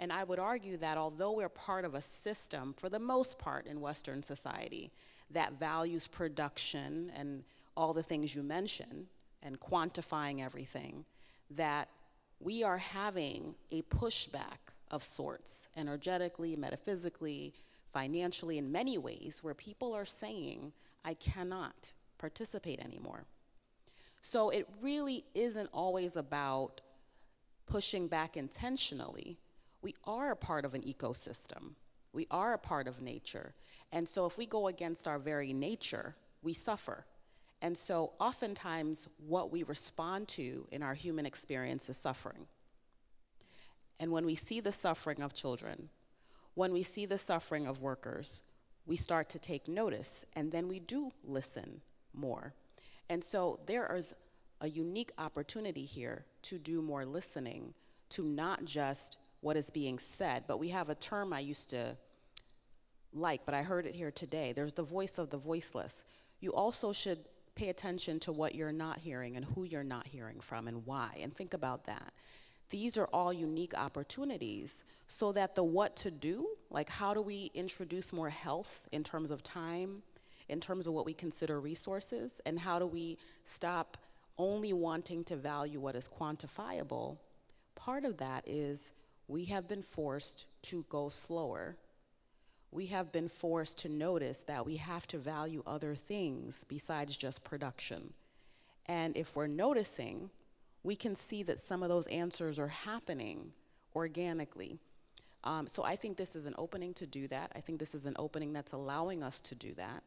And I would argue that although we're part of a system, for the most part in Western society, that values production and all the things you mentioned and quantifying everything, that we are having a pushback of sorts, energetically, metaphysically, financially, in many ways, where people are saying, I cannot participate anymore. So it really isn't always about pushing back intentionally. We are a part of an ecosystem. We are a part of nature. And so if we go against our very nature, we suffer. And so oftentimes what we respond to in our human experience is suffering. And when we see the suffering of children, when we see the suffering of workers, we start to take notice and then we do listen more. And so there is a unique opportunity here to do more listening to not just what is being said, but we have a term I used to like, but I heard it here today. There's the voice of the voiceless. You also should pay attention to what you're not hearing and who you're not hearing from and why, and think about that. These are all unique opportunities so that the what to do, like how do we introduce more health in terms of time, in terms of what we consider resources, and how do we stop only wanting to value what is quantifiable, part of that is we have been forced to go slower we have been forced to notice that we have to value other things besides just production. And if we're noticing, we can see that some of those answers are happening organically. Um, so I think this is an opening to do that. I think this is an opening that's allowing us to do that.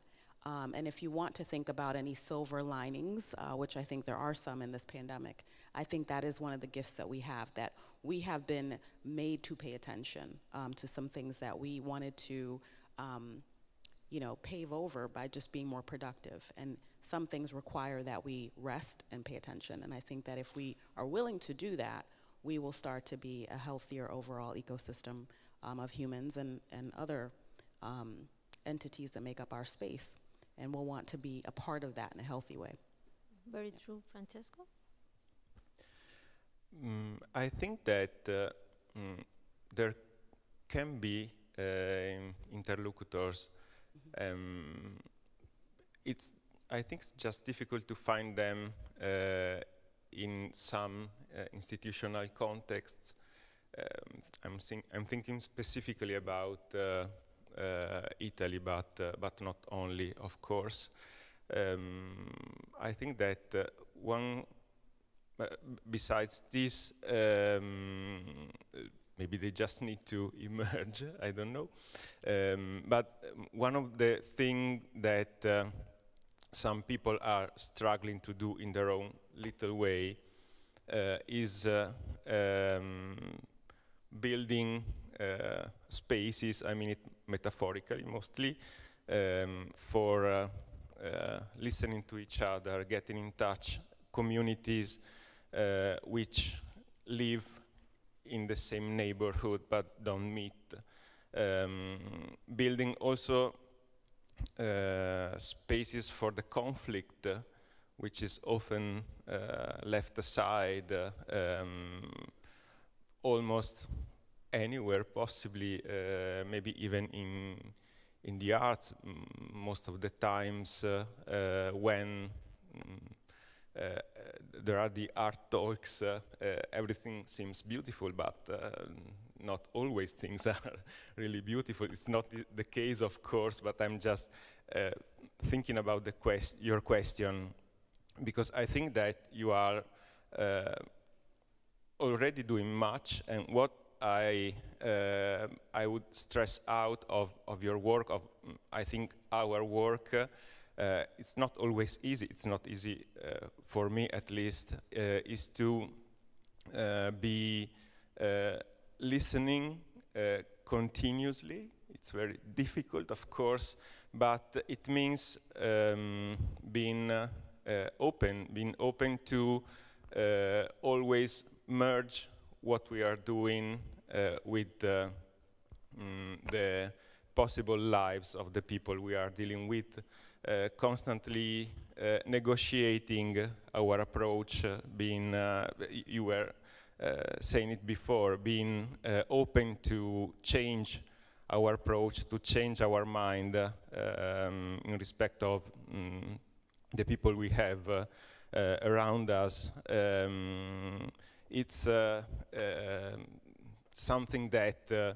Um, and if you want to think about any silver linings, uh, which I think there are some in this pandemic, I think that is one of the gifts that we have, that we have been made to pay attention um, to some things that we wanted to, um, you know, pave over by just being more productive. And some things require that we rest and pay attention. And I think that if we are willing to do that, we will start to be a healthier overall ecosystem um, of humans and, and other um, entities that make up our space. And we'll want to be a part of that in a healthy way. Very true. Francesco? Mm, I think that uh, mm, there can be uh, interlocutors. Um, it's I think it's just difficult to find them uh, in some uh, institutional contexts. um, I'm, think I'm, thinking specifically about uh, Italy, but, uh, but not only, of course. Um, I think that uh, one, besides this, um, maybe they just need to emerge, I don't know. Um, but one of the things that uh, some people are struggling to do in their own little way uh, is uh, um, building uh, spaces, I mean it metaphorically mostly, um, for uh, uh, listening to each other, getting in touch, communities which live in the same neighborhood but don't meet. Um, building also uh, spaces for the conflict, uh, which is often uh, left aside um, almost anywhere, possibly maybe even in in the arts most of the times when uh, there are the art talks, uh, uh, everything seems beautiful, but not always things are really beautiful. It's not the case, of course, but I'm just thinking about the quest your question because I think that you are uh, already doing much, and what I uh, I would stress out of, of your work, of I think our work, uh, it's not always easy, it's not easy uh, for me at least, uh, is to uh, be listening continuously. It's very difficult, of course, but it means um, being open, being open to always merge what we are doing with mm, the possible lives of the people we are dealing with. Uh, constantly uh, negotiating our approach, uh, being, you were saying it before, being open to change our approach, to change our mind um, in respect of um, the people we have around us. Um, it's something that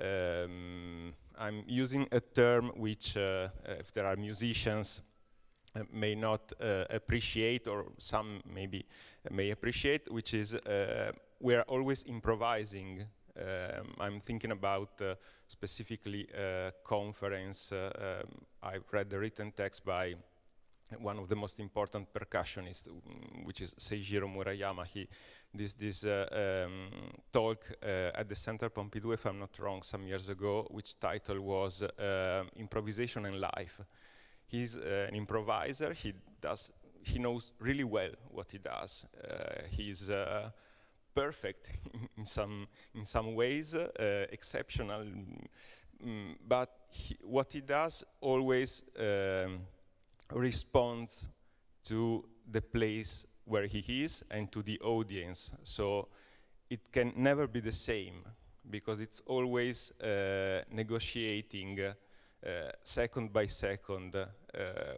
um, I'm using a term which, uh, if there are musicians, uh, may not uh, appreciate, or some maybe may appreciate, which is we are always improvising. Um, I'm thinking about uh, specifically a conference. Uh, um, I've read the written text by one of the most important percussionists, which is Seijiro Murayama. He this, this uh, um, talk uh, at the Centre Pompidou, if I'm not wrong, some years ago, which title was uh, Improvisation and Life. He's an improviser. He does. He knows really well what he does. he's perfect in some in some ways, uh, exceptional. Mm, but he, what he does always um, responds to the place where he is and to the audience. So it can never be the same because it's always uh, negotiating uh, second by second uh,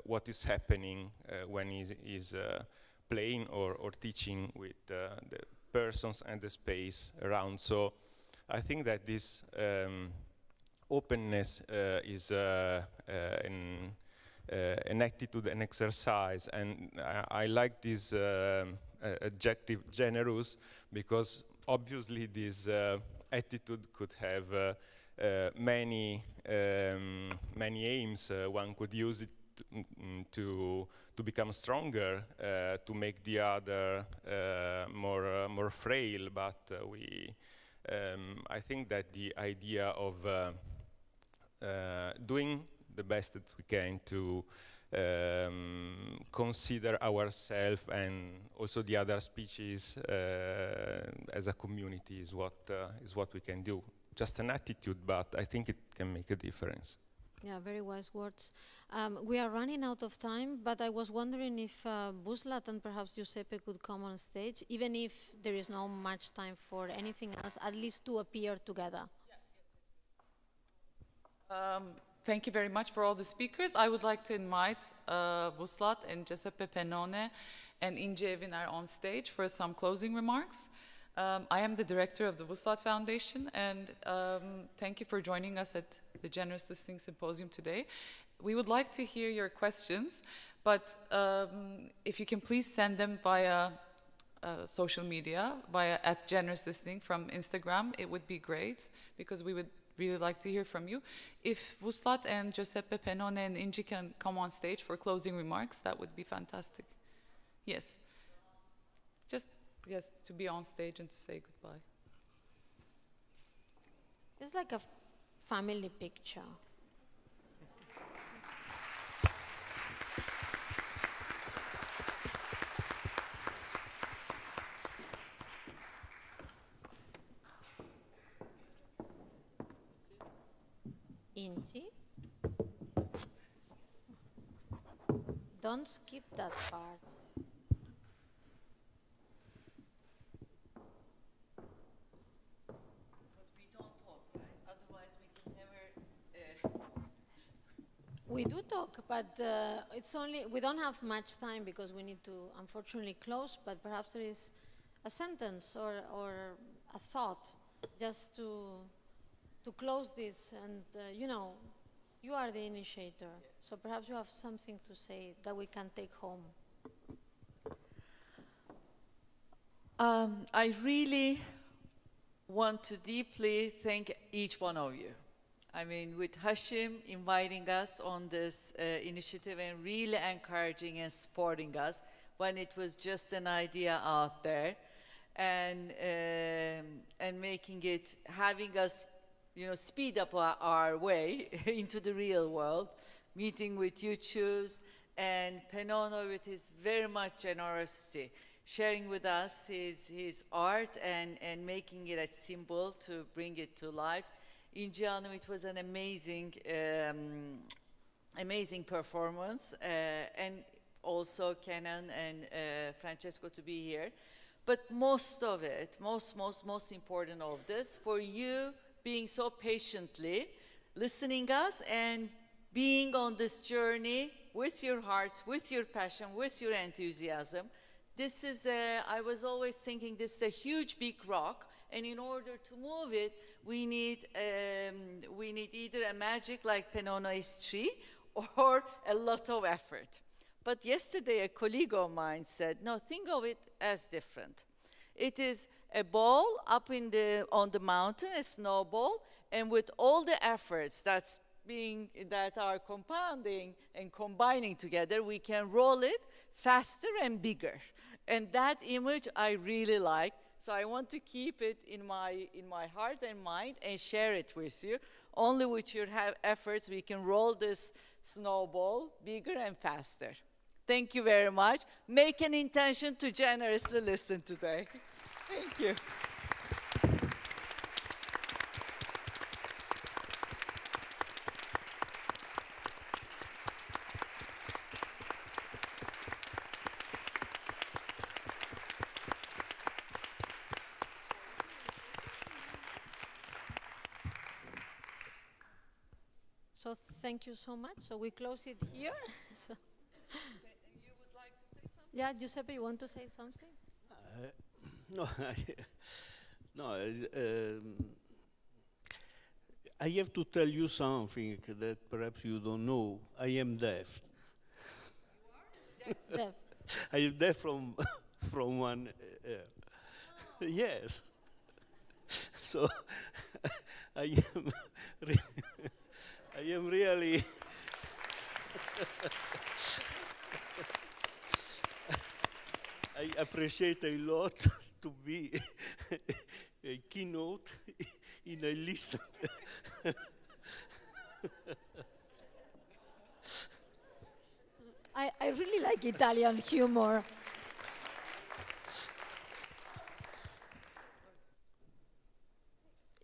what is happening uh, when he is uh, playing or, or teaching with the persons and the space around. So I think that this um, openness is uh, an attitude and exercise. And I, I like this um, adjective generous because obviously this uh, attitude could have uh, many um, many aims. one could use it mm, to to become stronger, uh, to make the other uh, more uh, more frail. But we, um, I think that the idea of doing the best that we can to um, consider ourselves and also the other species uh, as a community is what uh, is what we can do. Just an attitude, but I think it can make a difference. Yeah, very wise words. Um, we are running out of time, but I was wondering if uh, Vuslat and perhaps Giuseppe could come on stage, even if there is not much time for anything else, at least to appear together. Um, thank you very much for all the speakers. I would like to invite uh, Vuslat and Giuseppe Penone and İnci Eviner on stage for some closing remarks. Um, I am the director of the Vuslat Foundation, and um, thank you for joining us at the Generous Listening Symposium today. We would like to hear your questions, but um, if you can please send them via uh, social media, via at Generous Listening from Instagram, it would be great because we would really like to hear from you. If Vuslat and Giuseppe Penone and İnci can come on stage for closing remarks, that would be fantastic. Yes. Just, yes, to be on stage and to say goodbye. It's like a family picture. Don't skip that part. We do talk, but uh, it's only we don't have much time because we need to unfortunately close. But perhaps there is a sentence or, or a thought just to to close this. And uh, you know, you are the initiator, so perhaps you have something to say that we can take home. Um, I really want to deeply thank each one of you. I mean, with Hashim inviting us on this uh, initiative and really encouraging and supporting us when it was just an idea out there, and um, and making it, having us, you know, speed up our, our way into the real world, meeting with you Chus and Penone with his very much generosity, sharing with us his, his art and, and making it a symbol to bring it to life. İnci Hanım, it was an amazing, um, amazing performance, uh, and also Kenann and uh, Francesco to be here. But most of it, most, most, most important of this, for you being so patiently listening us and being on this journey with your hearts, with your passion, with your enthusiasm. This is a, I was always thinking this is a huge big rock and in order to move it, we need, um, we need either a magic like Penone's tree or a lot of effort. But yesterday, a colleague of mine said, no, think of it as different. It is a ball up in the, on the mountain, a snowball, and with all the efforts that's being, that are compounding and combining together, we can roll it faster and bigger. And that image I really like. So I want to keep it in my, in my heart and mind and share it with you. Only with your efforts we can roll this snowball bigger and faster. Thank you very much. Make an intention to generously listen today. Thank you. So thank you so much. So we close it here. so yeah, Giuseppe, you want to say something? No, I, no. Um, I have to tell you something that perhaps you don't know. I am deaf. You are deaf. deaf. I am deaf from from one. Uh, yes. So I am. I am really. I appreciate a lot to be a keynote in a list. I, I really like Italian humor.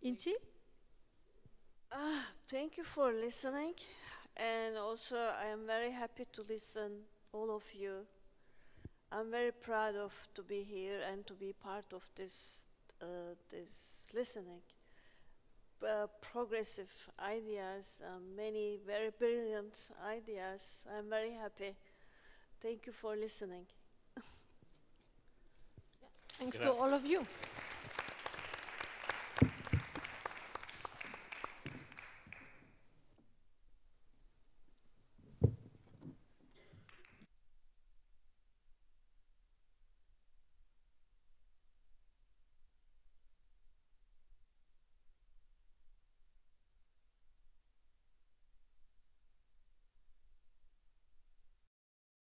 İnci? Ah, thank you for listening. And also, I am very happy to listen, all of you. I'm very proud of to be here and to be part of this, uh, this listening. Uh, progressive ideas, uh, many very brilliant ideas. I'm very happy. Thank you for listening. Thanks to all of you.